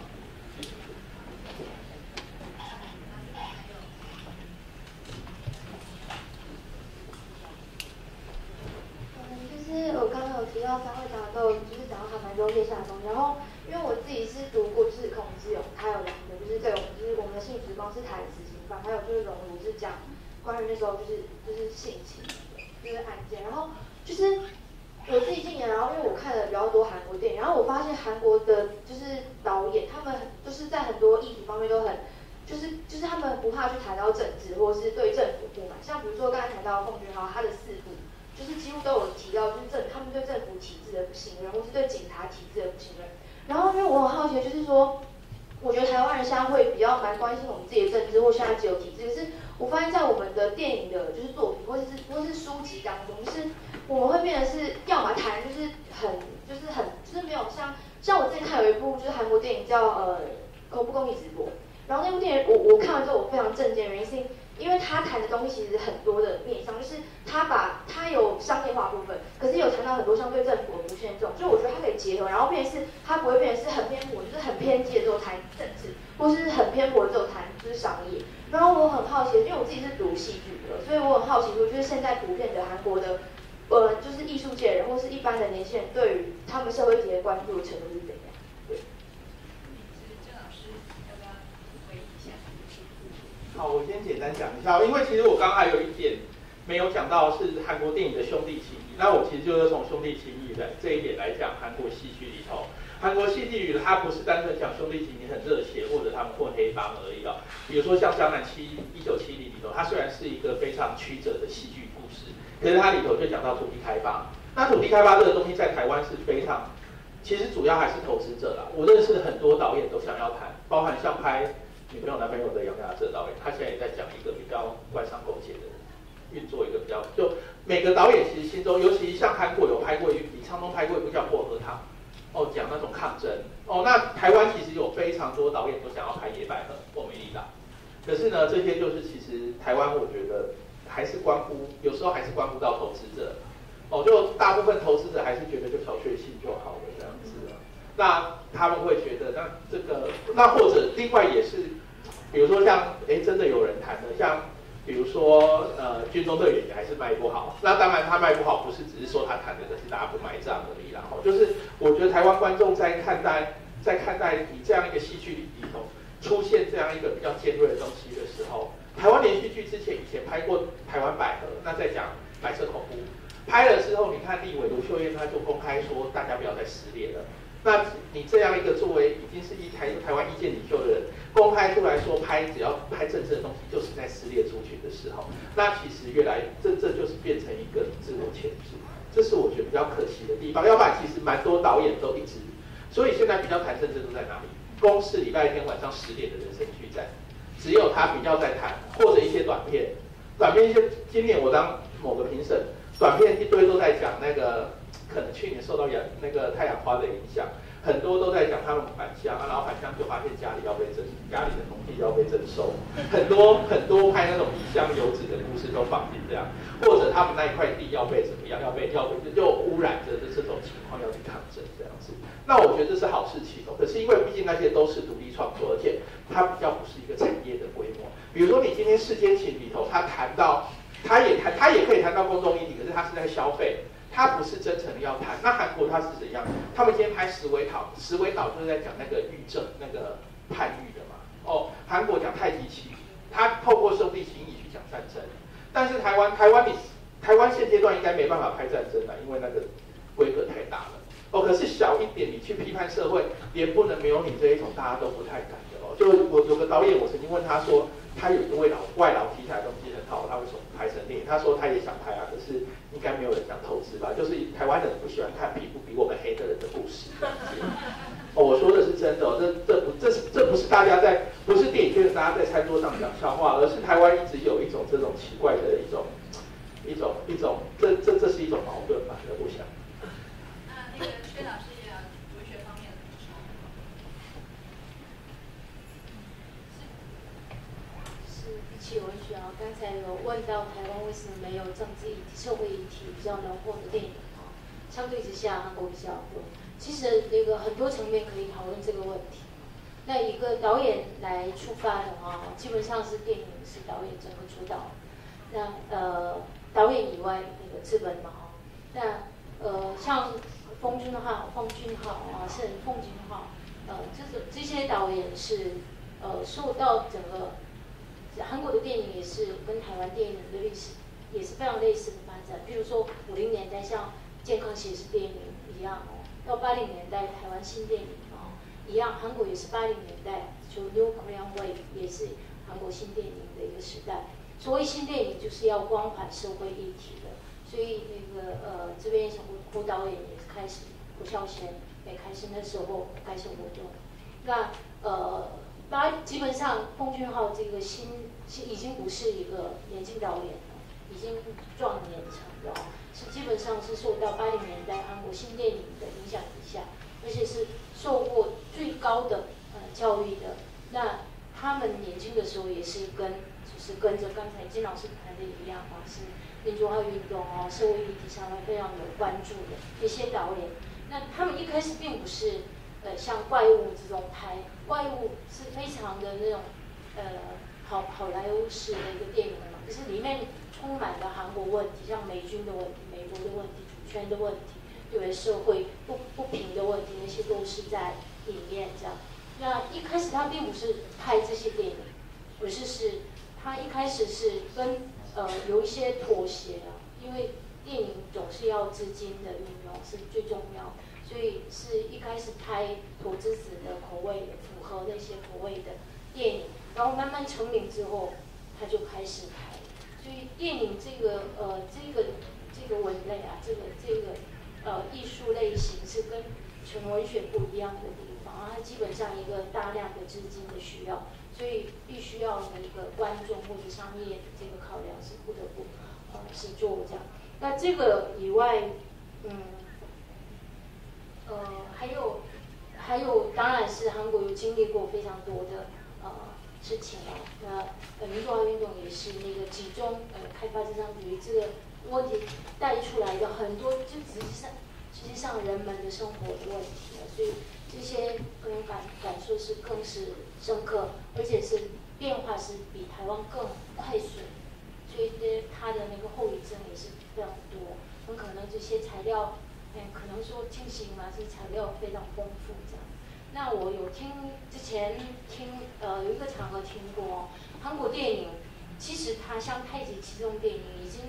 就是我刚刚有提到三位讲的都就是讲到还蛮多列下的，然后因为我自己是读过就是孔子勇，他有两个就是这种就是我们的性时光是台词还有就是荣辱是讲关于那时候就是就是性侵就是案件，然后就是我自己今年，然后因为我看了比较多韩国电影，然后我发现韩国的就是导演他们就是在很多议题方面都很就是就是他们不怕去谈到政治，或是对政府不满。像比如说刚才谈到奉俊昊他的四部，就是几乎都有提到，就是政他们对政府体制的不信任，或是对警察体制的不信任。然后因为我很好奇，就是说，我觉得台湾人现在会比较蛮关心我们自己的政治或现在自由体制，可是我发现，在我们的电影的，就是作品或者是或是书籍当中，就是我们会变得是要么谈就是很就是很就是没有像像我之前看有一部就是韩国电影叫呃公不公益直播，然后那部电影我我看完之后我非常震惊，原因是因为他谈的东西其实很多的面向，就是他把他有商业化部分，可是有谈到很多相对政府的无限重，所以我觉得他可以结合，然后变成是他不会变成是很偏颇，就是很偏激的这种谈政治，或是很偏颇的这种谈就是商业。然后我很好奇，因为我自己是读戏剧的，所以我很好奇说，就是现在普遍的韩国的，呃，就是艺术界人或是一般的年轻人，对于他们社会题的关注程度是怎样？对。郑老师要不要回一下？好，我先简单讲一下，因为其实我刚刚还有一点没有讲到是韩国电影的兄弟情谊，那我其实就是从兄弟情谊的这一点来讲韩国戏剧里头。韩国戏剧里，它不是单纯讲兄弟情谊很热血，或者他们混黑帮而已啊。比如说像《江南七一九七零》里头，它虽然是一个非常曲折的戏剧故事，可是它里头就讲到土地开发。那土地开发这个东西在台湾是非常，其实主要还是投资者啦。我认识很多导演都想要谈，包含像拍《女朋友男朋友》的杨雅哲导演，他现在也在讲一个比较官商勾结的运作，一个比较就每个导演其实心中，尤其像韩国有拍过，李沧东拍过一部叫《薄荷糖》。哦，讲那种抗争哦，那台湾其实有非常多导演都想要拍《野百合》或《美丽岛》，可是呢，这些就是其实台湾我觉得还是关乎，有时候还是关乎到投资者哦，就大部分投资者还是觉得就小确幸就好了那他们会觉得，那这个那或者另外也是，比如说像哎，真的有人谈的像。比如说，呃，军中队员还是卖不好。那当然，他卖不好不是只是说他谈的，可是大家不买账而已啦。哦，就是我觉得台湾观众在看待，在看待你这样一个戏剧里头出现这样一个比较尖锐的东西的时候，台湾连续剧之前以前拍过台湾百合，那在讲白色恐怖，拍了之后，你看立委卢秀燕他就公开说，大家不要再撕裂了。那你这样一个作为已经是一台台湾意见领袖的人，公开出来说拍只要拍政治的东西，就是在撕裂族群的时候，那其实越来这这就是变成一个自我牵制，这是我觉得比较可惜的地方。要不然其实蛮多导演都一直，所以现在比较谈政治都在哪里？公视礼拜天晚上十点的人生剧展，只有他比较在谈，或者一些短片，短片一些今年我当某个评审，短片一堆都在讲那个。可能去年受到阳那个太阳花的影响，很多都在讲他们返乡啊，然后返乡就发现家里要被征，家里的农地要被征收，很多很多拍那种异乡游子的故事都放进这样，或者他们那一块地要被怎么样，要被要被就污染着的这种情况要去抗争这样子，那我觉得这是好事情哦。可是因为毕竟那些都是独立创作，而且它比较不是一个产业的规模。比如说你今天世间情里头，他谈到，他也谈，他也可以谈到公众议题，可是他是在消费。他不是真诚的要谈，那韩国他是怎样？他们今天拍《石尾岛》，《石尾岛》就是在讲那个狱政、那个判狱的嘛。哦，韩国讲太极旗，他透过兄弟情谊去讲战争。但是台湾，台湾你，台湾现阶段应该没办法拍战争了，因为那个规格太大了。哦，可是小一点，你去批判社会，也不能没有你这一种大家都不太敢的哦。就我有个导演，我曾经问他说，他有一个外劳外劳题材东西很好，他为什么拍成电影？他说他也想拍啊，可是。应该没有人想投资吧？就是台湾人不喜欢看皮肤比我们黑的人的故事。哦，我说的是真的，这这不这是这不是大家在不是电影圈大家在餐桌上讲笑话，而是台湾一直有一种这种奇怪的一种一种一种这这这是一种矛盾吧？我想。那那个薛老师也文学方面的是比起文学啊，刚才有问到台湾为什么没有政治议题、社会议题比较浓厚的电影啊？相对之下，韩国比较多。其实那个很多层面可以讨论这个问题。那一个导演来出发的话，基本上是电影是导演整个主导。那呃，导演以外那个资本嘛。那呃，像奉俊昊、奉俊昊啊，是奉俊昊，呃，这个这些导演是呃受到整个。韩国的电影也是跟台湾电影的历史也是非常类似的发展，比如说五零年代像健康写实电影一样哦，到八零年代台湾新电影哦，一样，韩国也是八零年代，就 New Korean Wave 也是韩国新电影的一个时代。所谓新电影就是要关怀社会议题的，所以那个呃这边胡胡导演也开始，胡孝贤也开始那时候开始活动。那呃那基本上奉俊昊这个新新已经不是一个年轻导演了，已经壮年成了，是基本上是受到八零年代韩国新电影的影响之下，而且是受过最高的呃教育的。那他们年轻的时候也是跟。就是跟着刚才金老师谈的一样啊，是民主化运动哦，社会议题上面非常有关注的一些导演。那他们一开始并不是呃像怪物这种拍，怪物是非常的那种呃好好莱坞式的一个电影嘛，可是里面充满了韩国问题，像美军的问题、美国的问题、主权的问题，对为社会不不平的问题，那些都是在里面这样。那一开始他并不是拍这些电影，而是是。他一开始是跟呃有一些妥协啊，因为电影总是要资金的运用是最重要，所以是一开始拍投资者的口味，符合那些口味的电影，然后慢慢成名之后，他就开始拍。所以电影这个呃这个这个文类啊，这个这个呃艺术类型是跟纯文学不一样的地方，它基本上一个大量的资金的需要。所以必须要那个观众或者商业的这个考量是不得不呃是做这样。那这个以外，嗯，呃，还有还有，当然是韩国有经历过非常多的呃事情了。那呃民主化运动也是那个集中呃开发这张主义这个问题带出来的很多，就实际上实际上人们的生活的问题啊，所以。这些个人感感受是更是深刻，而且是变化是比台湾更快速，所以呢，它的那个后遗症也是非常多。很可能这些材料，哎，可能说进行嘛，是材料非常丰富这样。那我有听之前听呃有一个场合听过，韩国电影其实它像太极启动电影，已经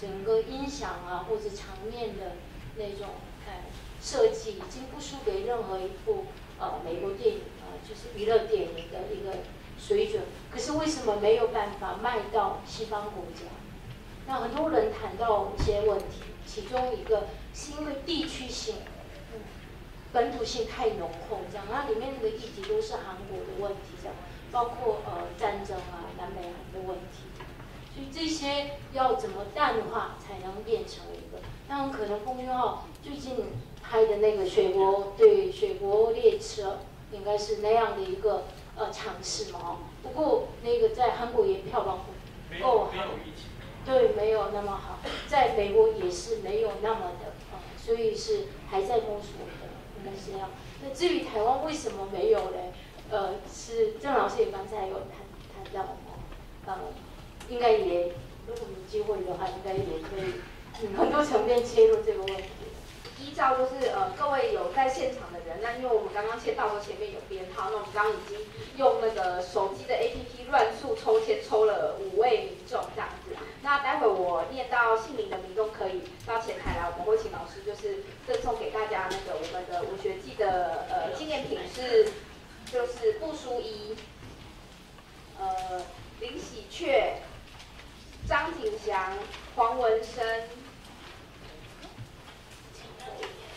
整个音响啊或者场面的那种哎。设计已经不输给任何一部呃美国电影啊，就是娱乐电影的一个水准。可是为什么没有办法卖到西方国家？那很多人谈到一些问题，其中一个是因为地区性、本土性太浓厚，这样，那里面的议题都是韩国的问题，这样，包括呃战争啊、南北韩的问题，所以这些要怎么淡化才能变成一个？那可能奉俊昊最近。拍的那个雪国对雪国列车，应该是那样的一个呃尝试嘛。不过那个在韩国也票房不够好，对，没有那么好。在美国也是没有那么的啊，所以是还在摸索的，应该是这样。那至于台湾为什么没有嘞？呃，是郑老师也刚才有谈谈到，呃，应该也如果有机会的话，应该也可以很多层面切入这个问题。依照就是呃各位有在现场那因为我们刚刚签到的前面有编号，那我们刚刚已经用那个手机的 APP 乱数抽签抽了五位民众这样子。那待会我念到姓名的民众可以到前台来，我们会请老师就是赠送给大家那个我们的文学季的呃纪念品是就是布书一，呃林喜鹊、张景祥、黄文生。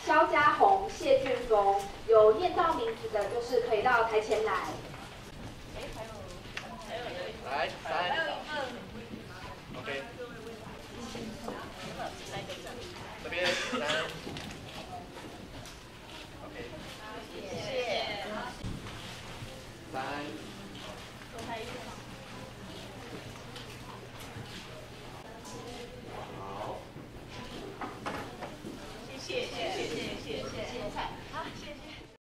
肖家红、谢俊峰，有念到名字的，就是可以到台前来。来，还有，还有人。来，来。OK。这边来。谢谢。来。